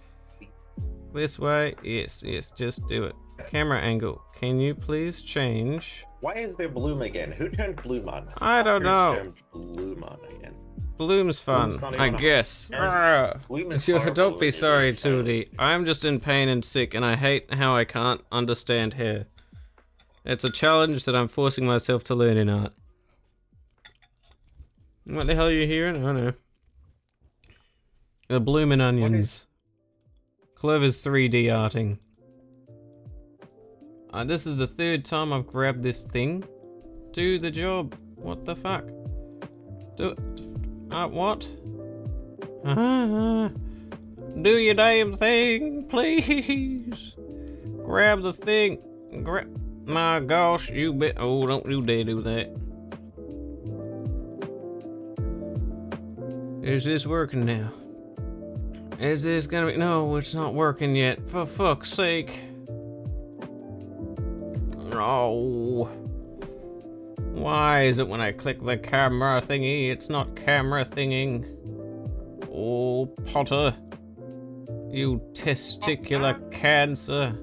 This way? Yes, yes, just do it. Camera angle. Can you please change? Why is there Bloom again? Who turned Bloom on? I don't Who's know. turned Bloom on again? Bloom's fun, I guess. Bloom Don't be sorry. Tootie. I'm just in pain and sick, and I hate how I can't understand hair. It's a challenge that I'm forcing myself to learn in art. What the hell are you hearing? I don't know. The bloomin' onions. Clover's 3D arting. Uh, this is the third time I've grabbed this thing. Do the job. What the fuck? Do it. Uh, what? Ah, do your damn thing, please. Grab the thing. Grab. My gosh, you bet. Oh, don't you dare do that. Is this working now? Is this gonna be? No, it's not working yet. For fuck's sake. Oh. Why is it when I click the camera thingy, it's not camera thinging? Oh, Potter. You testicular cancer.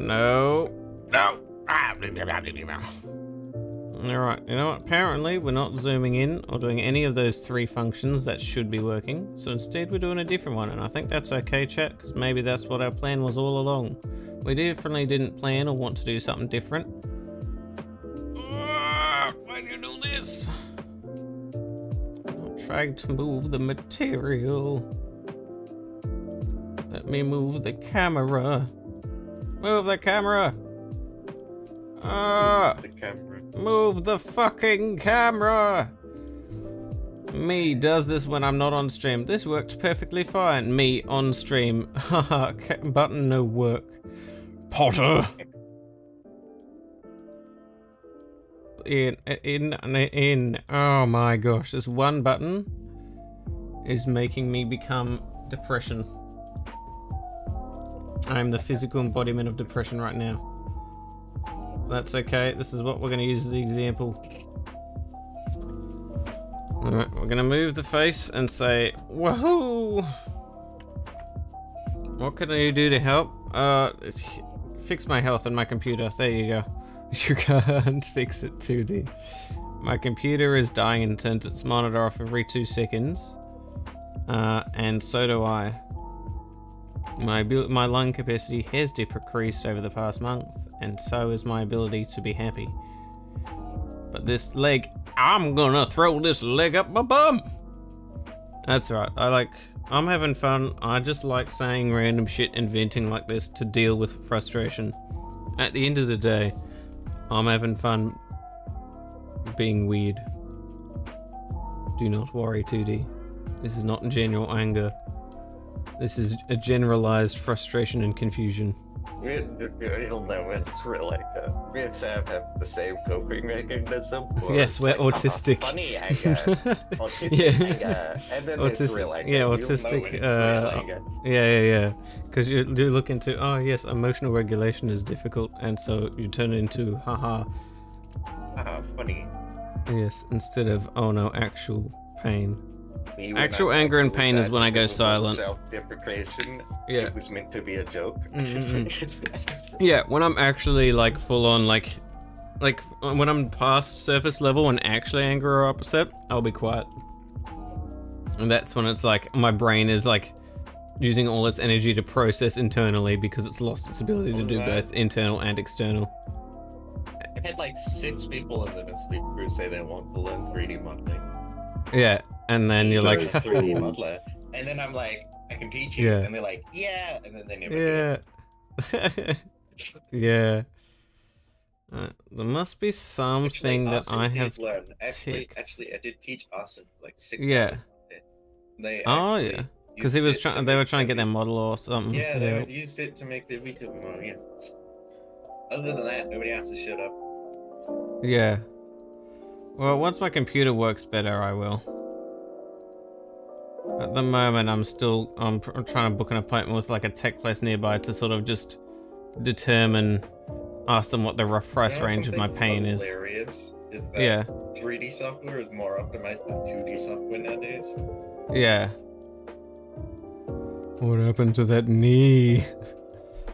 No. No. Ah, Alright, you know what? Apparently, we're not zooming in or doing any of those three functions that should be working. So instead, we're doing a different one. And I think that's okay, chat, because maybe that's what our plan was all along. We definitely didn't plan or want to do something different. Ah, Why do you do this? I'm trying to move the material. Let me move the camera. Move the camera. Ah. The camera. Move the fucking camera! Me does this when I'm not on stream. This worked perfectly fine. Me on stream. *laughs* Haha, button no work. Potter! In, in, in. Oh my gosh, this one button is making me become depression. I'm the physical embodiment of depression right now. That's okay. This is what we're going to use as the example. Alright, we're going to move the face and say, Woohoo! What can I do to help? Uh, fix my health and my computer. There you go. *laughs* You can't fix it 2D. My computer is dying and turns its monitor off every two seconds. Uh, and so do I. My my lung capacity has decreased over the past month, and so is my ability to be happy. But this leg, I'm gonna throw this leg up my bum. That's right. I like. I'm having fun. I just like saying random shit and venting like this to deal with frustration. At the end of the day, I'm having fun being weird. Do not worry, 2D. This is not general anger. This is a generalized frustration and confusion. You'll know when it's real like that. Me and Sam have the same coping mechanism. *laughs* yes, we're like, "Haha, autistic. Funny anger. *laughs* Autistic yeah. anger. And then there's Autistic- real anger. yeah, autistic, uh, anger. Yeah, yeah, yeah. Because you, you look into, oh yes, emotional regulation is difficult, and so you turn into, haha, Ah, funny. yes, instead of, oh no, actual pain. Me Actual anger and pain is when I go silent. Self-deprecation. Yeah. It was meant to be a joke. Mm, *laughs* Yeah, when I'm actually like full on, like, like when I'm past surface level and actually angry or upset, I'll be quiet. And that's when it's like my brain is like using all its energy to process internally because it's lost its ability to do both internal and external. I've had like six people in the Mystic Crew say they want to learn 3D modeling. Yeah, and then you're like, *laughs* And then I'm like, I can teach you. Yeah. And they're like, yeah. And then they never yeah, *laughs* yeah. Uh, there must be something Actually, that I have. learn. Actually, ticked. actually, I did teach Arson like six. Yeah. They Oh yeah, because he was trying. They were trying to get their model or something. Yeah, they used it to make their weaker model. Yeah. Other than that, nobody else has showed up. Yeah. Well, once my computer works better, I will. At the moment, I'm still I'm pr- trying to book an appointment with like a tech place nearby to sort of just determine, ask them what the rough price You know range of my pain is. Hilarious is that Yeah, 3D software is more optimized than 2D software nowadays. yeah. What happened to that knee?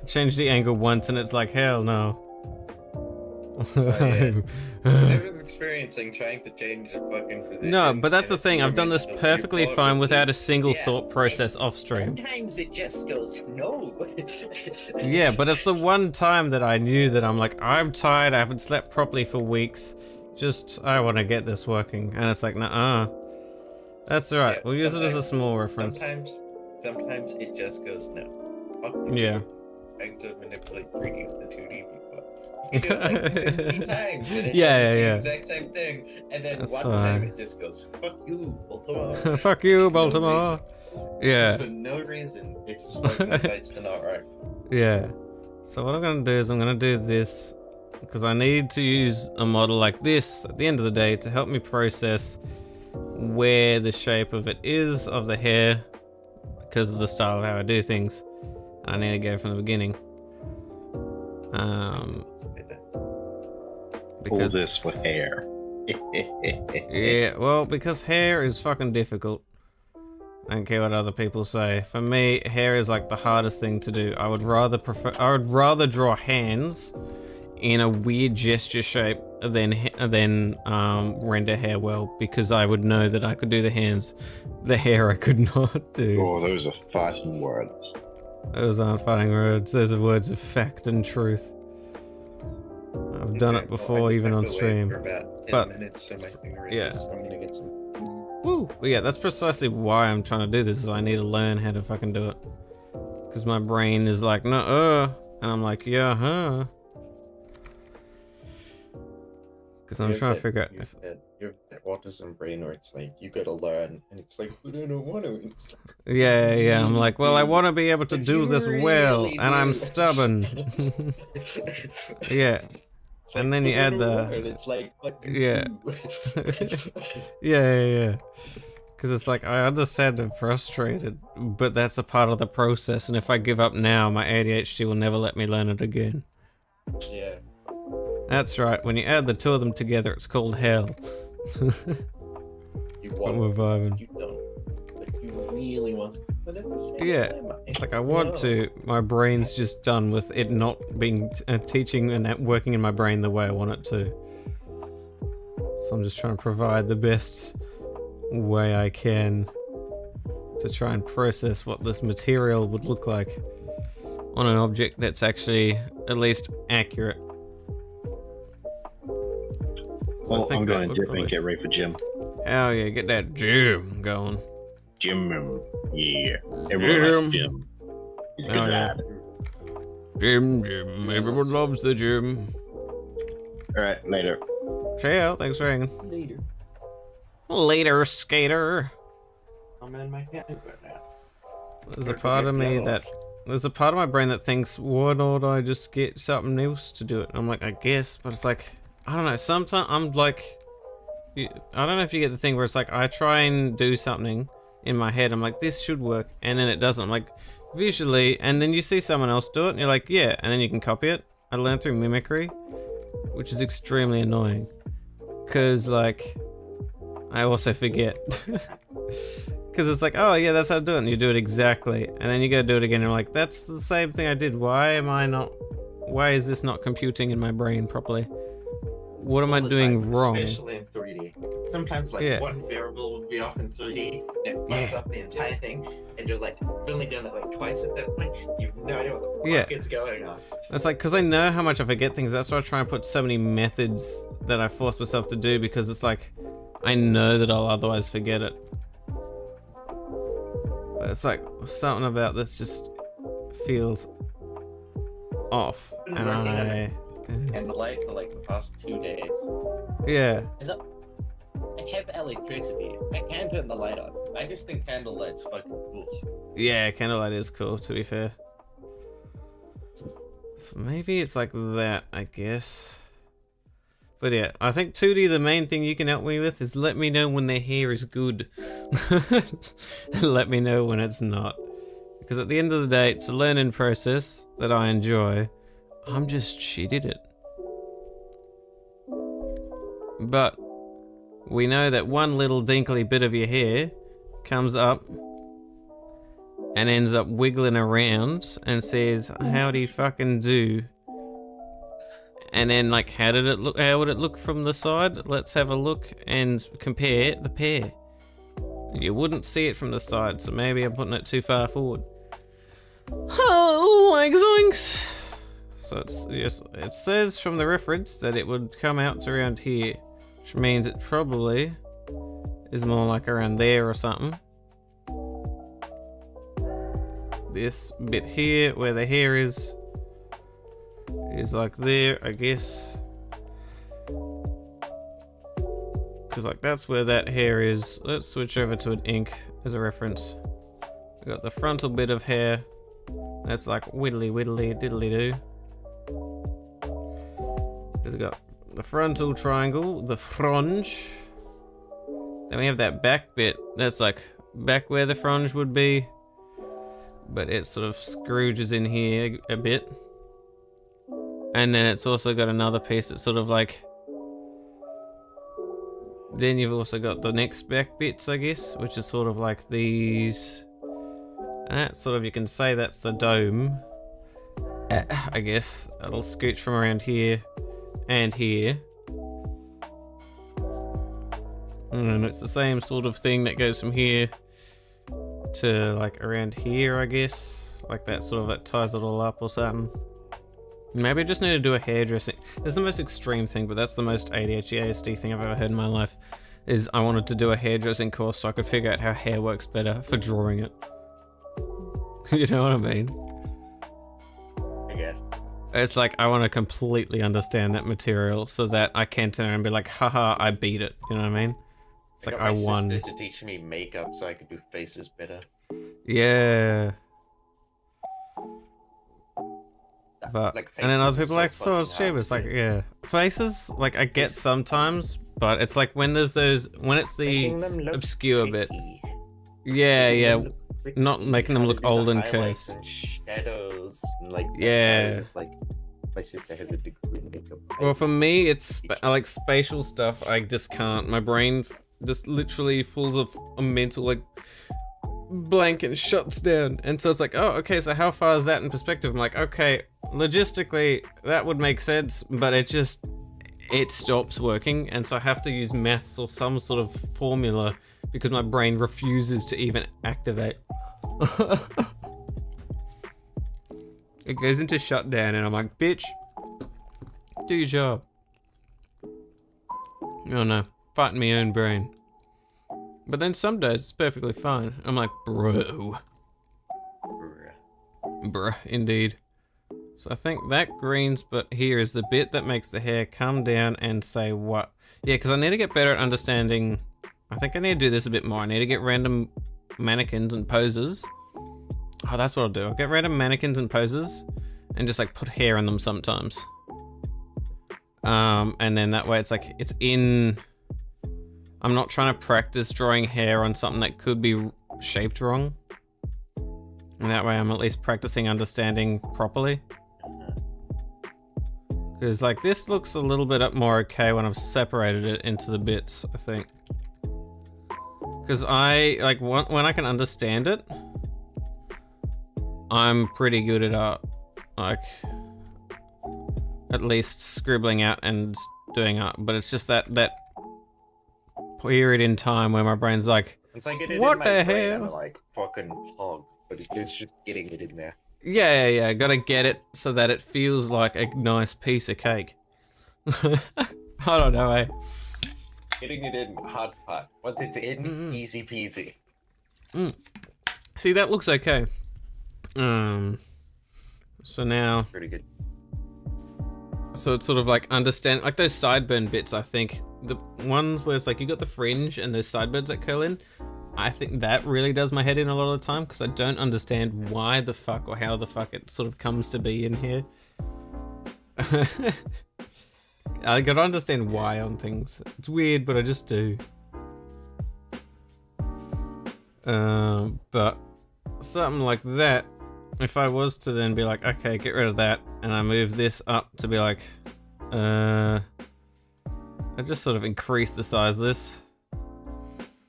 Change the angle once and it's like hell no. Oh, yeah. *laughs* *sighs* I was experiencing trying to change the fucking position. no, but that's the thing. I've done this perfectly fine without a single Yeah, thought process off stream. Sometimes it just goes no. *laughs* Yeah, but it's the one time that I knew that I'm like, I'm tired, I haven't slept properly for weeks. Just, I want to get this working. And it's like, nah, That's alright, Yeah, we'll use it as a small reference. Sometimes, sometimes it just goes no. Come Yeah. Trying to manipulate 3D with the 2D *laughs* Yeah, yeah, yeah. Exact same thing, and then That's one time it just goes "fuck you, Baltimore." *laughs* Fuck you, no Baltimore. reason. Yeah. Just for no reason, it just *laughs* decides to not work. Yeah. So what I'm gonna do is I'm gonna do this because I need to use a model like this at the end of the day to help me process where the shape of it is of the hair because of the style of how I do things. I need to go from the beginning. Um, All because this for hair. *laughs* yeah, well, because hair is fucking difficult. I don't care what other people say. For me, hair is like the hardest thing to do. I would rather prefer. I would rather draw hands in a weird gesture shape than ha- than um, render hair well because I would know that I could do the hands. The hair I could *laughs* not do. Oh, those are fighting words. Those aren't fighting words. Those are words of fact and truth. I've done Okay, it before, just even on stream. For about 10 But- minutes, so yeah. I'm gonna get some. Woo! But yeah, that's precisely why I'm trying to do this. Is I need to learn how to fucking do it. Because my brain is like, no, uh, and I'm like, yeah, huh. Because I'm trying to figure out if have autism brain where it's like you gotta learn, and it's like, but I don't want to. like, Yeah, yeah. I'm like, well, I want to be able to do this well, really and I'm stubborn. yeah, It's And then you add the- want to," and it's like, Yeah. yeah, yeah, *laughs* yeah. Because *laughs* *laughs* it's like I understand I'm frustrated, but that's a part of the process. And if I give up now, my ADHD will never let me learn it again. yeah. That's right. When you add the two of them together, it's called hell. *laughs* You want, we're vibing. you don't, but you really want. to. But at the same Yeah, time, It's like I want no. to. My brain's just done with it not being uh, teaching and working in my brain the way I want it to. So I'm just trying to provide the best way I can to try and process what this material would look like on an object that's actually at least accurate. So I Well, think I'm going to dip probably- and get ready for gym. Oh yeah, get that gym going. Gym, yeah. Everyone Gym. likes gym. He's a Oh, good yeah. lad. Gym, gym. Everyone loves the gym. All right, later. Ciao, thanks for hanging. Later. Later, skater. I'm in my hand right now. There's a Where'd part of me that that there's a part of my brain that thinks, why don't I just get something else to do it? I'm like, I guess, but it's like, I don't know. Sometimes I'm like, I don't know if you get the thing where it's like I try and do something in my head. I'm like, this should work, and then it doesn't. I'm like, visually, and then you see someone else do it, and you're like, yeah, and then you can copy it. I learned through mimicry, which is extremely annoying, cause like, I also forget. *laughs* Because it's like, oh yeah, that's how to do it, and you do it exactly, and then you go do it again, and you're like, that's the same thing I did. Why am I not? Why is this not computing in my brain properly? What am I doing time, wrong? Especially in 3D. Sometimes like Yeah. one variable will be off in 3D and it fucks Yeah. up the entire thing and you're like, you've only done it like twice at that point. You have no idea what the Yeah. fuck is going on. It's like, because I know how much I forget things, that's why I try and put so many methods that I force myself to do, because it's like, I know that I'll otherwise forget it. But it's like, something about this just feels off. And I. Mm-hmm. it. Candlelight for like the past two days. Yeah. And look, I have electricity. I can turn the light on. I just think candlelight's fucking cool. Yeah, candlelight is cool, to be fair. So maybe it's like that, I guess. But yeah, I think 2D, the main thing you can help me with is let me know when their hair is good. *laughs* let me know when it's not. Because at the end of the day, it's a learning process that I enjoy. I'm just shit at it. But we know that one little dinkly bit of your hair comes up and ends up wiggling around and says, "How do you fucking do?" And then, like, how did it look? How would it look from the side? Let's have a look and compare the pair. You wouldn't see it from the side, so maybe I'm putting it too far forward. Oh, like zoinks! So it's yes, it says from the reference that it would come out around here, which means it probably is more like around there or something. This bit here where the hair is is like there I guess. Because like that's where that hair is. Let's switch over to an ink as a reference. We got the frontal bit of hair. That's like whittly whittly diddly do because we got the frontal triangle the fronge then we have that back bit that's like back where the fronge would be but it sort of scrooges in here a bit. And then it's also got another piece that's sort of like. Then you've also got the next back bits, I guess, which is sort of like these. And that sort of, you can say that's the dome. *clears throat* I guess. It'll scooch from around here and here. And it's the same sort of thing that goes from here to like around here, I guess. Like that sort of that ties it all up or something. Maybe I just need to do a hairdressing. It's the most extreme thing, but that's the most ADHD ASD thing I've ever heard in my life. Is I wanted to do a hairdressing course so I could figure out how hair works better for drawing it. *laughs* you know what I mean? It's like I want to completely understand that material so that I can turn and be like, haha, I beat it. You know what I mean? It's I like I won. to teach me makeup so I could do faces better. Yeah. But Like, and then other people so like so it's cheap. It's like yeah, faces like I get sometimes, but it's like when there's those when it's the obscure bit. Yeah, yeah, pretty. not making them look do the old and cursed. and shadows and like Yeah. eyes, like my sister had a degree in makeup. Well, for me, it's spa- like spatial stuff. I just can't. My brain f- just literally pulls a mental like blank and shuts down. And so it's like, oh, okay. So how far is that in perspective? I'm like, okay, logistically that would make sense, but it just it stops working, and so I have to use maths or some sort of formula because my brain refuses to even activate. *laughs* it goes into shutdown, and I'm like, bitch, do your job. Oh no, fighting my own brain. But then some days it's perfectly fine. I'm like, bro. Bruh. Bruh, indeed. So I think that greens, but here is the bit that makes the hair come down and say what. Yeah, because I need to get better at understanding. I think I need to do this a bit more. I need to get random mannequins and poses. Oh, that's what I'll do. I'll get random mannequins and poses and just like put hair on them sometimes. Um, and then that way it's like, it's in. I'm not trying to practice drawing hair on something that could be shaped wrong. And that way I'm at least practicing understanding properly. Because like this looks a little bit up more okay when I've separated it into the bits, I think. Because I, like when, when I can understand it, I'm pretty good at art. Like, at least scribbling out and doing art. But it's just that, that period in time where my brain's like, Once I get it What in my the brain, hell? I'm like fucking hog, but it's just getting it in there. Yeah, yeah, yeah. Gotta get it so that it feels like a nice piece of cake. *laughs* I don't know, eh? Getting it in, hard part. Once it's in, Mm-mm. easy peasy. See, that looks okay. Um. So now, Pretty good. so it's sort of like understand, like those sideburn bits. I think the ones where it's like you got the fringe and those sideburns that curl in. I think that really does my head in a lot of the time because I don't understand why the fuck or how the fuck it sort of comes to be in here. *laughs* I gotta understand why on things. It's weird, but I just do. Um, but something like that, if I was to then be like, okay, get rid of that, and I move this up to be like, uh, I just sort of increase the size of this.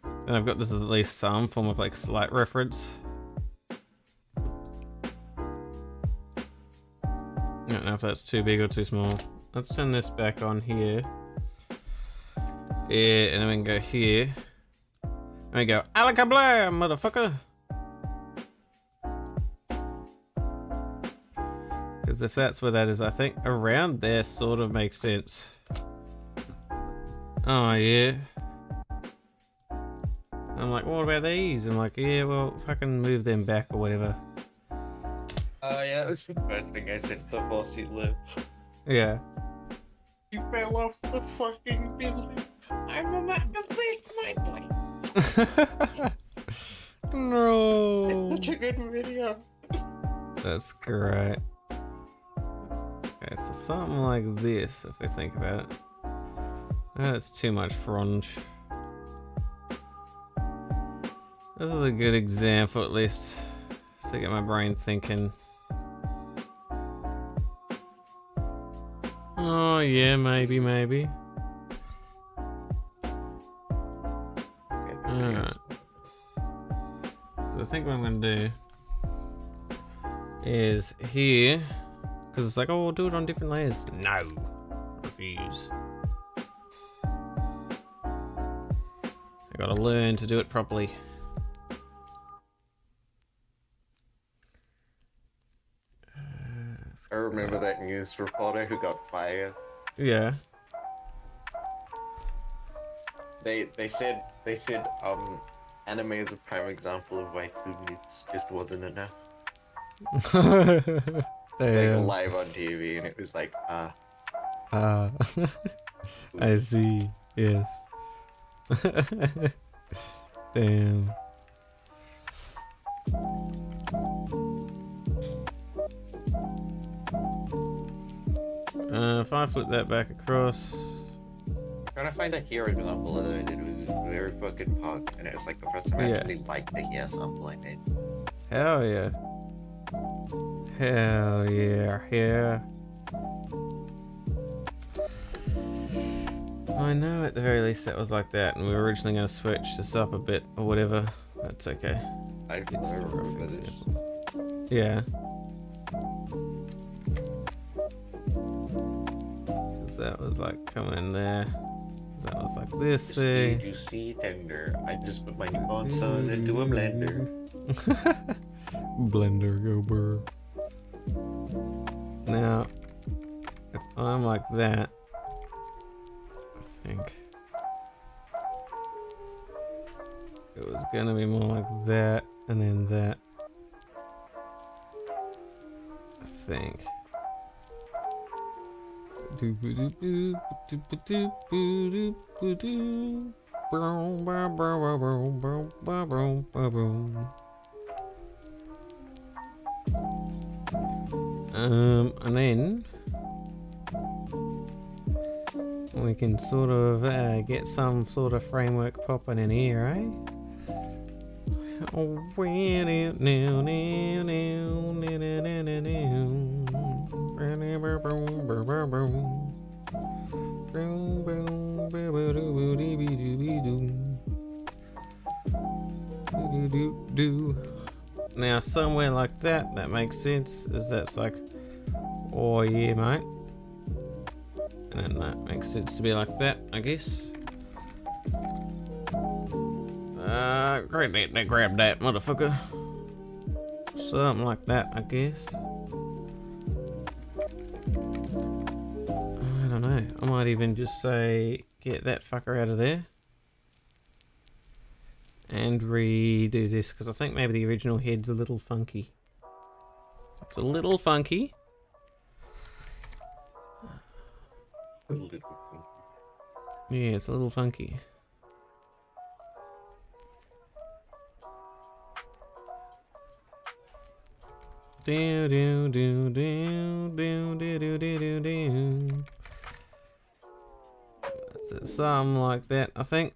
And I've got this as at least some form of like slight reference. I don't know if that's too big or too small. Let's turn this back on here. Yeah, and then we can go here. And we go, Alakabla, motherfucker! Because if that's where that is, I think around there sort of makes sense. Oh, yeah. I'm like, what about these? I'm like, yeah, well, fucking move them back or whatever. Oh yeah, that was the first thing I said before seat lived. Yeah. You fell off the fucking building. I'm about to break my leg. *laughs* no. It's such a good video. That's great. Okay, so something like this, if we think about it. That's too much fronge. This is a good example, at least, to get my brain thinking. Oh, yeah, maybe, maybe. Alright. So I think what I'm gonna do is here, because it's like, oh, we'll do it on different layers. No, refuse. I gotta learn to do it properly. I remember that news reporter who got fired. Yeah. They they said they said um anime is a prime example of why minutes just wasn't enough. *laughs* Damn. live on TV, and it was like, ah, Ah, *laughs* I see. Yes. *laughs* Damn. Uh, if I flip that back across, trying to find a hero example, and it was very fucking punk, and it was like the first time I Yeah. actually liked a hero sample I made. hell yeah. Hell yeah, yeah. I know at the very least that was like that, and we were originally going to switch this up a bit or whatever. That's okay. I, I rough remember this. Yeah. Because that was like coming in there. 'Cause That was like this Just thing. you see tender. I just put my newborn son into a blender. *laughs* Blender go burr. Now, if I'm like that, I think it was gonna be more like that and then that. I think. Um, and then we can sort of uh, get some sort of framework popping in here, eh? Oh, now, now, now, now, now, now, now. Now, somewhere like that, that makes sense, is that's like, oh yeah, mate. And then that makes sense to be like that, I guess. Uh, grab that, grab that motherfucker. Something like that, I guess. Don't know. I might even just say, get that fucker out of there. And redo this, because I think maybe the original head's a little funky. It's a little funky. A little funky. Yeah, it's a little funky. Do do do do do do do do do it something like that? I think.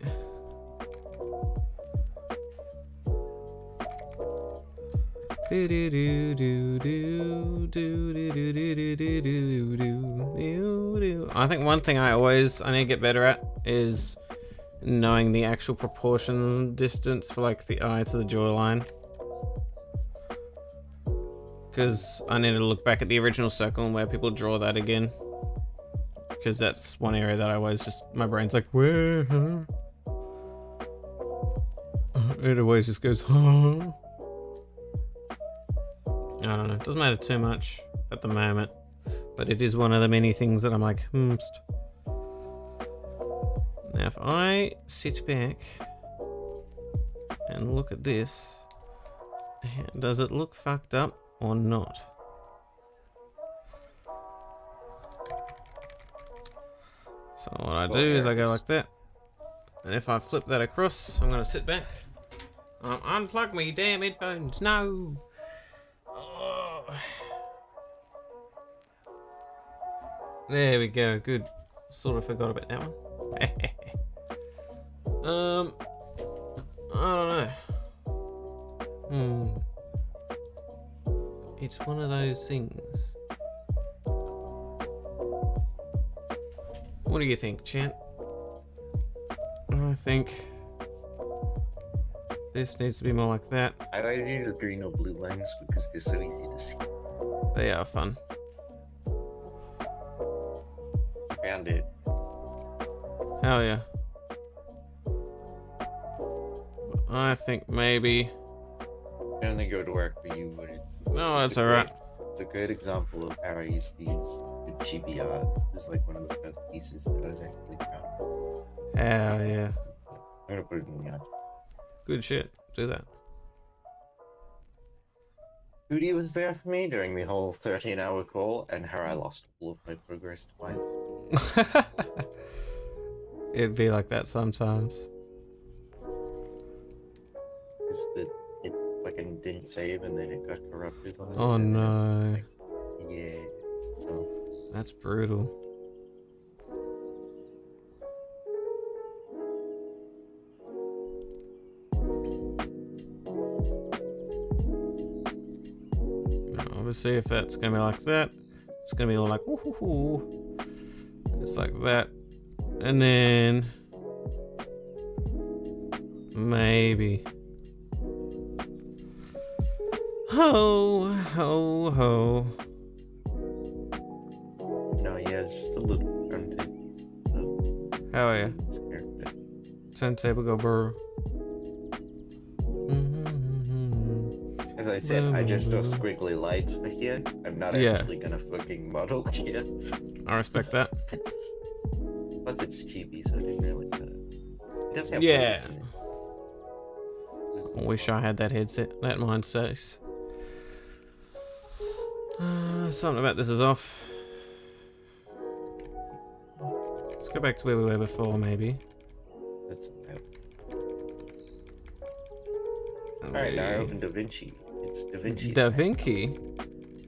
I think one thing I always I need to get better at is knowing the actual proportion distance for like the eye to the jawline. Because I need to look back at the original circle and where people draw that again. Because that's one area that I always just my brain's like where huh? It always just goes huh. I don't know. It doesn't matter too much at the moment, but it is one of the many things that I'm like, hmm. Now, if I sit back and look at this, does it look fucked up or not? So what I do is I go like that, and if I flip that across, I'm gonna sit back. Um, unplug me damn headphones, no. Oh. *sighs* There we go. Good. Sort of forgot about that one. *laughs* um, I don't know. Hmm. It's one of those things. What do you think, Chant? I think this needs to be more like that. I always use the green or blue lines because they're so easy to see. They are fun. Found it. Hell yeah. I think maybe. I only go to work for you, but it, No, It's that's a alright. great- it's a good example of how I used to use the chibi art. It was like one of the first pieces that I was actually found. Hell yeah. I'm gonna put it in the art. Good shit. Do that. Hootie was there for me during the whole 13 hour call, and how I lost all of my progress twice. *laughs* It'd be like that sometimes. Is that it fucking didn't save and then it got corrupted on Oh and then it was no. like, yeah. That's brutal. Now, Obviously, if that's gonna be like that, it's gonna be all like woohoo. It's like that, and then maybe. Ho ho ho. Just a little grunted. So Hell yeah. Turntable go burr. Mm-hmm. As I said, I just do squiggly lights for here. I'm not Yeah. actually gonna fucking model *laughs* here. I respect that. Plus, it's chibi, so it didn't really matter. It does have Yeah. colors in it. I wish I had that headset, that mind space. Uh, something about this is off. Go back to where we were before, maybe. That's about. Alright, now I open Da Vinci. It's Da Vinci. Da Vinci.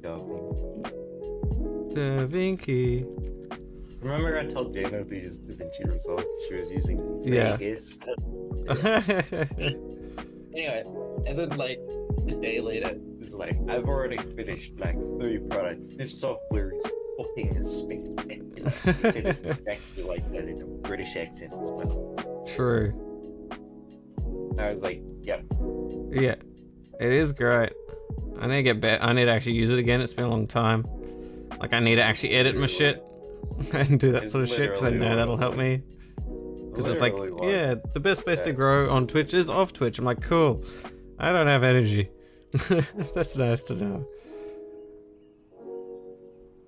Da Vinci. Da Vinci. Remember I told Jana to use Da Vinci Resolve? She was using Yeah. Vegas. *laughs* *laughs* Anyway, and then like A day later, it was like, I've already finished like three products. This software is fucking spectacular. He said exactly like that in a British accent as well. True. I was like, yep. Yeah. It is great. I need to get better. I need to actually use it again. It's been a long time. Like, I need to actually edit my shit *laughs* and do that It's sort of shit because I know that'll help me. Because it's like, one. yeah, the best place to grow on Twitch is off Twitch. I'm like, cool. I don't have energy. *laughs* That's nice to know.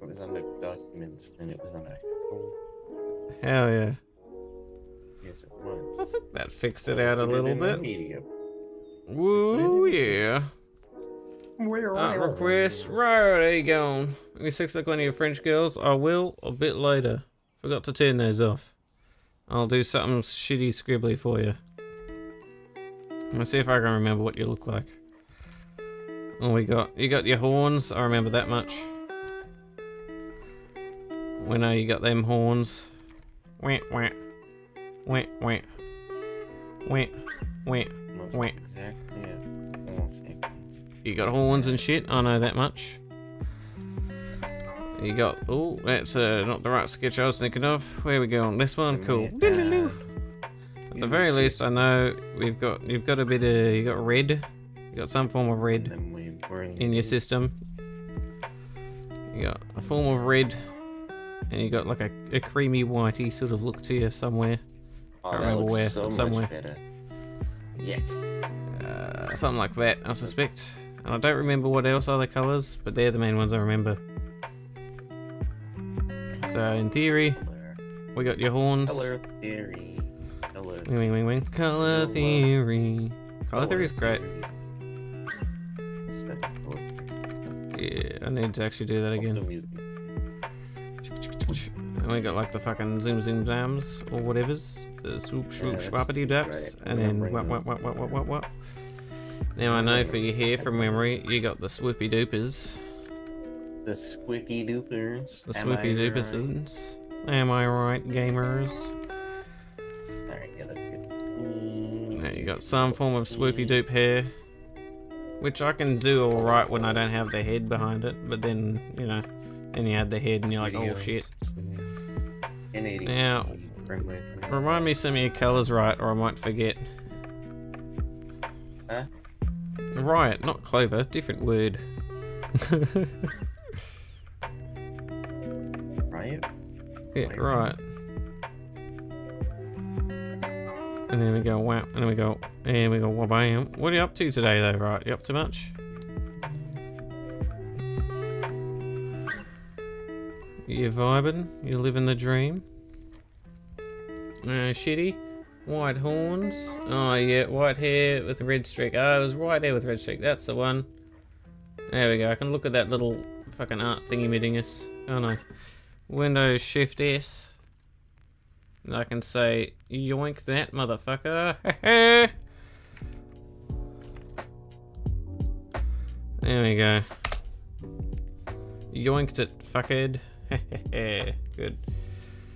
It was under documents and it was on a. Hell yeah. yes, it was. I think that fixed it out a little bit. Medium. Woo, yeah. Where are uh, request. Right, there you go. Any sex like one of your French girls? I will a bit later. Forgot to turn those off. I'll do something shitty scribbly for you. Let's see if I can remember what you look like. Oh, we got you got your horns. I remember that much. We know you got them horns. Went, went, went, went, went, went. Wait. exactly. Yeah. You got horns and shit. I know that much. You got. Oh, that's uh, not the right sketch I was thinking of. Where we going? This one, cool. Yeah. At the very least, I know we've got. You've got a bit of. You got red. You got some form of red then we were in, in your system. You got a form of red, and you got like a, a creamy whitey sort of look to you somewhere. Oh, can't that remember where, So somewhere. Yes. Uh, something like that, I suspect. And I don't remember what else are the colours, but they're the main ones I remember. So in theory, we got your horns. Color theory. Color. Wing, wing, wing, wing. Color theory. Color theory is great. theory. What's that? Color Yeah, I need to actually do that again. And we got like the fucking zoom zoom zams or whatever's. The swoop swoop schwappity daps. And then what what what what what what what. Now I know for your hair from memory, you got the swoopy doopers. The swoopy Doopers. The swoopy right? doopers. Am I right, gamers? Alright, yeah, that's good. Mm. Now you got some form of swoopy doop hair. Which I can do alright when I don't have the head behind it, but then, you know, then you had the head and you're like, oh shit. Now, Remind me some of your colours right, or I might forget. Huh? Riot, not clover, different word. Right? yeah, right. And then we go wow, and then we go, and we go wabam. What are you up to today, though? Right, you up to much? You vibing? You living the dream? Uh, shitty. White horns. Oh yeah, white hair with a red streak. Oh, it was white hair with red streak. That's the one. There we go. I can look at that little fucking art thingy dingus. Oh no. Windows Shift S. And I can say, yoink that motherfucker. *laughs* there we go. Yoinked it, fuckhead. *laughs* Good.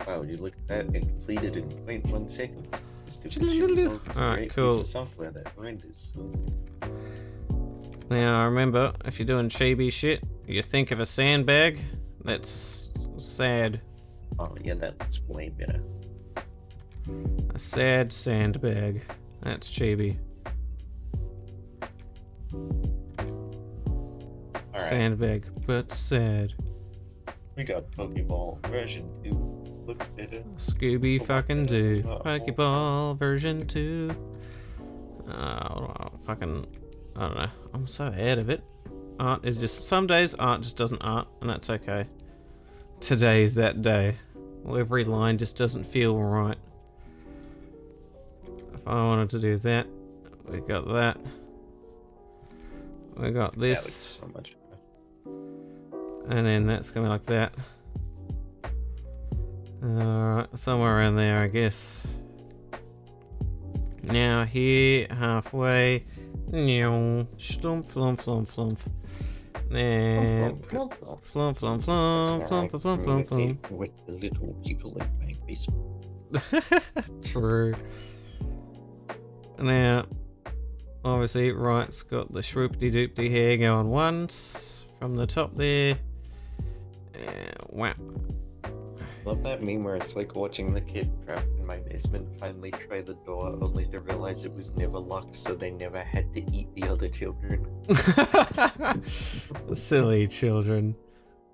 Wow, you look at that and completed in 0.1 seconds. Stupid Alright, shit song is a great cool. piece of software that renders. So. Now remember, if you're doing chibi shit, you think of a sandbag. That's sad. Oh yeah, that looks way better. A sad sandbag. That's chibi. Alright, Sandbag, but sad. We got Pokeball version 2. Looks better. Scooby Oh, fucking uh, do. uh, Pokeball version 2. Oh, fucking. I don't know. I'm so out of it. Art is just. Some days art just doesn't art, and that's okay. Today's that day. Well, every line just doesn't feel right. If I wanted to do that, we got that. We got That looks this. so much better. And then that's be like that. Alright, somewhere around there, I guess. Now here, halfway. Slump, flump, flump, flump. Then. Flump, flump, flump, flump, flump, flump, flump, flump. With the little people in my basement. *laughs* True. Now, obviously, right's got the shroopty doopty hair going once from the top there. Wow. Love that meme where it's like watching the kid trapped in my basement finally try the door only to realize it was never locked so they never had to eat the other children. *laughs* *laughs* Silly children.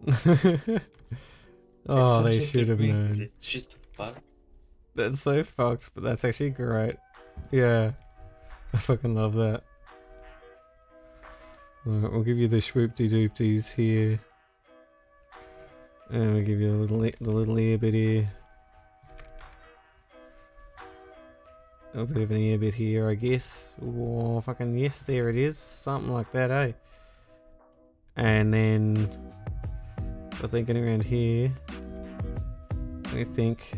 *laughs* oh, they should have known. It's just fuck. That's so fucked, but that's actually great. Yeah. I fucking love that. Alright, we'll give you the swoopty doopties here. And we'll give you the little the little ear bit here. A bit of an ear bit here, I guess. Oh, fucking yes, there it is. Something like that, eh? And then we're thinking around here. I think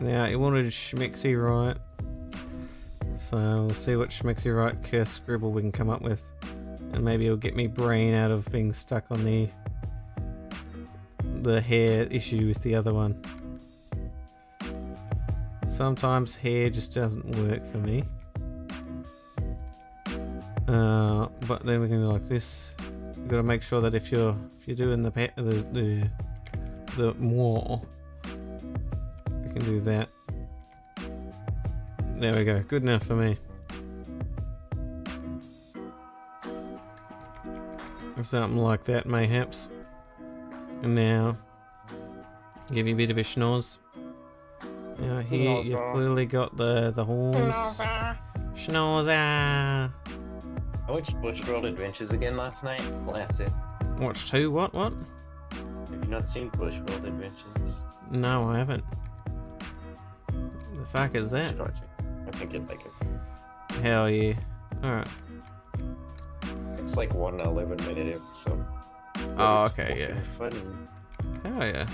now, he wanted Schmexy right. So we'll see what Schmexy right curse scribble we can come up with. And maybe it'll get me brain out of being stuck on the the hair issue with the other one. Sometimes hair just doesn't work for me. Uh, but then we can go like this. You gotta make sure that if you're if you're doing the the the the more we can do that. There we go. Good enough for me. Something like that, mayhaps. And now, give you a bit of a schnoz. Now here you've clearly got the the horns. Schnozzer. I watched Bushworld Adventures again last night. Classic. Watch two. What? What? Have you not seen Bushworld Adventures? No, I haven't. The fuck is that? should watch it. I think you'd like it. Hell yeah. Alright. It's like one 11 minute episode. Oh, okay, yeah. Funny. Hell yeah.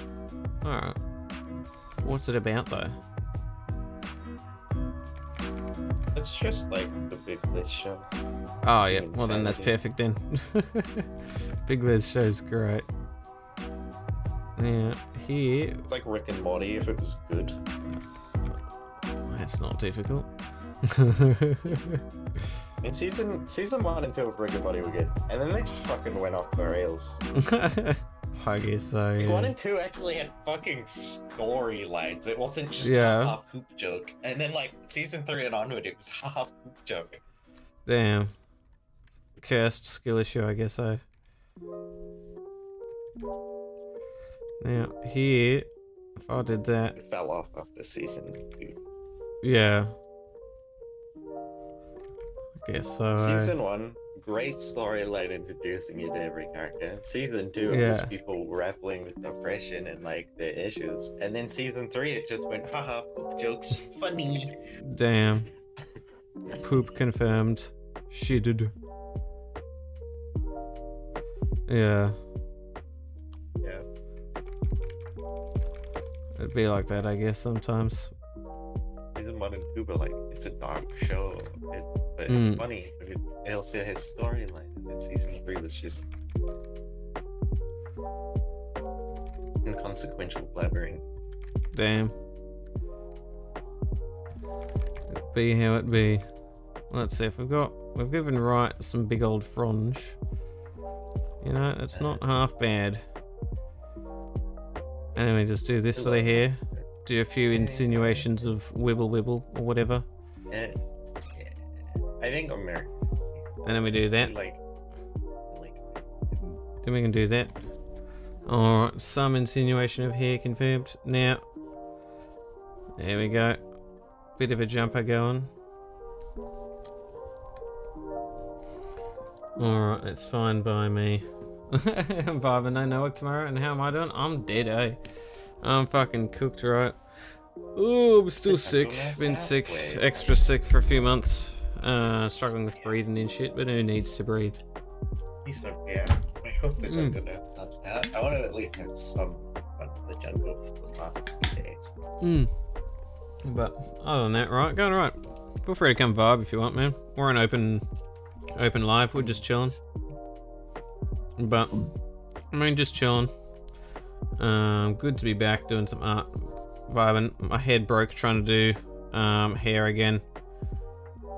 Alright. What's it about though? It's just like the Big Lez show. Oh yeah, well then that's perfect then. *laughs* Big Lez show's great. Now here, It's like Rick and Morty if it was good. that's not difficult. *laughs* And season season one and two of Rick and Morty were good, and then they just fucking went off the rails. *laughs* I guess so. Like, one and two actually had fucking storylines. It wasn't just Yeah. poop joke. And then like season three and onward, it was *laughs* haha poop joke. Damn. Cursed skill issue, I guess so. Now here, if I did that, It fell off after season two. yeah. Guess so. Season one, great storyline introducing you to every character. Season two, it was people grappling with depression and like their issues. And then season three, it just went haha poop jokes, funny. Damn. Poop confirmed. Shitted. Yeah. Yeah. It'd be like that, I guess, sometimes. Season one and two, but like it's a dark show. It, but Mm. it's funny. It, also has storyline. And then season three was just inconsequential blabbering. Damn. It be how it be. Let's see if we've got we've given right some big old fronge. You know, it's not half bad. And anyway, just do this for the hair. Do a few insinuations of wibble wibble or whatever. Eh, yeah. I think American And then we do that. like like Then we can do that. Alright, some insinuation of hair confirmed. Now, there we go. Bit of a jumper going. Alright, that's fine by me. *laughs* I'm vibing, no work tomorrow, and how am I doing? I'm dead, eh? I'm fucking cooked, right? Ooh, I'm still sick. Been sick, extra sick for a few months. Uh, struggling with breathing and shit, but who needs to breathe? he's not yeah. I hope they're Mm. gonna touch that. I want to at least have some of the jungle for the last few days. Mm. But other than that, right, going right. Feel free to come vibe if you want, man. We're an open, open live. We're just chilling. But I mean, just chilling. Um, good to be back doing some art, vibing. My head broke trying to do um hair again.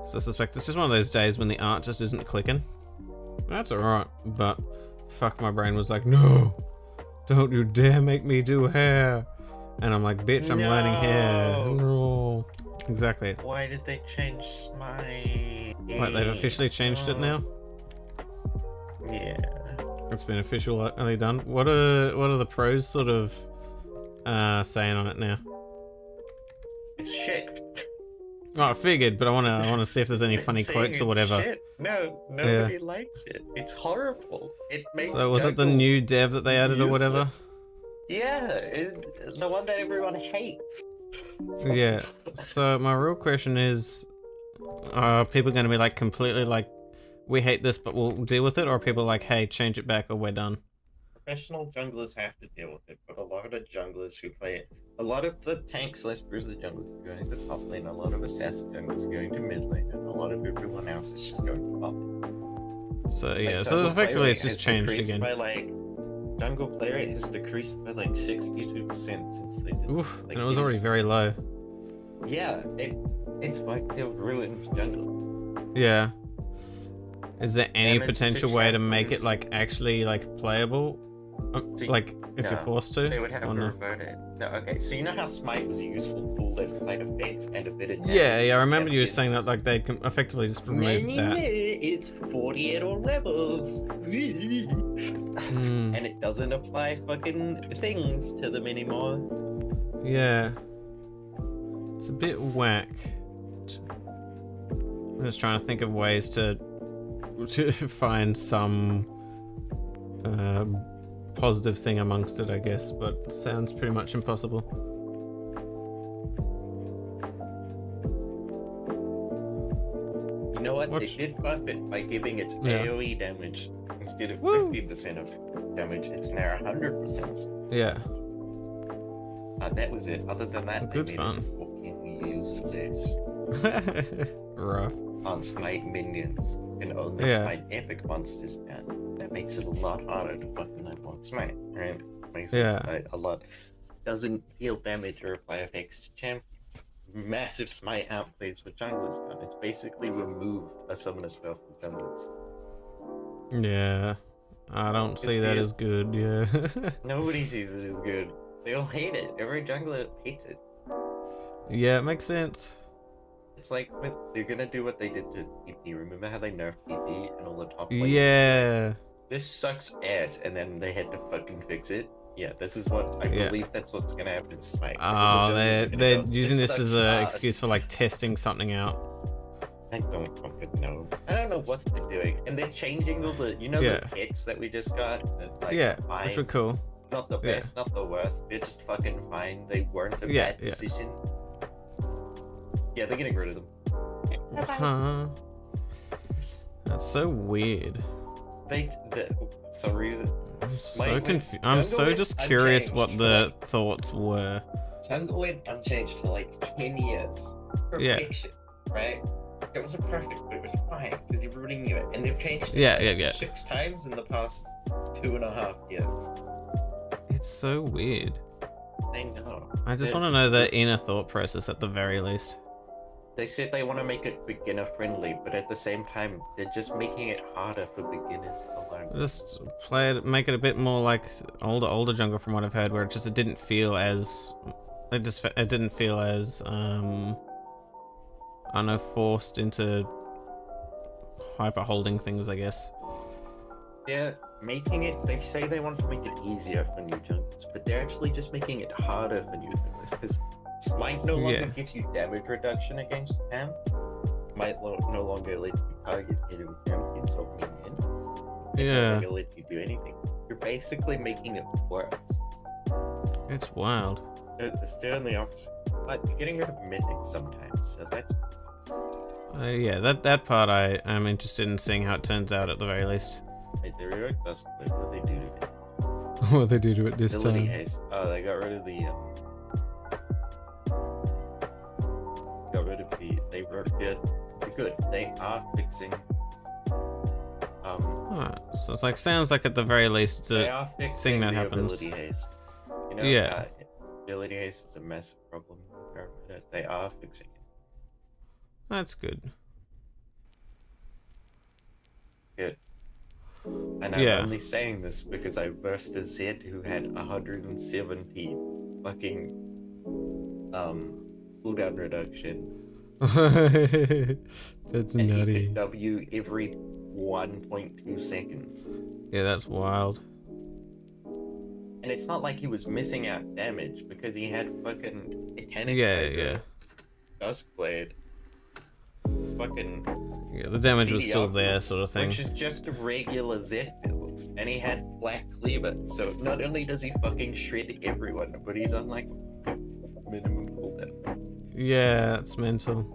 So I suspect it's just one of those days when the art just isn't clicking. That's alright, but fuck, my brain was like, no, don't you dare make me do hair. And I'm like, bitch, I'm learning hair. No. No. Exactly. Why did they change my... What, they've officially changed it now? Yeah. It's been officially done. What are what are the pros sort of uh saying on it now? It's shit. Oh, I figured, but I wanna I wanna see if there's any *laughs* funny quotes or whatever. Shit. No, nobody likes it. It's horrible. It makes. So was it the new dev that they added or whatever? Yeah, it, the one that everyone hates. Yeah. So my real question is, are people going to be like completely like, we hate this, but we'll deal with it, or are people like, hey, change it back, or we're done? Professional junglers have to deal with it, but a lot of the junglers who play it, a lot of the tanks slash bruiser junglers are going to top lane, a lot of assassin junglers are going to mid lane, and a lot of everyone else is just going to top. So Like, yeah. So effectively, it's just changed again. By like, jungle play rate has decreased by like sixty-two percent since they did. Oof, like, and it was already very low. Yeah, it, it's like they've ruined jungle. Yeah. Is there any Damage to potential way to make it like actually like playable? Um, See, like if you're forced to? They would have to no? revert it. No, okay, so you know how Smite was a useful tool that applied effects and a bit of Yeah, yeah. I remember you saying that like they can effectively just remove that. It's 48 or levels. Hmm. and it doesn't apply fucking things to them anymore. Yeah. It's a bit whack. I'm just trying to think of ways to *laughs* find some uh, positive thing amongst it, I guess, but sounds pretty much impossible. You know what? They did buff it by giving its Yeah. AoE damage instead of Woo. 50% of damage. It's now 100%. Yeah. Uh, that was it. Other than that, Good they made fun. it fucking useless. *laughs* Rough. on Smite minions and only Yeah. Smite epic monsters now. That makes it a lot harder to fucking unlock Smite, right? Makes Yeah. it a, a lot. Doesn't deal damage or apply effects to champions. Massive Smite outplays for junglers gun. It's basically removed a summoner spell from junglers. Yeah. I don't see that as good, yeah. *laughs* Nobody sees it as good. They all hate it. Every jungler hates it. yeah, it makes sense. It's like they're gonna do what they did to PP. Remember how they nerfed PP and all the top lanes? Yeah. this sucks ass, and then they had to fucking fix it. Yeah, this is what I Yeah. believe that's what's gonna happen to. Oh, So the junglers they're, they're go, using this sucks as an excuse for like testing something out. I don't fucking know. I don't know what they're doing, and they're changing all the, you know, Yeah. the kits that we just got. That, like, yeah, fine. which were cool. not the yeah. best, not the worst. They're just fucking fine. They weren't a Yeah, bad yeah. decision. Yeah, they're getting rid of them. Huh. That's so weird. they the, for some reason. I'm so Wait, wait, confused. I'm so just curious what the for thoughts were. Jungle went unchanged for like ten years. Yeah. Right? It was a perfect, but it was fine because everybody knew it, and they've changed it Yeah, like, yeah, yeah. six times in the past two and a half years. It's so weird. They know. I just want to know the inner thought process at the very least. They said they want to make it beginner friendly, but at the same time, they're just making it harder for beginners to learn. Just play it, make it a bit more like older, older jungle from what I've heard, where it just it didn't feel as, it just it didn't feel as um, I don't know, forced into hyper holding things. I guess. They're making it. They say they want to make it easier for new jungles, but they're actually just making it harder for new jungles because Smite no longer Yeah. gives you damage reduction against Pam. Might lo- no longer let you target hidden champions. It no Yeah, longer lets you do anything. You're basically making it worse. it's wild. It's doing the opposite. But you're getting rid of mythic sometimes, so that's Uh, yeah, that that part I am interested in seeing how it turns out at the very least. Wait, they reworked What they do to it? *laughs* what they do to it this Ability time. Oh, they got rid of the um. Got rid of the. They good. They're good. They are fixing. Um, so it's like sounds like at the very least it's they a, thing that the happens. ability haste. You know, Yeah. uh, ability haste is a massive problem in the current meta. They are fixing it. that's good. Good. And I'm Yeah. only saying this because I versed a Zed who had 170 fucking um cooldown reduction *laughs* that's and nutty. W every 1.2 seconds. Yeah, that's wild. And it's not like he was missing out damage because he had fucking Titanic Yeah, yeah. Duskblade, fucking Yeah, the damage was still there, sort of thing. Which is just regular Zed builds. And he had Black Cleaver, so not only does he fucking shred everyone, but he's on like minimum cooldown. Yeah, it's mental.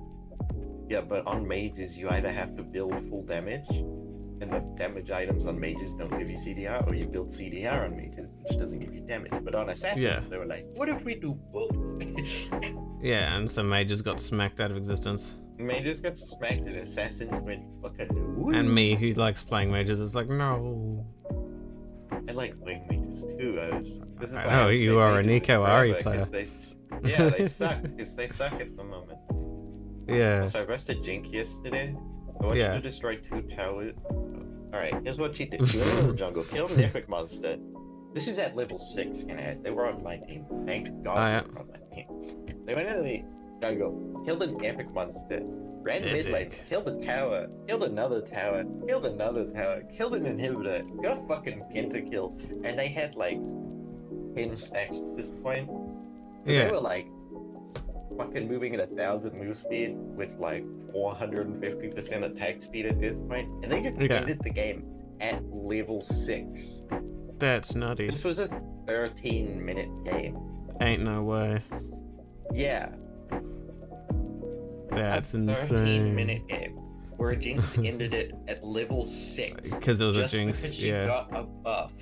Yeah, but on mages you either have to build full damage, and the damage items on mages don't give you CDR, or you build CDR on mages, which doesn't give you damage. But on assassins, Yeah. they were like, what if we do both? *laughs* Yeah, and some mages got smacked out of existence. mages got smacked, and assassins went fucking. And me, who likes playing mages, is like, no. I like playing mages too. I was. This I know, you are a mages in Neeko Ahri forever, 'cause player. They, *laughs* yeah, they suck *laughs* because they suck at the moment. Yeah. So I rested Jinx yesterday. I watched Yeah. her destroy two towers. Alright, here's what she did. *laughs* She went into the jungle, killed an epic monster. This is at level 6, and they were on my team. Thank God they were on my team. They went into the jungle, killed an epic monster, ran mid lane, killed a tower, killed another tower, killed another tower, killed an inhibitor, got a fucking pentakill, and they had like 10 stacks at this point. So Yeah. they were like fucking moving at a thousand move speed with like 450% attack speed at this point, and they just Yeah. ended the game at level 6. That's nutty. This was a 13 minute game. Ain't no way. Yeah, That's a 13 insane. minute game where Jinx *laughs* ended it at level 6. Because it was a jinx. because she Yeah. got a buff.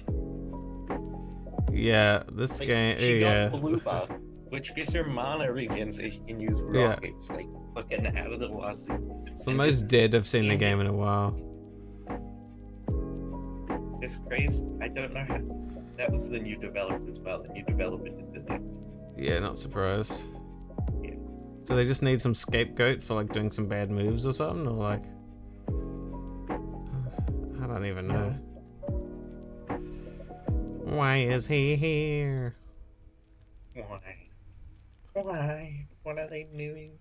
Yeah, this Like, game. she Yeah. got blue buff, which gives her mana regen so she can use Yeah. rockets like fucking out of the wazoo. It's the most dead I've seen in the game in a while. It's crazy. I don't know how. That was the new development as well. The new development is the next. Yeah, not surprised. Yeah. Do they just need some scapegoat for like doing some bad moves or something, or like? I don't even know. Why is he here? Why? Why? What are they doing?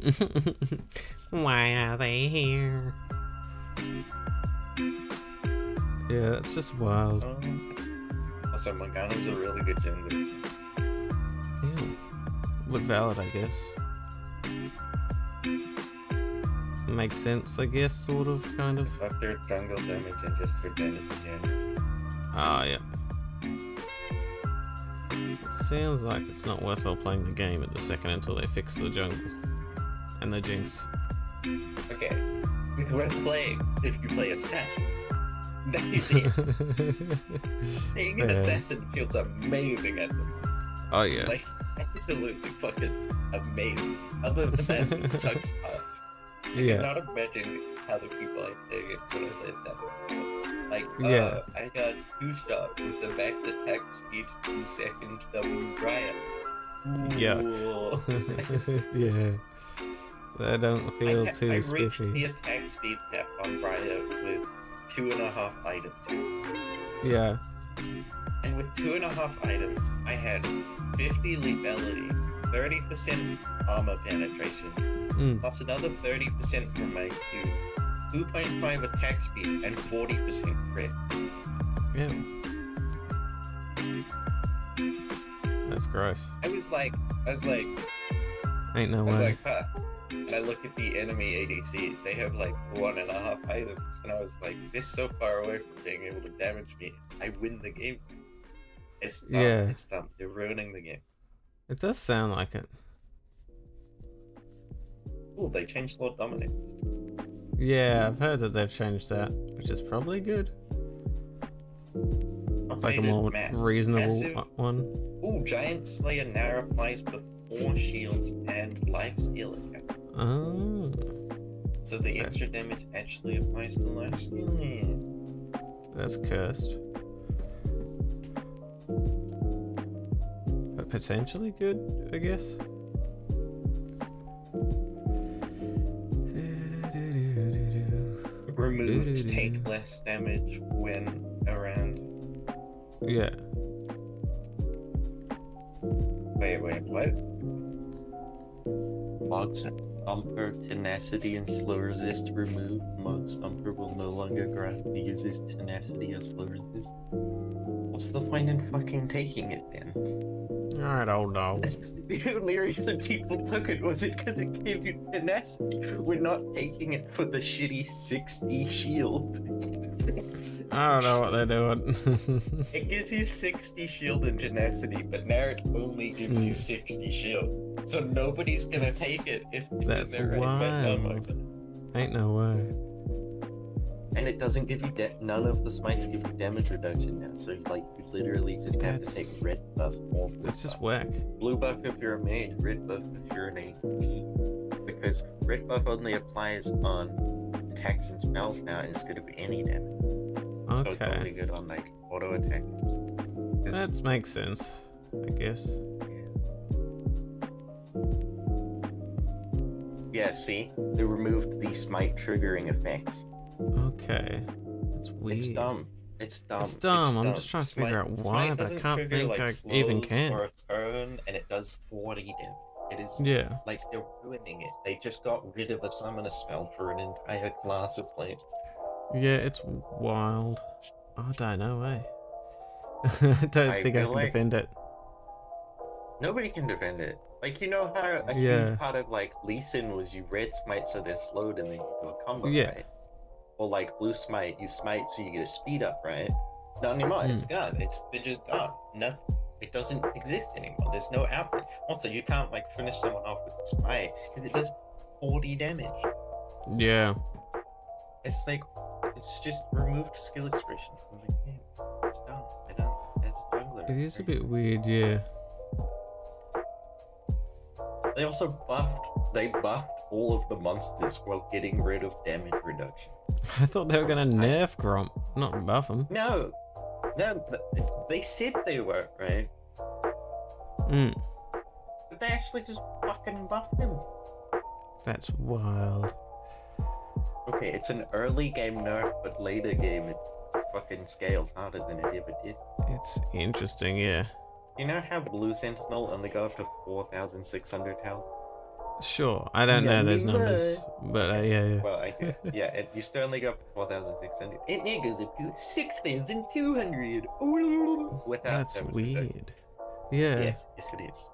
*laughs* Why are they here? Yeah, it's just wild. Um, also, Morgana's a really good jungle. Ew. But valid, I guess. Makes sense, I guess, sort of, kind of. Fuck their jungle damage and just for damage again. Ah, yeah. It sounds like it's not worthwhile playing the game at the second until they fix the jungle. And the jinx. Okay. It's worth playing if you play assassins. That is it. *laughs* Being an Yeah. assassin feels amazing at them. Oh yeah. Like, absolutely fucking amazing. Other than that, it *laughs* sucks ass. I Yeah. cannot imagine how the people I play against when I play Assassin's Like, Yeah. uh, I got two shot with the max attack speed, two second W Briar. Ooh. yeah. *laughs* They don't feel I, too I reached the spiffy. attack speed cap on Briar with two and a half items. Yeah. And with two and a half items, I had 50 lethality, 30% armor penetration, Mm. plus another 30% from my Q, 2.5 attack speed, and 40% crit. Yeah. That's gross. I was like, I was like, Ain't no I was way. like, huh. And I look at the enemy ADC, they have like one and a half items, and I was like, this so far away from being able to damage me, I win the game. It's dumb. Yeah. It's dumb. They're ruining the game. It does sound like it. Oh, they changed Lord Dominik's. Yeah, I've heard that they've changed that, which is probably good. It's like a more map. reasonable Massive- one. Ooh, Giant Slayer now applies before shields and life steal attack. Oh, So the Okay. extra damage actually applies to life steal. Yeah. that's cursed. But potentially good, I guess. Removed to take less damage when around. Yeah. Wait, wait, what? Mosstomper, Tenacity, and Slow Resist removed. Mosstomper will no longer grant the user's Tenacity or Slow Resist. What's the point in fucking taking it then? Alright, old dog. *laughs* The only reason people took it was it because it gave you Tenacity. We're not taking it for the shitty 60 shield. I don't know what they're doing. *laughs* It gives you 60 shield and tenacity, but now it only gives you Hmm. 60 shield. So nobody's gonna That's- take it if that's they're right wild. Ain't no way. And it doesn't give you da- none of the smites give you damage reduction now. So like you literally just have to take red buff or blue It's just whack. blue buff if you're a mage, red buff if you're an AD. Because red buff only applies on attacks and spells now instead of any damage. So it's only good on like auto attack. That makes sense, I guess. Yeah, see? They removed the smite triggering effects. Okay. That's weird. It's dumb. It's dumb. It's dumb. I'm just trying to figure out why, but I can't trigger, think like, I even can. Or a turn, and it does 40 damage. It is Yeah. like they're ruining it. They just got rid of a summoner spell for an entire class of players. Yeah, it's wild. I don't know, eh? *laughs* I don't I think I can like- defend it. Nobody can defend it. Like you know how a Yeah. huge part of like Lee Sin was you red smite so they're slowed and then you do a combo, Yeah. right? Or like blue smite, you smite so you get a speed up, right? Not anymore. It's mm. gone. It's they're just gone. Nothing. It doesn't exist anymore. There's no output. Also, you can't like finish someone off with smite because it does 40 damage. Yeah. It's like it's just removed skill expression from the game. It's done. I don't. As a jungler, It is a bit weird, yeah. They also buffed. They buffed all of the monsters while getting rid of damage reduction. I thought they were gonna nerf Gromp, not buff him. No, no, they said they were right, Mm, but they actually just fucking buffed him. that's wild. Okay, it's an early game nerf, but later game it fucking scales harder than it ever did. It's interesting, yeah. You know how Blue Sentinel only got up to four thousand six hundred health? Sure, I don't know those numbers, but uh, yeah, yeah. Well, I, yeah, it used to only go up to four thousand six hundred. It now goes up to six thousand two hundred. Without That's damage reduction. weird. Yeah, Yes, yes it is.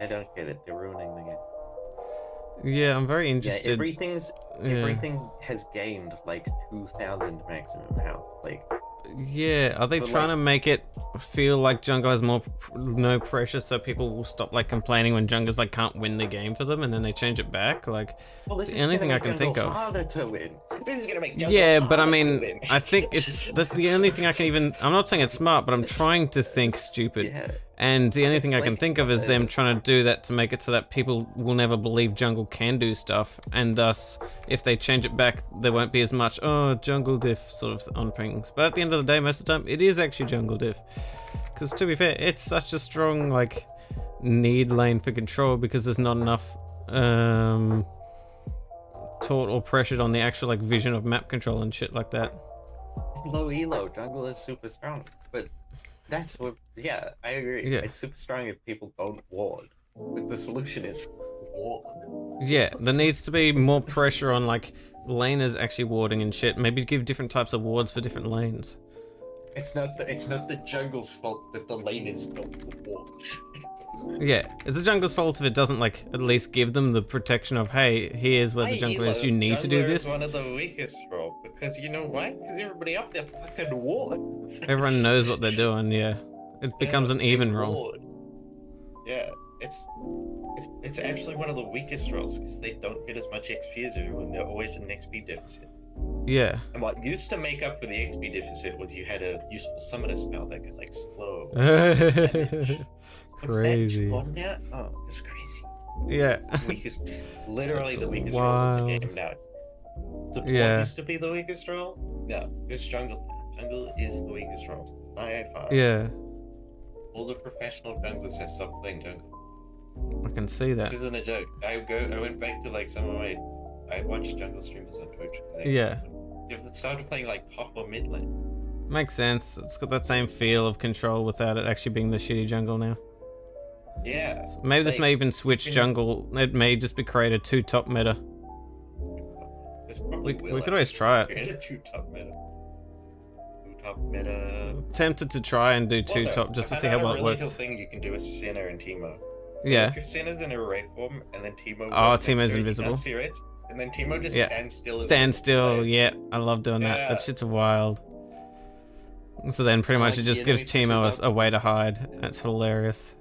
I don't get it. They're ruining the game. yeah, I'm very interested. Yeah, interested. everything's Yeah. everything has gained like two thousand maximum health. Like Yeah, are they But, trying like- to make it feel like jungle has more pr- no pressure, so people will stop like complaining when jungles like can't win the game for them, and then they change it back? Like, Well, this the only thing I can Jungle think of. Harder to win. This is gonna make Jungle yeah, but I mean. I think it's that's the only thing I can even. I'm not saying it's smart, but I'm trying to think stupid. *laughs* yeah. And the only It's thing I can think of is them trying to do that to make it so that people will never believe jungle can do stuff, and thus, if they change it back, there won't be as much oh jungle diff sort of on things. But at the end of the day, most of the time, it is actually jungle diff. Because to be fair, it's such a strong like need lane for control because there's not enough um taught or pressured on the actual like vision of map control and shit like that. low elo jungle is super strong but that's what yeah i agree Yeah. it's super strong if people don't ward but the solution is ward Yeah, there needs to be more pressure on like laners actually warding and shit. Maybe give different types of wards for different lanes. it's not the it's not the jungle's fault that the lane is not ward Yeah, it's the jungle's fault if it doesn't like at least give them the protection of hey, here's where the My jungle is. You need to do this. one of the weakest bro because you know why because everybody up there fucking wards *laughs* Everyone knows what they're doing. Yeah, it becomes an even role. yeah it's it's it's actually one of the weakest roles because they don't get as much XP as everyone. They're always in XP deficit. Yeah. And what used to make up for the XP deficit was you had a useful summoner spell that could like slow. *laughs* Crazy. that one now? Oh, it's crazy. Yeah. Weakest, literally the weakest role in the wild. game now. Support Yeah. used to be the weakest role. No, it's jungle. Jungle is the weakest role. By far. yeah. All the professional junglers have stopped playing jungle. I can see that. This isn't a joke. I go. I went back to like some of my. I watched jungle streamers on Twitch. Yeah. They started playing like top or mid lane. Makes sense. It's got that same feel of control without it actually being the shitty jungle now. Yeah. Maybe this Like, may even switch jungle. It may just be created two top meta. This probably We, we could always try it. Create a two top meta. Two top meta. Tempted to try and do two Also, top just to see how well it really cool works. thing you can do with Senna and Teemo. Yeah. If Senna's in a array form and then Teemo. Oh, walks next Teemo's to it, you invisible. it, and then Teemo just Yeah. stands still. Stand still. Yeah, I love doing that. Yeah. That shit's wild. So then pretty much Like, it just gives Teemo a, a way to hide. That's hilarious.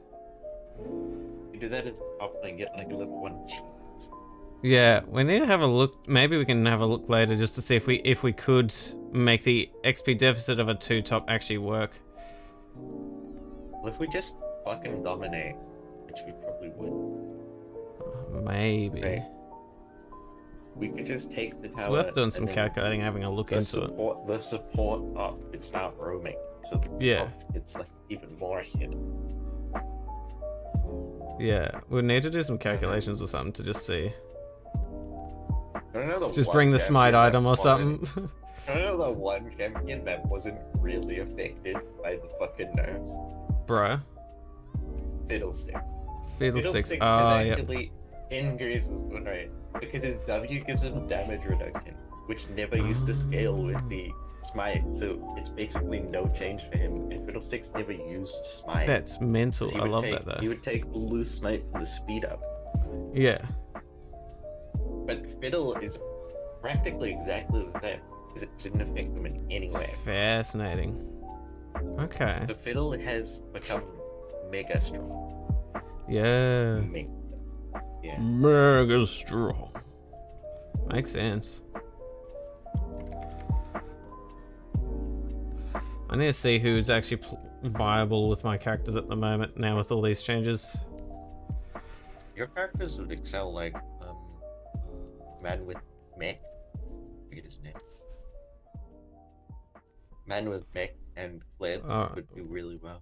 Do that in lane, get like a level one. Yeah, we need to have a look. Maybe we can have a look later just to see if we if we could make the XP deficit of a two top actually work. Well, if we just fucking dominate, which we probably would, Maybe. Right. we could just take the tower. It's worth doing some calculating, having a look The into it. support, the support up, it's not roaming. So Yeah. top, it's like even more hidden. Yeah, we need to do some calculations or something to just see. I don't know the Just bring the smite item or something. I don't know the one champion that wasn't really affected by the fucking nerfs. Bro. Fiddlesticks. Fiddlesticks. Fiddlesticks Oh, yeah. actually increases win rate because his W gives him damage reduction, which never used to ah. scale with the smite. So it's basically no change for him. And Fiddlesticks never used smite. That's mental. So I love take, that though. He would take blue smite for the speed up. Yeah. But Fiddle is practically exactly the same because it didn't affect him in any way. fascinating. Okay. The Fiddle has become mega strong. Yeah. Mega. Yeah. Mega strong. Makes sense. I need to see who's actually viable with my characters at the moment now with all these changes. Your characters would excel like um man with mech. Forget his name. Man with mech and Kled Uh, would do really well.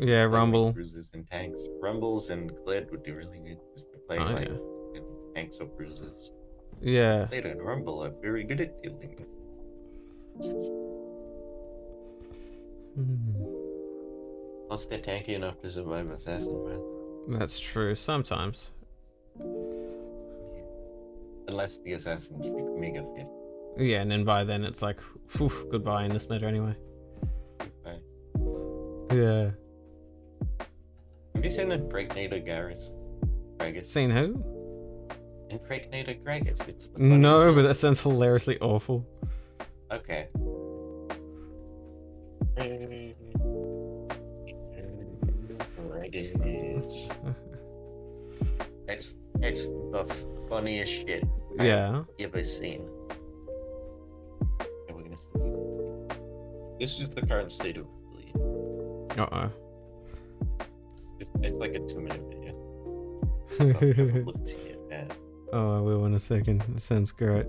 yeah, Rumble. bruises and tanks. Rumbles and Kled would do really good because to play Oh, like yeah. tanks or bruises. Yeah. Kled and Rumble are very good at dealing with. Hmm. Plus, they're tanky enough to survive assassin man. That's true. Sometimes. Unless the assassin's like mega fit. Yeah, and then by then it's like, whew, goodbye in this meta anyway. Right. Yeah. Have you seen Impregnator Garrus? Gragas. Seen who? Impregnator Gragas. It's the No, but that sounds hilariously awful. Okay. Goodness. *laughs* It's it's the funniest shit Yeah. I've ever seen. And we're gonna see. This is the current state of bleed. Uh oh. It's, it's like a two minute video. I'll have a look to it, man. oh, I will in a second. That sounds great.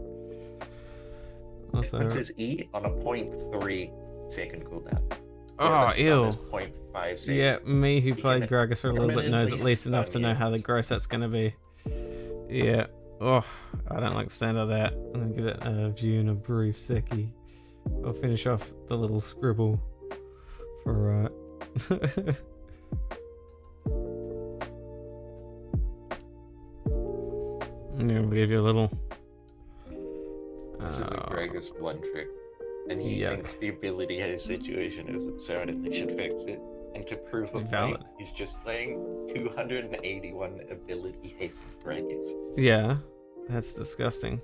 Also, It says E on a 0.3 second cooldown. Oh, ew. Point five seconds. Yeah, me who played Gragas for a little bit knows at least enough to know how the gross that's gonna be. Yeah. Oh, I don't like the sound of that. I'm gonna give it a view in a brief seckie. I'll finish off the little scribble for uh *laughs* I'm gonna give you a little This is a uh, Gragas one trick. And he yuck. thinks the ability haste situation is absurd and they should fix it. And to prove a Valid. point, he's just playing 281 ability haste Gragas. Yeah. That's disgusting.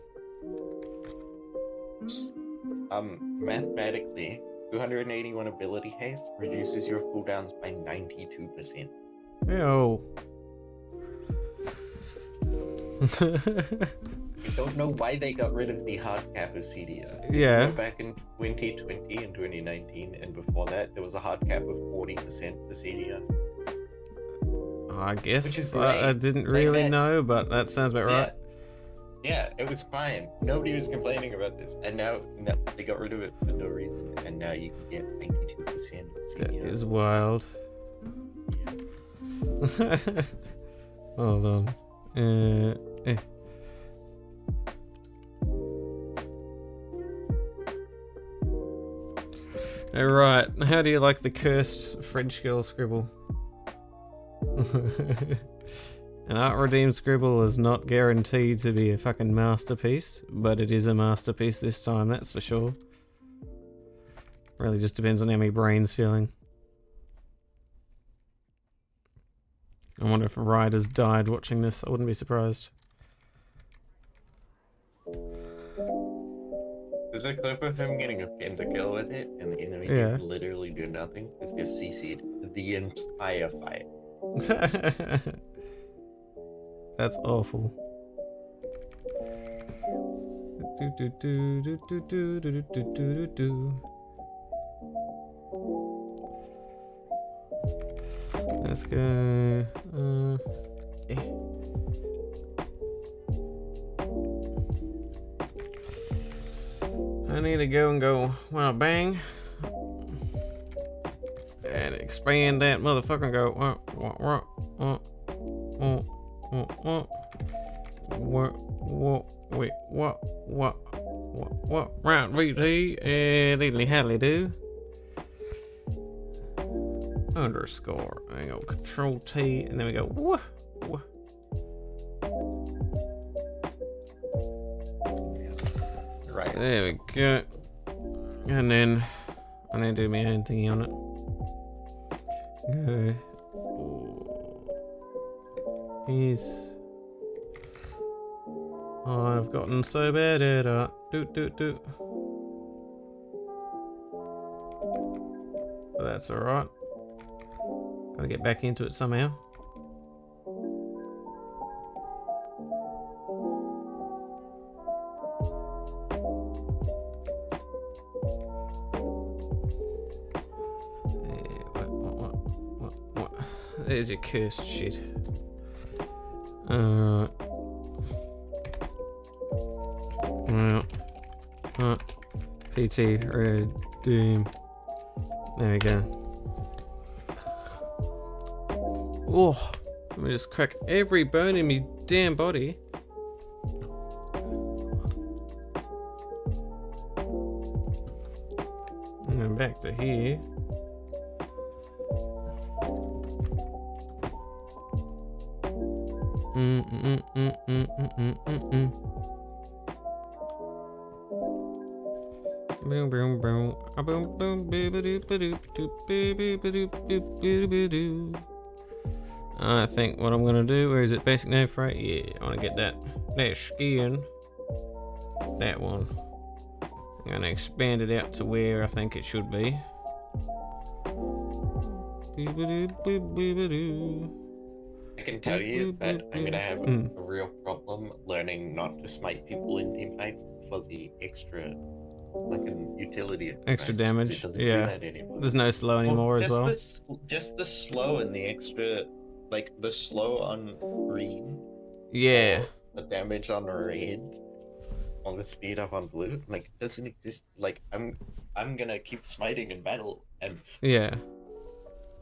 Um, mathematically, 281 ability haste reduces your cooldowns by 92%. Ew. *laughs* I don't know why they got rid of the hard cap of CDR. yeah. Back in 2020 and 2019, and before that, there was a hard cap of 40% for CDR. I guess I, I didn't really know, but that sounds about right. Yeah. yeah, it was fine. Nobody was complaining about this, and now no, they got rid of it for no reason, and now you can get 92% That is wild. *laughs* Hold on. Uh, eh. Alright, how do you like the cursed French girl scribble? *laughs* An art redeemed scribble is not guaranteed to be a fucking masterpiece, but it is a masterpiece this time, that's for sure. Really just depends on how my brain's feeling. I wonder if Ryder's died watching this. I wouldn't be surprised. There's a clip of him getting a pentakill with it, and the enemy yeah. can literally do nothing. It's get CC'd the entire fight. That's awful. Let's go. Uh, eh. I need to go and go. Well, bang. And expand that motherfucker and go. Wah, wah, wah, wah, wah, wah, wah. Wah, wah, wait, what, what, right, VT, and diddly hally do. Underscore, and go control T, and then we go, wah, wah. Right. There we go. And then I need to do my own thingy on it. Go. He's. I've gotten so bad at it. Do do do. But that's alright. Gotta get back into it somehow. There's your cursed shit. Uh. Well. Uh, PT Red Doom. There we go. Oh, let me just crack every bone in me damn body. I think what I'm gonna do, where is it? Basic name it? Yeah, I wanna get that, that skin. That one. I'm gonna expand it out to where I think it should be. Boop-a-doo, boop, boop-a-doo. I can tell you that I'm gonna have a, Mm. a real problem learning not to smite people in team fights for the extra, like an utility. of Extra damage, doesn't yeah. do that. There's no slow Well, anymore as just well. The, just the slow and the extra, like the slow on green, Yeah. the damage on red, on the speed up on blue, like doesn't exist. Like I'm, I'm gonna keep smiting in battle, and Yeah.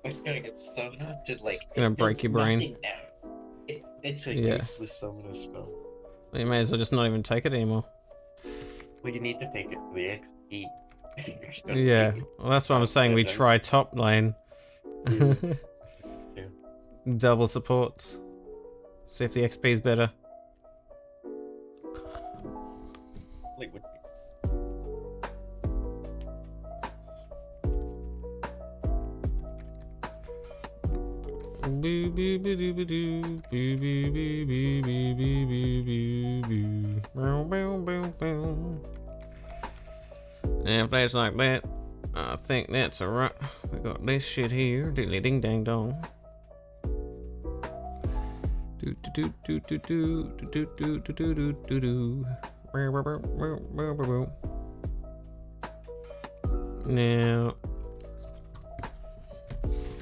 it's gonna get so hard to like. It's gonna it break your brain. nothing now. It, it's a Yeah. useless summoner spell. You may as well just not even take it anymore. Well, you need to take it for the XP. *laughs* Yeah. Well, that's what I'm saying. We try top lane. Mm. *laughs* Double supports. See if the XP is better. Like, Boo boo boo doo boo doo. Boo boo boo boo boo boo boo boo boo. Bow, bow, bow. And if that's like that, I think that's alright. We got this shit here. Diddly ding dang dong. Do do do do do do do do do do do do do. Now,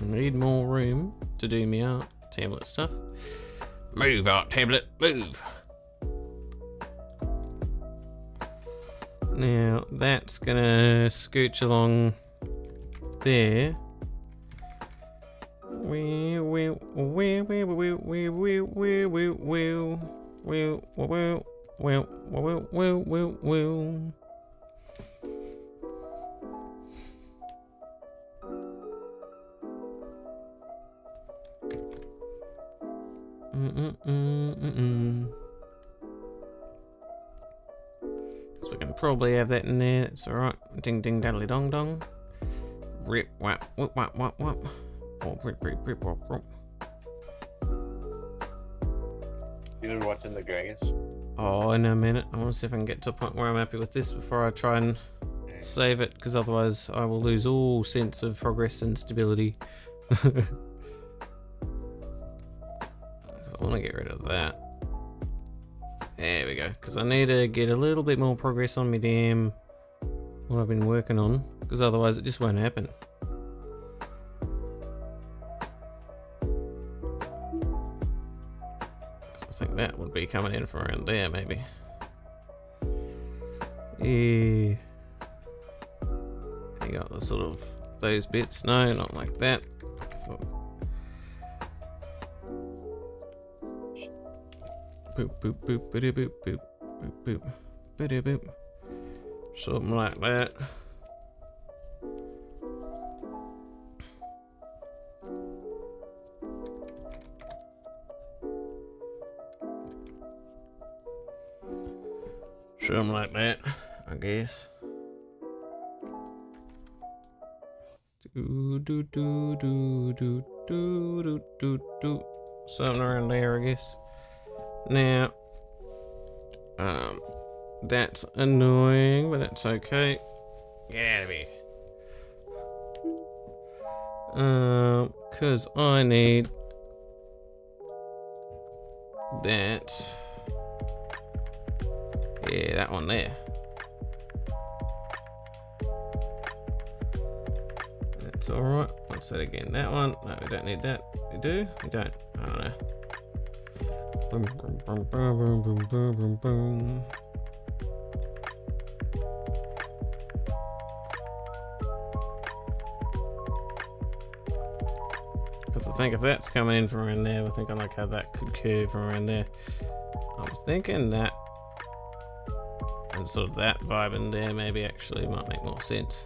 need more room to do me art tablet stuff. Move art tablet, move. Now that's gonna scooch along there. Wee wee wee wee wee wee wee wee wee wee wee wee wee wee wee wee wee Mm-mm-mm-mm-mm. Can probably have that in there. It's alright. Ding ding daddly dong dong. Rip whap whap whap whap whap. Oh, rip rip rip whap whap. You been watching the Gragas? Oh, in a minute. I want to see if I can get to a point where I'm happy with this before I try and save it, because otherwise I will lose all sense of progress and stability. *laughs* I want to get rid of that. There we go, because I need to get a little bit more progress on me damn what I've been working on, because otherwise it just won't happen. I think that would be coming in from around there, maybe. Yeah. You got the sort of those bits. No, not like that. Boop boop boop boop boop boop boop boop boop boop. Something like that. Something like that, I guess. Do do do do do do do do do something around there, I guess. Now, um, that's annoying, but that's okay. Get out of here. Um, cause I need that. Yeah, that one there. That's alright. What's that again? That one? No, we don't need that. We do? We don't. I don't know. Boom, boom, boom, boom, boom, boom, boom, boom. Because I think if that's coming in from around there, I think I like how that could curve from around there. I'm thinking that and sort of that vibe in there maybe actually might make more sense.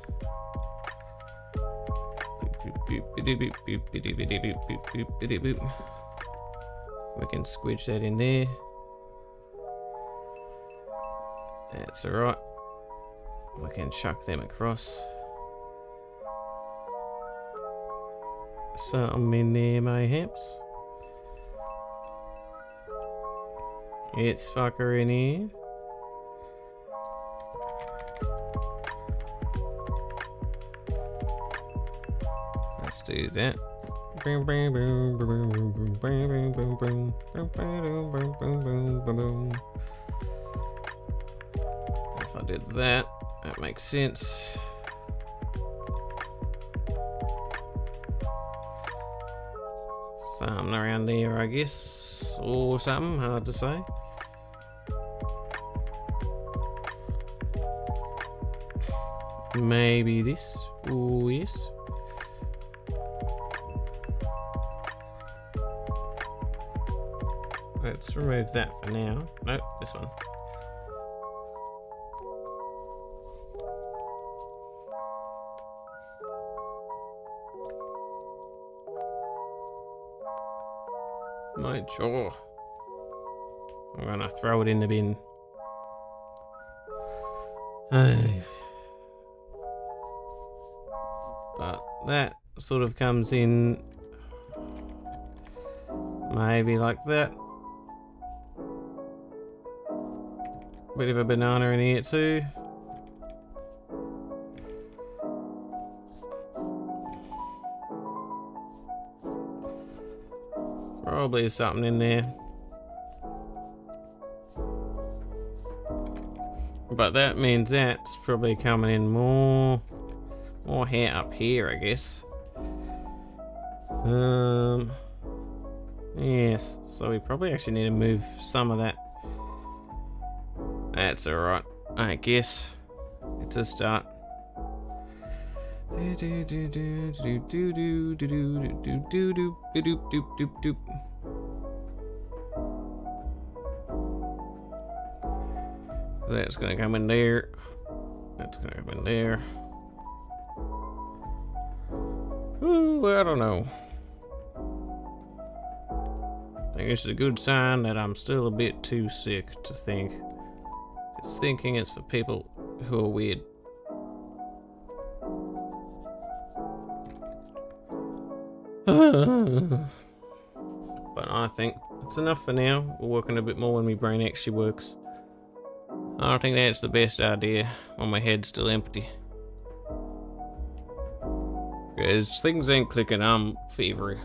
We can squidge that in there. That's alright. We can chuck them across. Something in there, mayhaps. It's fucker in here. Let's do that. If I did that, that makes sense. Something around there, I guess, or something, hard to say. Maybe this. Oh, yes. Let's remove that for now. Nope, this one. My jaw. I'm gonna throw it in the bin. Ay. But that sort of comes in maybe like that. Bit of a banana in here too. Probably something in there. But that means that's probably coming in more more hair up here, I guess. Um Yes, so we probably actually need to move some of that. That's alright. I guess. It's a start. That's gonna come in there. That's gonna come in there. Ooh, I don't know. I think it's a good sign that I'm still a bit too sick to think it's thinking it's for people who are weird. *laughs* but I think it's enough for now. We'll work on a bit more when my brain actually works. I don't think that's the best idea when my head's still empty. Because things ain't clicking, I'm fevery.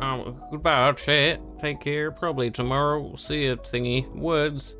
Um, goodbye, chat. Take care. Probably tomorrow. We'll see you, thingy. Words.